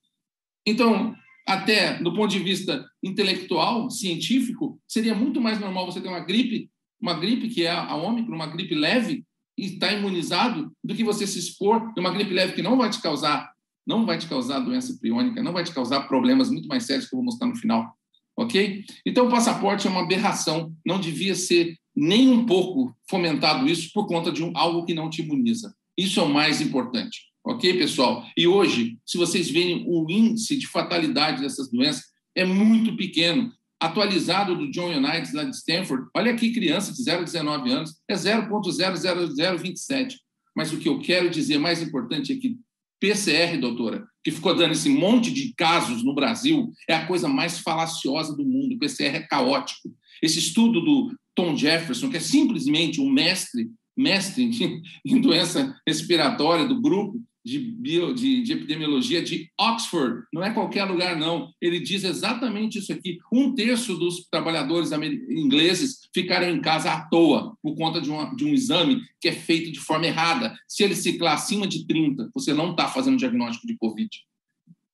Então, até do ponto de vista intelectual, científico, seria muito mais normal você ter uma gripe, uma gripe que é a Ômicron, uma gripe leve, e estar imunizado, do que você se expor de uma gripe leve que não vai te causar não vai te causar doença priônica, não vai te causar problemas muito mais sérios que eu vou mostrar no final, ok? Então, o passaporte é uma aberração, não devia ser nem um pouco fomentado isso por conta de um, algo que não te imuniza. Isso é o mais importante, ok, pessoal? E hoje, se vocês verem o índice de fatalidade dessas doenças, é muito pequeno. Atualizado do John United lá de Stanford, olha aqui, criança de 0 a 19 anos, é 0,00027. Mas o que eu quero dizer mais importante é que PCR, doutora, que ficou dando esse monte de casos no Brasil, é a coisa mais falaciosa do mundo. O PCR é caótico. Esse estudo do Tom Jefferson, que é simplesmente um mestre, mestre em doença respiratória do grupo, de, bio, de, de, epidemiologia de Oxford, não é qualquer lugar, não. Ele diz exatamente isso aqui. Um terço dos trabalhadores ingleses ficaram em casa à toa por conta de, uma, de um exame que é feito de forma errada. Se ele ciclar acima de 30, você não está fazendo diagnóstico de Covid.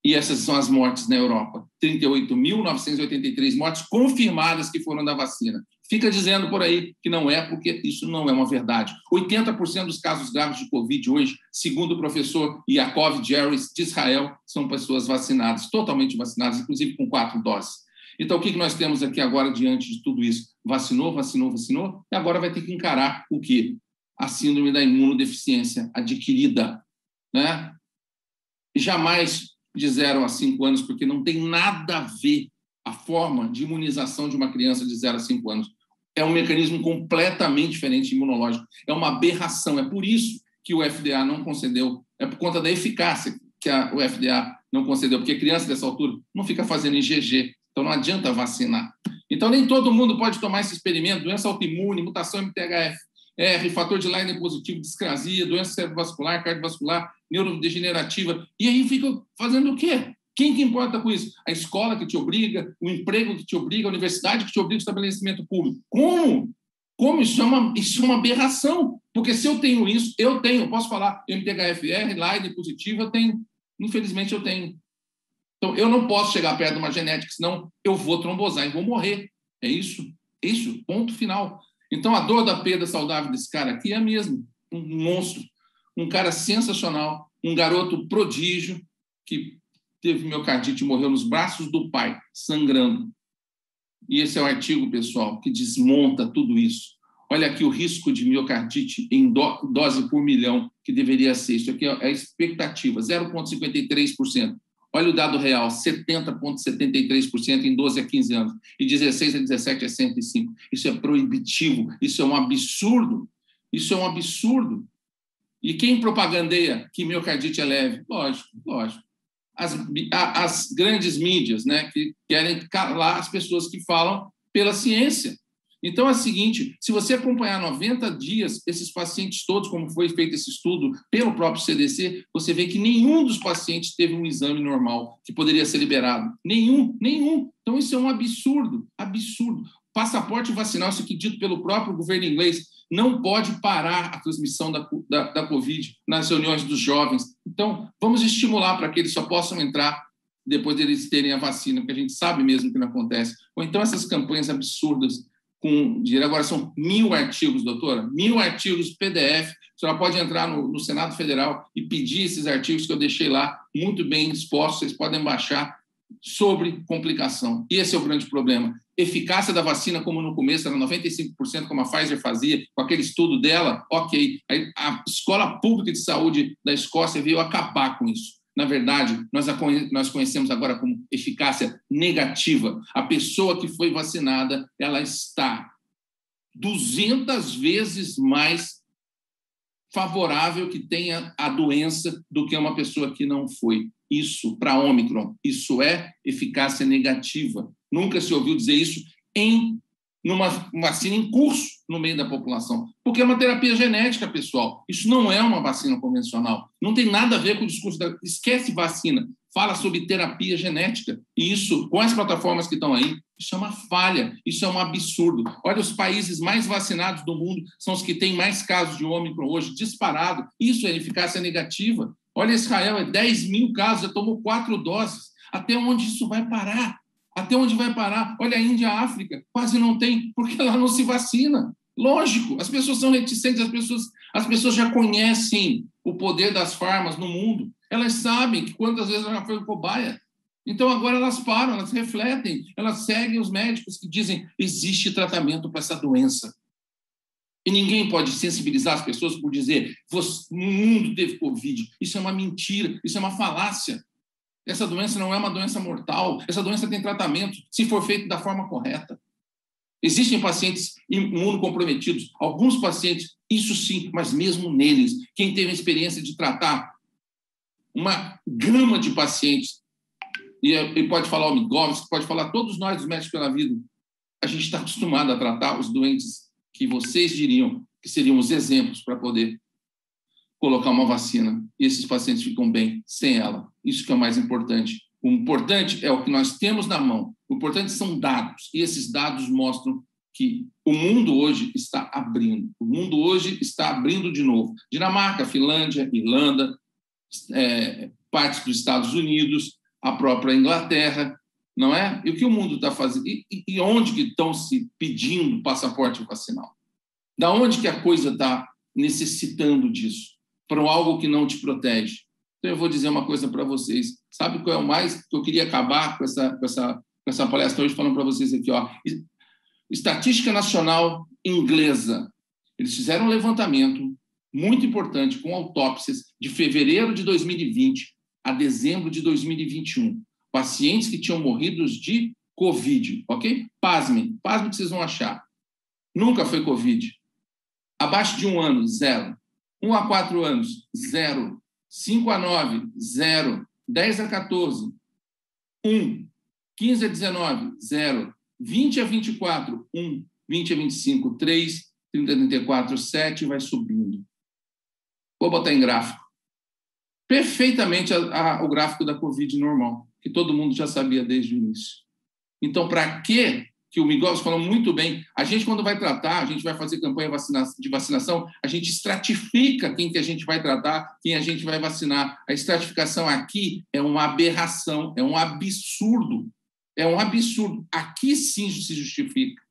E essas são as mortes na Europa. 38.983 mortes confirmadas que foram da vacina. Fica dizendo por aí que não é, porque isso não é uma verdade. 80% dos casos graves de Covid hoje, segundo o professor Yaakov Jerris, de Israel, são pessoas vacinadas, totalmente vacinadas, inclusive com quatro doses. Então, o que nós temos aqui agora diante de tudo isso? Vacinou, vacinou, vacinou, e agora vai ter que encarar o quê? A síndrome da imunodeficiência adquirida. Né? Jamais 0 a 5 anos, porque não tem nada a ver a forma de imunização de uma criança de 0 a 5 anos. É um mecanismo completamente diferente imunológico. É uma aberração. É por isso que o FDA não concedeu, é por conta da eficácia que a, o FDA não concedeu, porque criança dessa altura não fica fazendo IgG, então não adianta vacinar. Então nem todo mundo pode tomar esse experimento, doença autoimune, mutação MTHF, R, fator de Leiden positivo, discrasia, doença cerebrovascular, cardiovascular, neurodegenerativa, e aí fica fazendo o quê? Quem que importa com isso? A escola que te obriga, o emprego que te obriga, a universidade que te obriga, o estabelecimento público. Como? Como? Isso é uma, isso é uma aberração. Porque se eu tenho isso, eu tenho, posso falar MTHFR, Leiden positivo, eu tenho. Infelizmente, eu tenho. Então, eu não posso chegar perto de uma genética, senão eu vou trombosar e vou morrer. É isso. Isso, ponto final. Então, a dor da perda saudável desse cara aqui é a mesma. Um monstro. Um cara sensacional, um garoto prodígio, que teve miocardite e morreu nos braços do pai, sangrando. E esse é o artigo, pessoal, que desmonta tudo isso. Olha aqui o risco de miocardite em do, dose por milhão, que deveria ser. Isso aqui é a expectativa, 0,53%. Olha o dado real, 70,73% em 12 a 15 anos, e 16 a 17 a 105. Isso é proibitivo, isso é um absurdo. Isso é um absurdo. E quem propagandeia que miocardite é leve? Lógico, lógico as, as grandes mídias, né, que querem calar as pessoas que falam pela ciência. Então é o seguinte: se você acompanhar 90 dias esses pacientes todos, como foi feito esse estudo pelo próprio CDC, você vê que nenhum dos pacientes teve um exame normal que poderia ser liberado. Nenhum, nenhum. Então isso é um absurdo, absurdo. Passaporte vacinal, isso aqui dito pelo próprio governo inglês, não pode parar a transmissão da, da, da Covid nas reuniões dos jovens. Então, vamos estimular para que eles só possam entrar depois deles terem a vacina, porque a gente sabe mesmo que não acontece. Ou então essas campanhas absurdas com dinheiro. Agora são mil artigos, doutora, mil artigos PDF. A senhora pode entrar no, no, Senado Federal e pedir esses artigos que eu deixei lá, muito bem expostos, vocês podem baixar sobre complicação. E esse é o grande problema. Eficácia da vacina, como no começo era 95%, como a Pfizer fazia, com aquele estudo dela, ok. A escola pública de saúde da Escócia veio acabar com isso. Na verdade, nós, a, nós conhecemos agora como eficácia negativa. A pessoa que foi vacinada, ela está 200 vezes mais favorável que tenha a doença do que uma pessoa que não foi. Isso, para Ômicron, isso é eficácia negativa. Nunca se ouviu dizer isso em numa vacina em curso no meio da população. Porque é uma terapia genética, pessoal. Isso não é uma vacina convencional. Não tem nada a ver com o discurso da. Esquece vacina. Fala sobre terapia genética. E isso, com as plataformas que estão aí, isso é uma falha, isso é um absurdo. Olha, os países mais vacinados do mundo são os que têm mais casos de Ômicron hoje, disparado. Isso é eficácia negativa. Olha, Israel é 10 mil casos, já tomou quatro doses. Até onde isso vai parar? Até onde vai parar? Olha, a Índia, a África, quase não tem, porque lá não se vacina. Lógico, as pessoas são reticentes, as pessoas, as pessoas já conhecem o poder das farmas no mundo. Elas sabem que quantas vezes ela já foi cobaia. Então agora elas param, elas refletem, elas seguem os médicos que dizem existe tratamento para essa doença. E ninguém pode sensibilizar as pessoas por dizer o mundo teve Covid. Isso é uma mentira, isso é uma falácia. Essa doença não é uma doença mortal, essa doença tem tratamento, se for feito da forma correta. Existem pacientes imunocomprometidos, alguns pacientes, isso sim, mas mesmo neles, quem teve a experiência de tratar uma gama de pacientes, e, e pode falar o Migovski, pode falar todos nós, os médicos pela vida, a gente está acostumado a tratar os doentes que vocês diriam que seriam os exemplos para poder colocar uma vacina e esses pacientes ficam bem sem ela. Isso que é o mais importante. O importante é o que nós temos na mão. O importante são dados. E esses dados mostram que o mundo hoje está abrindo. O mundo hoje está abrindo de novo. Dinamarca, Finlândia, Irlanda, é, partes dos Estados Unidos, a própria Inglaterra, não é? E o que o mundo está fazendo? E, e, onde que estão se pedindo passaporte vacinal? Da onde que a coisa está necessitando disso? para algo que não te protege. Então, eu vou dizer uma coisa para vocês. Sabe qual é o mais que eu queria acabar com essa, com essa, com essa palestra hoje, falando para vocês aqui? Ó. Estatística Nacional Inglesa. Eles fizeram um levantamento muito importante com autópsias de fevereiro de 2020 a dezembro de 2021. Pacientes que tinham morrido de Covid, ok? Pasmem, pasmem que vocês vão achar. Nunca foi Covid. Abaixo de um ano, zero. 1 a 4 anos, 0. 5 a 9, 0. 10 a 14, 1. 15 a 19, 0. 20 a 24, 1. 20 a 25, 3. 30 a 34, 7. Vai subindo. Vou botar em gráfico. Perfeitamente o gráfico da Covid normal, que todo mundo já sabia desde o início. Então, para que que o Miguel falou muito bem. A gente, quando vai tratar, a gente vai fazer campanha de vacinação, a gente estratifica quem que a gente vai tratar, quem a gente vai vacinar. A estratificação aqui é uma aberração, é um absurdo. É um absurdo. Aqui sim se justifica.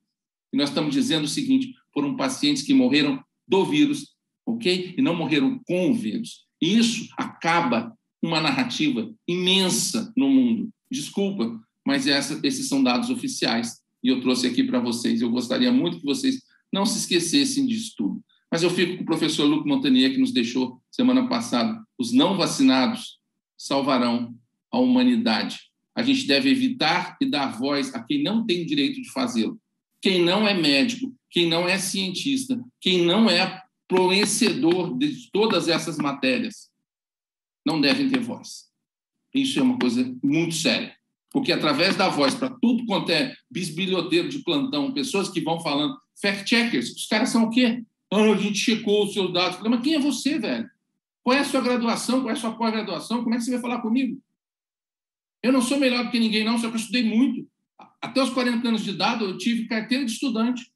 E nós estamos dizendo o seguinte: foram pacientes que morreram do vírus, ok? E não morreram com o vírus. Isso acaba uma narrativa imensa no mundo. Desculpa, mas essa, esses são dados oficiais e eu trouxe aqui para vocês. Eu gostaria muito que vocês não se esquecessem disso tudo. Mas eu fico com o professor Luc Montagnier, que nos deixou semana passada. Os não vacinados salvarão a humanidade. A gente deve evitar e dar voz a quem não tem direito de fazê-lo. Quem não é médico, quem não é cientista, quem não é conhecedor de todas essas matérias, não devem ter voz. Isso é uma coisa muito séria. porque através da voz para tudo quanto é bisbilhoteiro de plantão, pessoas que vão falando, fact-checkers, os caras são o quê? Ah, a gente checou os seus dados. Falei, mas quem é você, velho? Qual é a sua graduação? Qual é a sua pós-graduação? Como é que você vai falar comigo? Eu não sou melhor do que ninguém, não, só que eu estudei muito. Até os 40 anos de idade, eu tive carteira de estudante.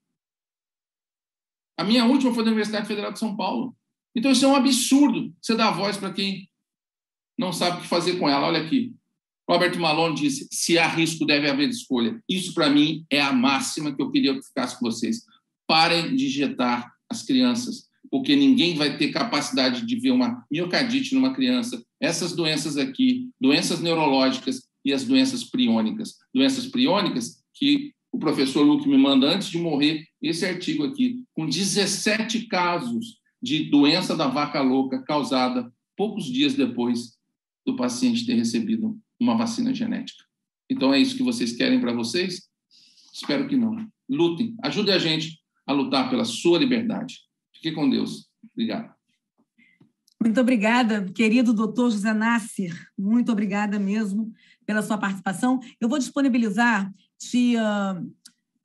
A minha última foi da Universidade Federal de São Paulo. Então, isso é um absurdo, você dar voz para quem não sabe o que fazer com ela. Olha aqui. Robert Malone disse: se há risco, deve haver escolha. Isso, para mim, é a máxima que eu queria que ficasse com vocês. Parem de injetar as crianças, porque ninguém vai ter capacidade de ver uma miocardite numa criança. Essas doenças aqui, doenças neurológicas e as doenças priônicas. Doenças priônicas que o professor Luke me manda antes de morrer esse artigo aqui, com 17 casos de doença da vaca louca causada poucos dias depois do paciente ter recebido uma vacina genética. Então é isso que vocês querem para vocês? Espero que não. Lutem, ajudem a gente a lutar pela sua liberdade. Fique com Deus. Obrigado. Muito obrigada, querido doutor José Nasser. Muito obrigada mesmo pela sua participação. Eu vou disponibilizar uh,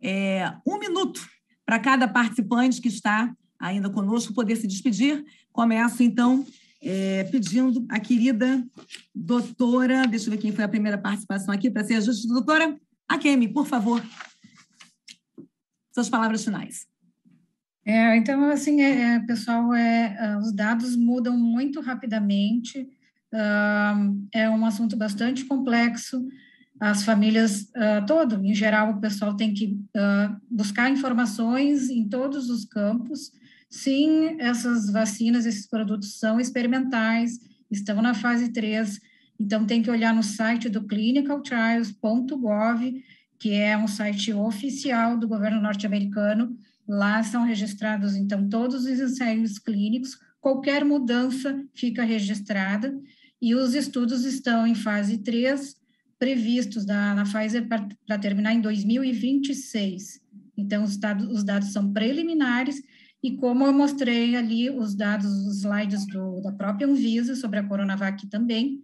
é, um minuto para cada participante que está ainda conosco poder se despedir. Começo, então, é, pedindo a querida doutora, deixa eu ver quem foi a primeira participação aqui para ser justa, doutora Akemi, por favor, suas palavras finais. É, então, assim, é, é pessoal, é, é, os dados mudam muito rapidamente, é um assunto bastante complexo, as famílias, uh, todo, em geral, o pessoal tem que uh, buscar informações em todos os campos. Sim, essas vacinas, esses produtos são experimentais, estão na fase 3, então tem que olhar no site do clinicaltrials.gov, que é um site oficial do governo norte-americano, Lá são registrados, então, todos os ensaios clínicos, qualquer mudança fica registrada, e os estudos estão em fase 3, previstos na, na Pfizer para terminar em 2026. Então, os dados, os dados são preliminares, e como eu mostrei ali os dados, os slides do, da própria Anvisa sobre a Coronavac também,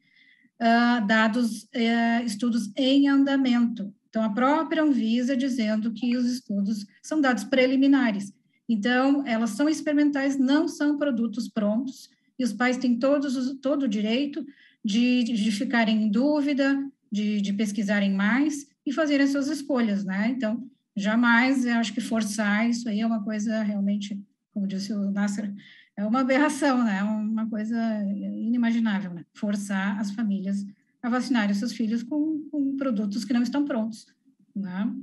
uh, dados, uh, estudos em andamento. Então, a própria Anvisa dizendo que os estudos são dados preliminares. Então, elas são experimentais, não são produtos prontos, e os pais têm todos, todo o direito de, de ficarem em dúvida, de, de pesquisarem mais e fazerem suas escolhas, né? Então, jamais, eu acho que forçar isso aí é uma coisa realmente, como disse o Nasser, é uma aberração, né? É uma coisa inimaginável, né? Forçar as famílias a vacinarem seus filhos com, com produtos que não estão prontos. Né?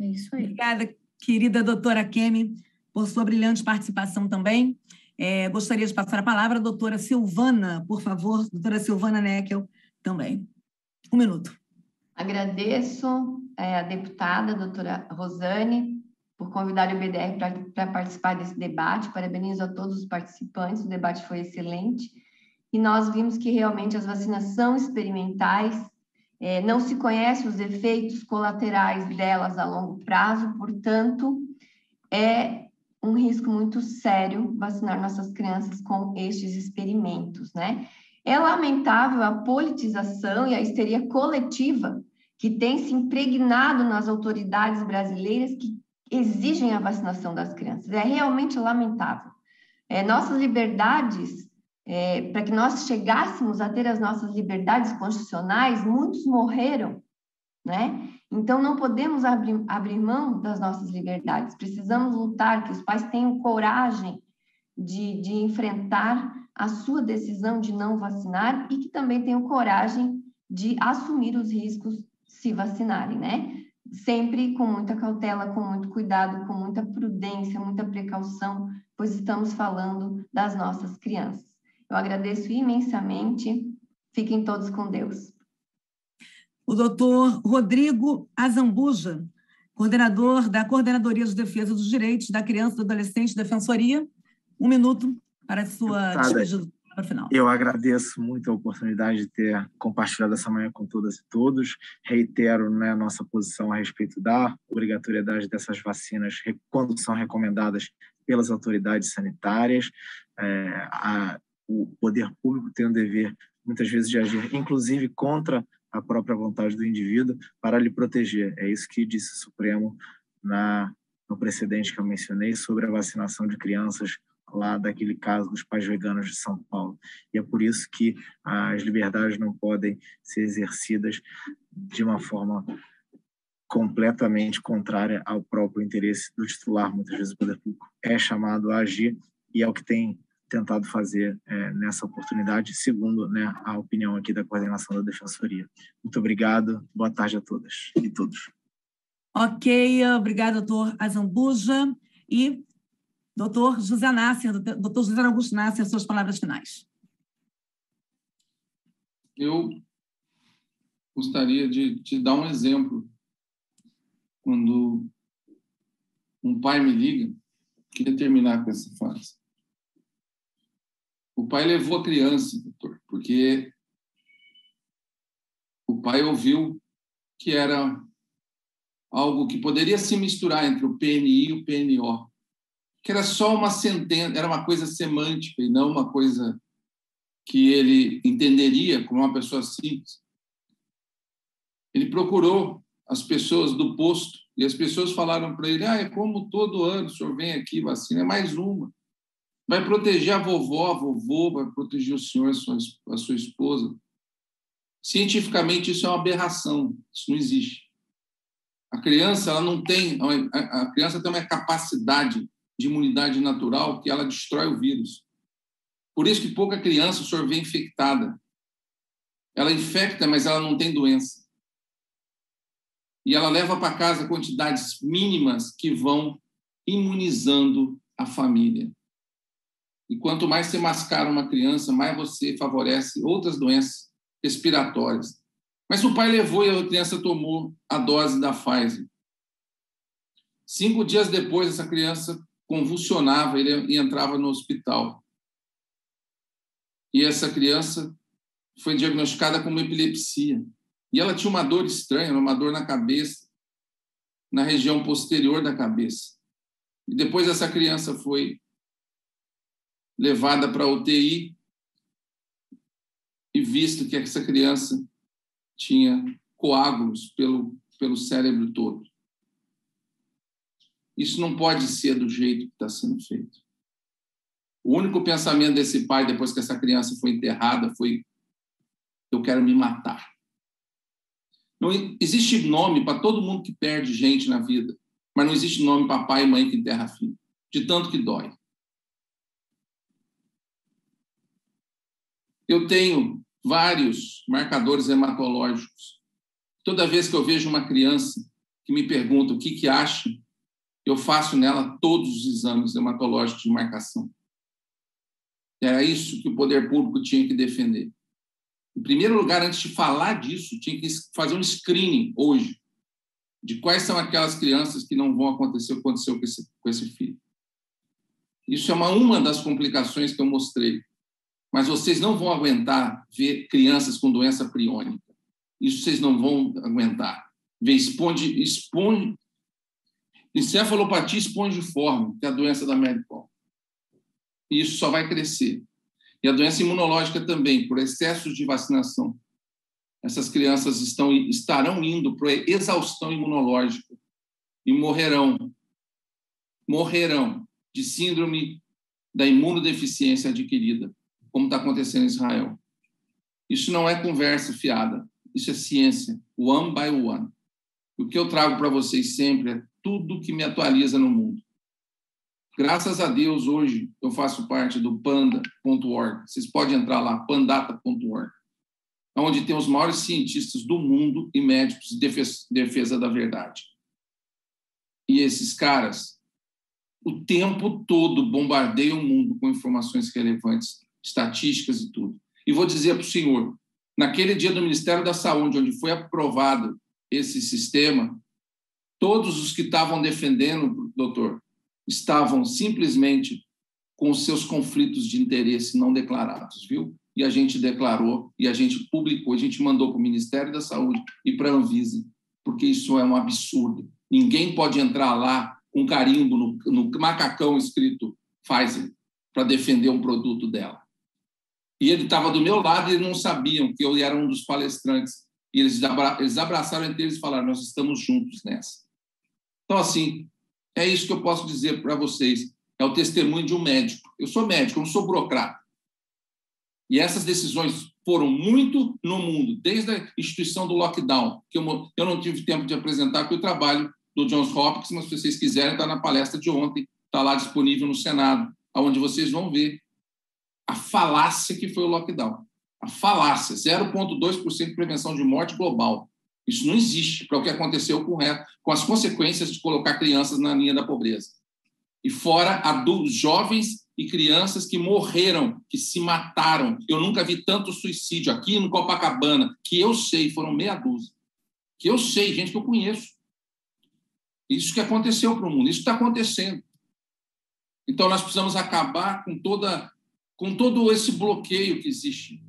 É isso aí. Obrigada, querida doutora Kemi, por sua brilhante participação também. É, gostaria de passar a palavra à doutora Silvana, por favor, doutora Silvana Neckel, também. Um minuto. Agradeço é, a deputada, a doutora Rosane, por convidar o BDR para participar desse debate. Parabenizo a todos os participantes, o debate foi excelente e nós vimos que realmente as vacinas são experimentais, é, não se conhece os efeitos colaterais delas a longo prazo, portanto, é um risco muito sério vacinar nossas crianças com estes experimentos, né? É lamentável a politização e a histeria coletiva que tem se impregnado nas autoridades brasileiras que exigem a vacinação das crianças. É realmente lamentável. É, nossas liberdades é, para que nós chegássemos a ter as nossas liberdades constitucionais, muitos morreram, né? Então, não podemos abrir, abrir mão das nossas liberdades, precisamos lutar, que os pais tenham coragem de, de enfrentar a sua decisão de não vacinar e que também tenham coragem de assumir os riscos se vacinarem, né? Sempre com muita cautela, com muito cuidado, com muita prudência, muita precaução, pois estamos falando das nossas crianças. Eu agradeço imensamente. Fiquem todos com Deus. O doutor Rodrigo Azambuja, coordenador da Coordenadoria de Defesa dos Direitos da Criança e do Adolescente, Defensoria. Um minuto para a sua despedida final. Eu agradeço muito a oportunidade de ter compartilhado essa manhã com todas e todos. Reitero né, a nossa posição a respeito da obrigatoriedade dessas vacinas quando são recomendadas pelas autoridades sanitárias. É, a, o poder público tem o dever, muitas vezes, de agir, inclusive contra a própria vontade do indivíduo para lhe proteger. É isso que disse o Supremo na, no precedente que eu mencionei sobre a vacinação de crianças lá daquele caso dos pais veganos de São Paulo. E é por isso que as liberdades não podem ser exercidas de uma forma completamente contrária ao próprio interesse do titular. Muitas vezes o poder público é chamado a agir e é o que tem tentado fazer é, nessa oportunidade, segundo né, a opinião aqui da coordenação da Defensoria. Muito obrigado, boa tarde a todas e todos. Ok, obrigado, doutor Azambuja. E doutor José Nasser, doutor José Augusto Nasser, suas palavras finais. Eu gostaria de te dar um exemplo. Quando um pai me liga, queria terminar com essa frase. O pai levou a criança, doutor, porque o pai ouviu que era algo que poderia se misturar entre o PNI e o PNO, que era só uma sentença, era uma coisa semântica e não uma coisa que ele entenderia como uma pessoa simples. Ele procurou as pessoas do posto e as pessoas falaram para ele: ah, é como todo ano o senhor vem aqui, vacina, é mais uma. Vai proteger a vovó, a vovô, vai proteger o senhor, a sua, a sua esposa. Cientificamente, isso é uma aberração, isso não existe. A criança, ela não tem, a criança tem uma capacidade de imunidade natural que ela destrói o vírus. Por isso que pouca criança o senhor vê infectada. Ela infecta, mas ela não tem doença. E ela leva para casa quantidades mínimas que vão imunizando a família. E quanto mais você mascara uma criança, mais você favorece outras doenças respiratórias. Mas o pai levou e a criança tomou a dose da Pfizer. Cinco dias depois, essa criança convulsionava e entrava no hospital. E essa criança foi diagnosticada com epilepsia. E ela tinha uma dor estranha, uma dor na cabeça, na região posterior da cabeça. E depois essa criança foi levada para UTI e visto que essa criança tinha coágulos pelo, pelo cérebro todo. Isso não pode ser do jeito que está sendo feito. O único pensamento desse pai, depois que essa criança foi enterrada, foi: eu quero me matar. Não existe nome para todo mundo que perde gente na vida, mas não existe nome para pai e mãe que enterra filho, de tanto que dói. Eu tenho vários marcadores hematológicos. Toda vez que eu vejo uma criança que me pergunta o que, que acha, eu faço nela todos os exames hematológicos de marcação. Era isso que o poder público tinha que defender. Em primeiro lugar, antes de falar disso, tinha que fazer um screening hoje de quais são aquelas crianças que não vão acontecer o que aconteceu com esse, com esse filho. Isso é uma, uma das complicações que eu mostrei mas vocês não vão aguentar ver crianças com doença priônica. Isso vocês não vão aguentar. Ver esponde, esponde, encefalopatia espongiforme, que é a doença da Medicol. E isso só vai crescer. E a doença imunológica também, por excessos de vacinação. Essas crianças estão, estarão indo para exaustão imunológica e morrerão. Morrerão de síndrome da imunodeficiência adquirida como está acontecendo em Israel. Isso não é conversa fiada, isso é ciência, one by one. O que eu trago para vocês sempre é tudo que me atualiza no mundo. Graças a Deus, hoje eu faço parte do panda.org. Vocês podem entrar lá, pandata.org, onde tem os maiores cientistas do mundo e médicos de defesa, defesa da verdade. E esses caras, o tempo todo, bombardeiam o mundo com informações relevantes estatísticas e tudo. E vou dizer para o senhor, naquele dia do Ministério da Saúde, onde foi aprovado esse sistema, todos os que estavam defendendo, doutor, estavam simplesmente com seus conflitos de interesse não declarados, viu? E a gente declarou, e a gente publicou, a gente mandou para o Ministério da Saúde e para a Anvisa, porque isso é um absurdo. Ninguém pode entrar lá com carimbo no, no macacão escrito Pfizer para defender um produto dela. E ele estava do meu lado e não sabiam que eu era um dos palestrantes. E eles, eles abraçaram entre eles e falaram: Nós estamos juntos nessa. Então, assim, é isso que eu posso dizer para vocês. É o testemunho de um médico. Eu sou médico, eu não sou burocrata. E essas decisões foram muito no mundo, desde a instituição do lockdown, que eu, eu não tive tempo de apresentar, porque o trabalho do Johns Hopkins, mas se vocês quiserem, está na palestra de ontem, está lá disponível no Senado, onde vocês vão ver a falácia que foi o lockdown. A falácia, 0,2% de prevenção de morte global. Isso não existe para o que aconteceu com, com as consequências de colocar crianças na linha da pobreza. E fora adultos, jovens e crianças que morreram, que se mataram. Eu nunca vi tanto suicídio aqui no Copacabana, que eu sei, foram meia dúzia. Que eu sei, gente que eu conheço. Isso que aconteceu para o mundo, isso está acontecendo. Então, nós precisamos acabar com, toda, com todo esse bloqueio que existe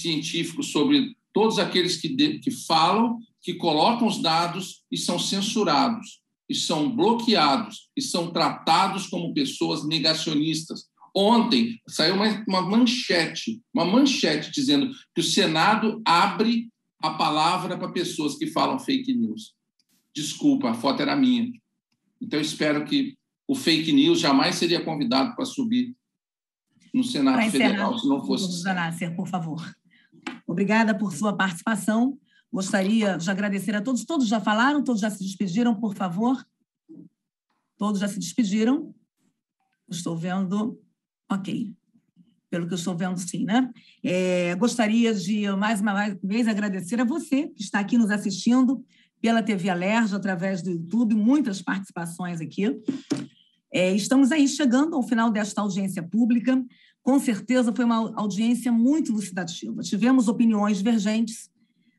científico sobre todos aqueles que, de, que falam, que colocam os dados e são censurados e são bloqueados e são tratados como pessoas negacionistas. Ontem saiu uma, uma manchete, uma manchete dizendo que o Senado abre a palavra para pessoas que falam fake news. Desculpa, a foto era minha. Então espero que o fake news jamais seria convidado para subir no Senado Federal, se não fosse. Nasser, por favor. Obrigada por sua participação. Gostaria de agradecer a todos. Todos já falaram? Todos já se despediram, por favor? Todos já se despediram? Estou vendo. Ok. Pelo que eu estou vendo, sim, né? É, gostaria de, mais uma vez, agradecer a você que está aqui nos assistindo pela TV Alerj, através do YouTube, muitas participações aqui. É, estamos aí chegando ao final desta audiência pública. Com certeza foi uma audiência muito elucidativa. Tivemos opiniões divergentes,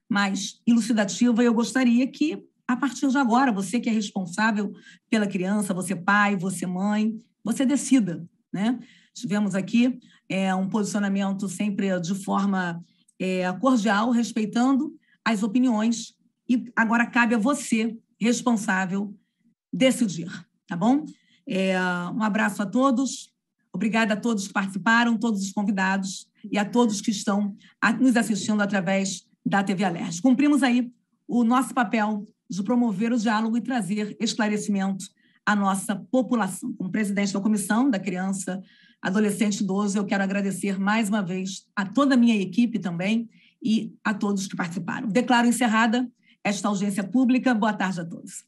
mais elucidativa, eu gostaria que, a partir de agora, você que é responsável pela criança, você pai, você mãe, você decida. Né? Tivemos aqui é, um posicionamento sempre de forma é, cordial, respeitando as opiniões, e agora cabe a você, responsável, decidir, tá bom? É, um abraço a todos, obrigada a todos que participaram, todos os convidados e a todos que estão nos assistindo através da TV Alerj. Cumprimos aí o nosso papel de promover o diálogo e trazer esclarecimento à nossa população. Como presidente da Comissão da Criança, Adolescente e Idoso, eu quero agradecer mais uma vez a toda a minha equipe também e a todos que participaram. Declaro encerrada esta audiência pública. Boa tarde a todos.